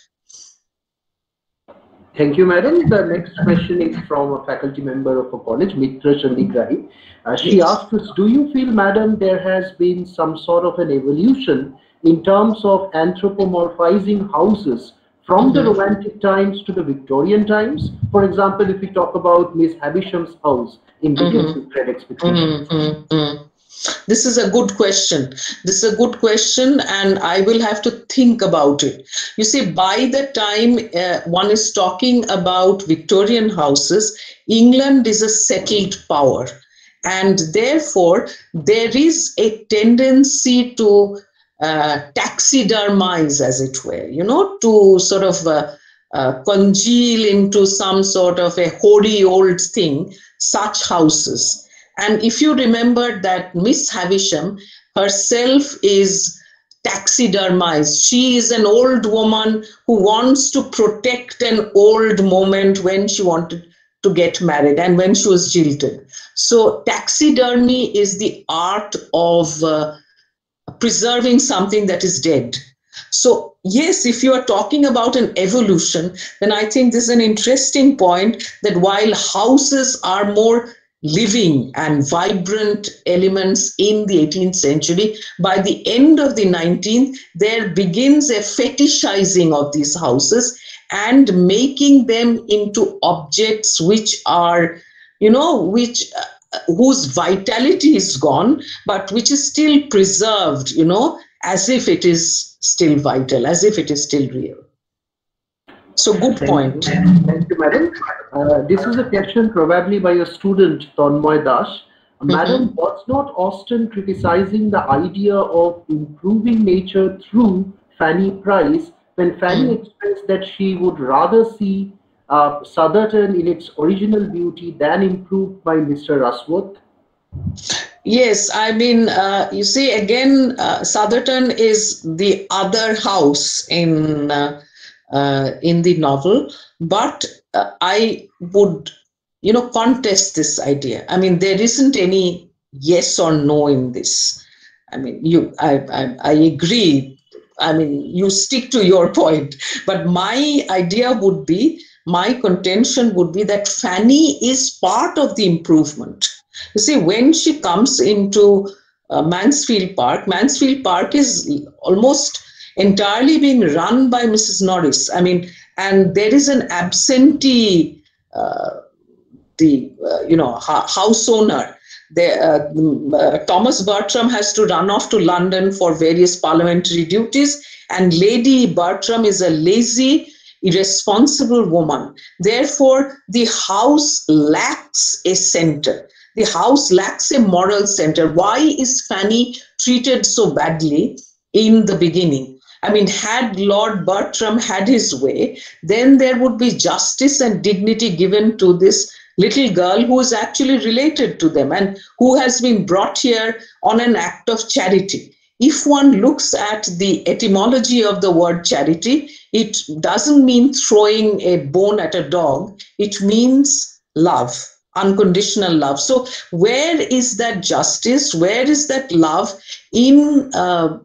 Thank you, madam. The next question is from a faculty member of a college, Mitra Chandigrahi. Uh, she yes. asked us, do you feel, madam, there has been some sort of an evolution in terms of anthropomorphizing houses from the. Romantic times to the Victorian times? For example, if we talk about Miss Havisham's house in Dickens' mm -hmm. Expectations. Mm -hmm. This is a good question. This is a good question, and I will have to think about it. You see, by the time uh, one is talking about Victorian houses, England is a settled power. And therefore, there is a tendency to uh, taxidermize, as it were, you know, to sort of uh, uh, congeal into some sort of a hoary old thing, such houses. And if you remember that Miss Havisham herself is taxidermized. She is an old woman who wants to protect an old moment when she wanted to get married and when she was jilted. So taxidermy is the art of uh, preserving something that is dead. So yes, if you are talking about an evolution, then I think this is an interesting point that while houses are more living and vibrant elements in the 18th century. By the end of the 19th, there begins a fetishizing of these houses and making them into objects which are, you know, which uh, whose vitality is gone, but which is still preserved, you know, as if it is still vital, as if it is still real. So good point. Thank you, madam. Uh, this is a question probably by a student, Tonmoy Das. Mm -hmm. Madam, was not Austen criticizing the idea of improving nature through Fanny Price when Fanny mm. expressed that she would rather see uh, Sotherton in its original beauty than improved by Mr. Rushworth? Yes, I mean, uh, you see, again, uh, Sotherton is the other house in uh, uh, in the novel, but uh, I would, you know, contest this idea. I mean, there isn't any yes or no in this. I mean, you, I, I, I agree. I mean, you stick to your point, but my idea would be, my contention would be that Fanny is part of the improvement. You see, when she comes into uh, Mansfield Park, Mansfield Park is almost entirely being run by Mrs. Norris. I mean, and there is an absentee, uh, the uh, you know house owner. The, uh, uh, Thomas Bertram has to run off to London for various parliamentary duties, and Lady Bertram is a lazy, irresponsible woman. Therefore, the house lacks a center. The house lacks a moral center. Why is Fanny treated so badly in the beginning? I mean, had Lord Bertram had his way, then there would be justice and dignity given to this little girl who is actually related to them and who has been brought here on an act of charity. If one looks at the etymology of the word charity, it doesn't mean throwing a bone at a dog, it means love unconditional love. So, where is that justice? Where is that love in uh,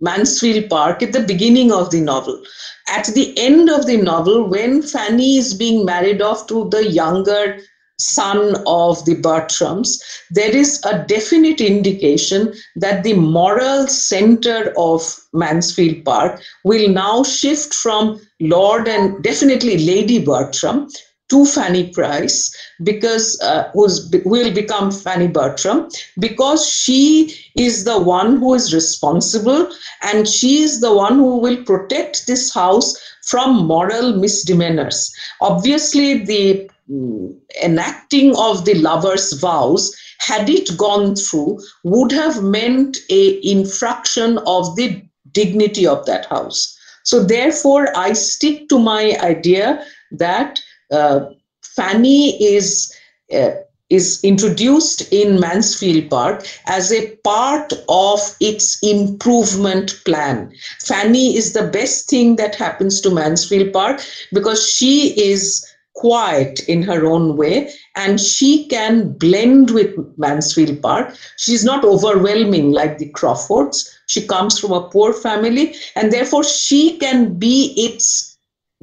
Mansfield Park at the beginning of the novel. At the end of the novel, when Fanny is being married off to the younger son of the Bertrams, there is a definite indication that the moral center of Mansfield Park will now shift from Lord and definitely Lady Bertram to Fanny Price because uh, who's will become Fanny Bertram because she is the one who is responsible and she is the one who will protect this house from moral misdemeanors. Obviously, the mm, enacting of the lover's vows had it gone through would have meant a infraction of the dignity of that house so therefore i stick to my idea that Fanny is uh, is introduced in Mansfield Park as a part of its improvement plan. Fanny is the best thing that happens to Mansfield Park because she is quiet in her own way and she can blend with Mansfield Park. She's not overwhelming like the Crawfords. She comes from a poor family and therefore she can be its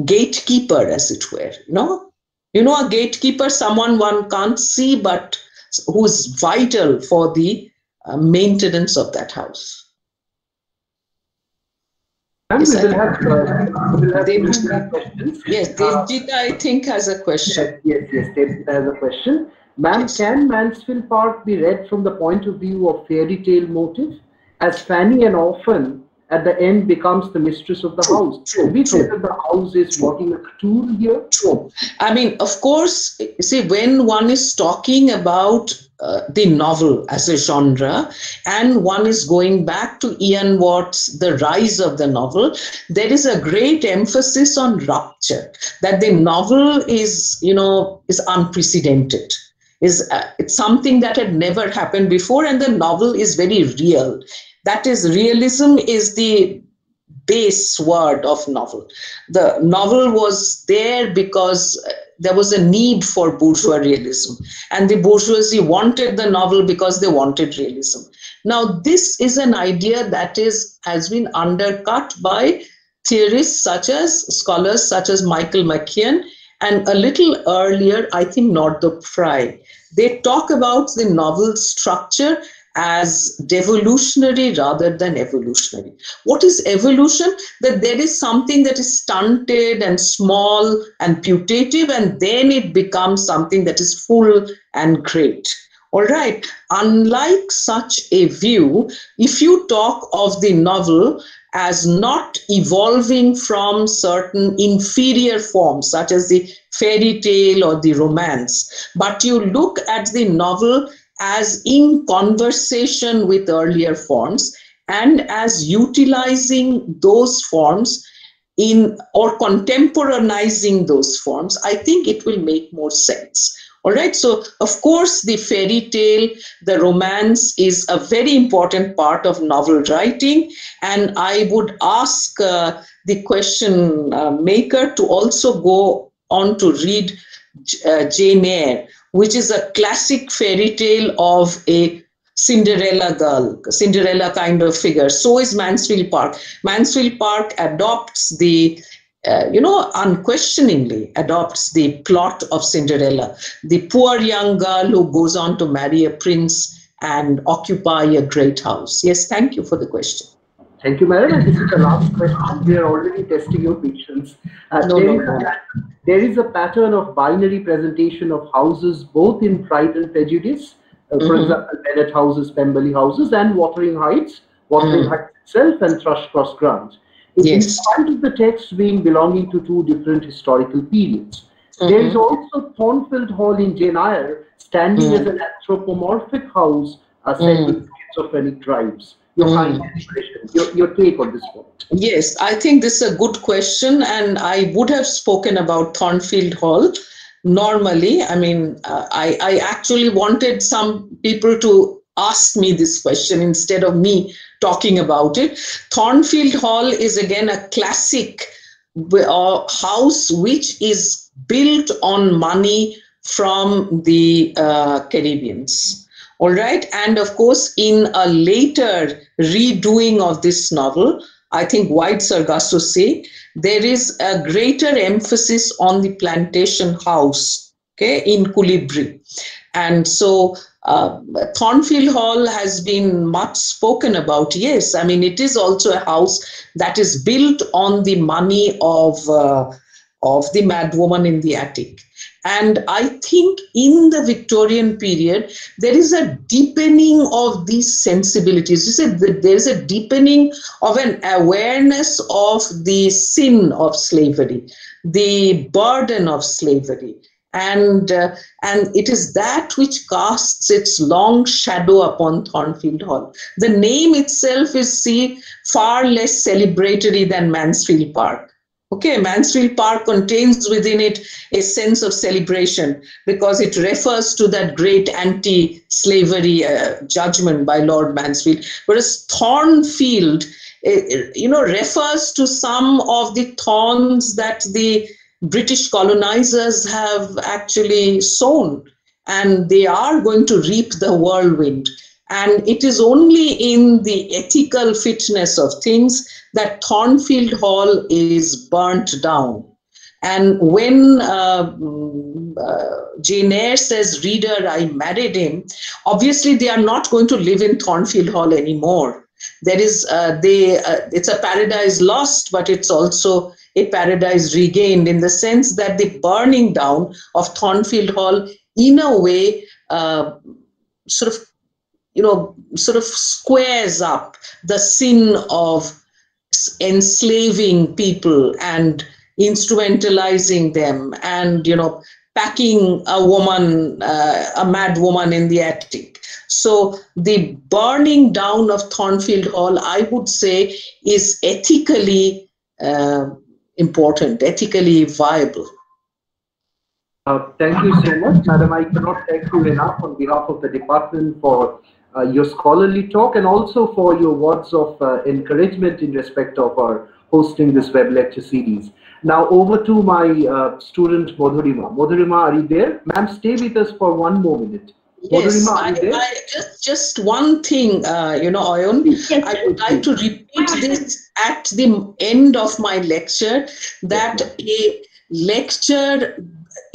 gatekeeper, as it were. You know, you know, a gatekeeper, someone one can't see, but who's vital for the uh, maintenance of that house. yes, we will have, uh, we will have questions. Yes, Devjita, uh, I think, has a question. Yes, yes, yes Devjita has a question. Ma'am, yes. can Mansfield Park be read from the point of view of fairy tale motive? As Fanny and Orphan at the end becomes the mistress of the true, house. True, we true. say that the house is true. working a tool here. True. I mean, of course, see, when one is talking about uh, the novel as a genre, and one is going back to Ian Watt's The Rise of the Novel, there is a great emphasis on rupture, that the novel is, you know, is unprecedented is uh, it's something that had never happened before and the novel is very real that is, realism is the base word of novel. The novel was there because uh, there was a need for bourgeois realism, and the bourgeoisie wanted the novel because they wanted realism. Now, this is an idea that is has been undercut by theorists such as scholars such as Michael McKeon, and a little earlier, I think Northrop Frye. They talk about the novel structure as devolutionary rather than evolutionary. What is evolution? That there is something that is stunted and small and putative, and then it becomes something that is full and great. All right. Unlike such a view, if you talk of the novel as not evolving from certain inferior forms, such as the fairy tale or the romance, but you look at the novel as in conversation with earlier forms and as utilizing those forms in or contemporaneizing those forms, I think it will make more sense. All right, so of course, the fairy tale, the romance is a very important part of novel writing. And I would ask uh, the question uh, maker to also go on to read uh, Jane Eyre, which is a classic fairy tale of a Cinderella girl, Cinderella kind of figure. So is Mansfield Park. Mansfield Park adopts the, uh, you know, unquestioningly adopts the plot of Cinderella. The poor young girl who goes on to marry a prince and occupy a great house. Yes, thank you for the question. Thank you, madam. And this is the last question. We are already testing your patience. Uh, no, there, no, is no. A, there is a pattern of binary presentation of houses both in Pride and Prejudice. Uh, for mm -hmm. example, Bennet houses, Pemberley houses, and Wuthering Heights, Wuthering mm. Heights itself, and thrush Thrushcross Grange. Yes. In spite of the text being belonging to two different historical periods. Mm -hmm. There is also Thornfield Hall in Jane Eyre, standing mm. as an anthropomorphic house uh, set with schizophrenic tribes your mm. your, your take on this point. Yes, I think this is a good question, and I would have spoken about Thornfield Hall. Normally, I mean, uh, I, I actually wanted some people to ask me this question instead of me talking about it. Thornfield Hall is again a classic uh, house which is built on money from the uh, Caribbeans all right. And of course, in a later redoing of this novel, I think Wide Sargasso Sea, there is a greater emphasis on the plantation house okay, in Coulibri. And so uh, Thornfield Hall has been much spoken about. Yes, I mean, it is also a house that is built on the money of, uh, of the madwoman in the attic. And I think in the Victorian period, there is a deepening of these sensibilities. You said that there is a deepening of an awareness of the sin of slavery, the burden of slavery. And, uh, and it is that which casts its long shadow upon Thornfield Hall. The name itself is see, far less celebratory than Mansfield Park Okay, Mansfield Park contains within it a sense of celebration because it refers to that great anti slavery uh, judgment by Lord Mansfield. Whereas Thornfield, uh, you know, refers to some of the thorns that the British colonizers have actually sown, and they are going to reap the whirlwind. And it is only in the ethical fitness of things that Thornfield Hall is burnt down. And when uh, uh, Jane Eyre says, reader, I married him, obviously they are not going to live in Thornfield Hall anymore. There is, uh, they, uh, it's a paradise lost, but it's also a paradise regained in the sense that the burning down of Thornfield Hall, in a way, uh, sort of, you know, sort of squares up the sin of enslaving people and instrumentalizing them and you know packing a woman uh, a mad woman in the attic. So the burning down of thornfield hall i would say is ethically uh, important ethically viable. Uh, thank you so much. Madam i cannot thank you enough on behalf of the department for your scholarly talk and also for your words of uh, encouragement in respect of our hosting this web lecture series. Now over to my uh, student Madhurima. Madhurima, are you there? Ma'am, stay with us for one more minute. Yes, I, I, just, just one thing, uh, you know, Oyun, yes, I would like to repeat this at the end of my lecture, that a lecture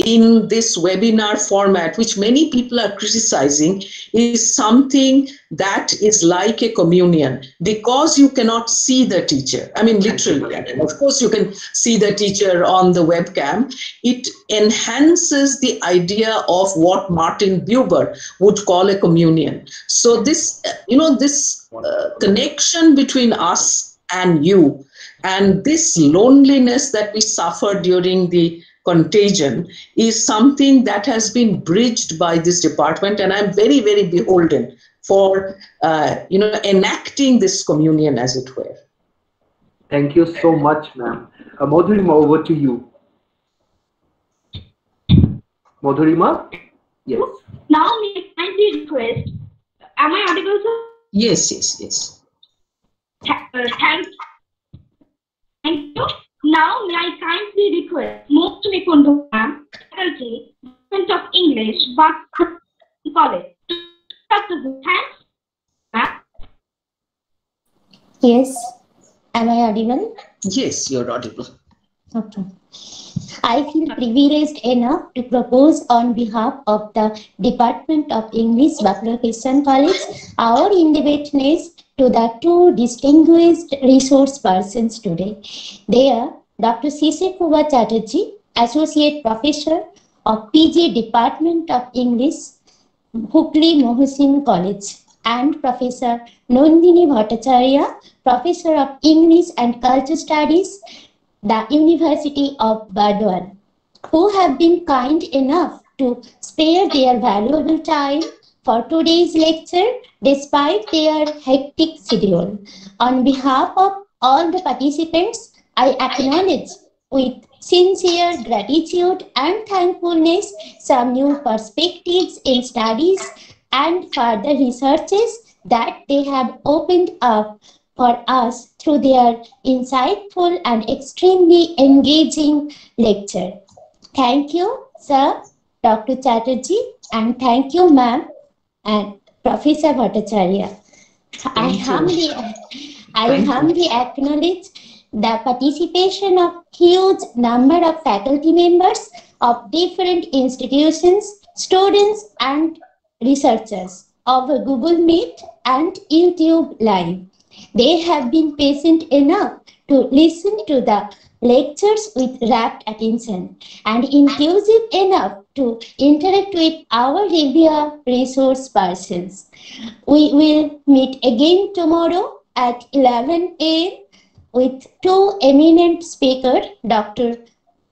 in this webinar format, which many people are criticizing, is something that is like a communion because you cannot see the teacher. I mean, literally, I mean, of course, you can see the teacher on the webcam. It enhances the idea of what Martin Buber would call a communion. So, this, you know, this uh, connection between us and you and this loneliness that we suffer during the contagion is something that has been bridged by this department and i'm very very beholden for uh, you know enacting this communion as it were. Thank you so much ma'am. Uh, madhurima over to you. Madhurima? Yes. Now may i kindly request am i audible sir? Yes yes yes. Th uh, thank, thank you now, may I kindly request Moktu Mikundo ma'am, faculty, Department of English, Boston College, to start the thanks, ma'am. Yes. Am I audible? Yes, you're audible. Okay. I feel privileged enough to propose on behalf of the Department of English, Bankura Christian College, our indebtedness to the two distinguished resource persons today. They are Dr. C.C. Kuba Chatterjee, Associate Professor of PG Department of English, Hooghly Mohsin College, and Professor Nandini Bhattacharya, Professor of English and Culture Studies, the University of Burdwan, who have been kind enough to spare their valuable time for today's lecture despite their hectic schedule. On behalf of all the participants, I acknowledge with sincere gratitude and thankfulness some new perspectives in studies and further researches that they have opened up for us through their insightful and extremely engaging lecture. Thank you, sir, Dr. Chatterjee, and thank you, ma'am, and Professor Bhattacharya. I humbly, I humbly acknowledge the participation of huge number of faculty members of different institutions, students, and researchers over Google Meet and YouTube Live. They have been patient enough to listen to the lectures with rapt attention and inclusive enough to interact with our reviewer resource persons. We will meet again tomorrow at 11 a.m. with two eminent speakers, Dr.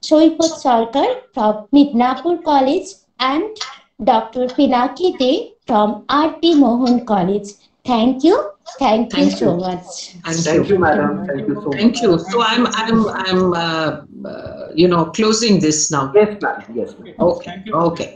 Shoipot Sarkar from Midnapur College and Dr. Pinaki De from R.T. Mohan College. Thank you. Thank, Thank you so you. much. Thank, Thank you, madam. Thank you so much. Thank you. So I'm, I'm, I'm, uh, uh, you know, closing this now. Yes, ma'am. Yes, ma'am. Okay. Thank you. Okay.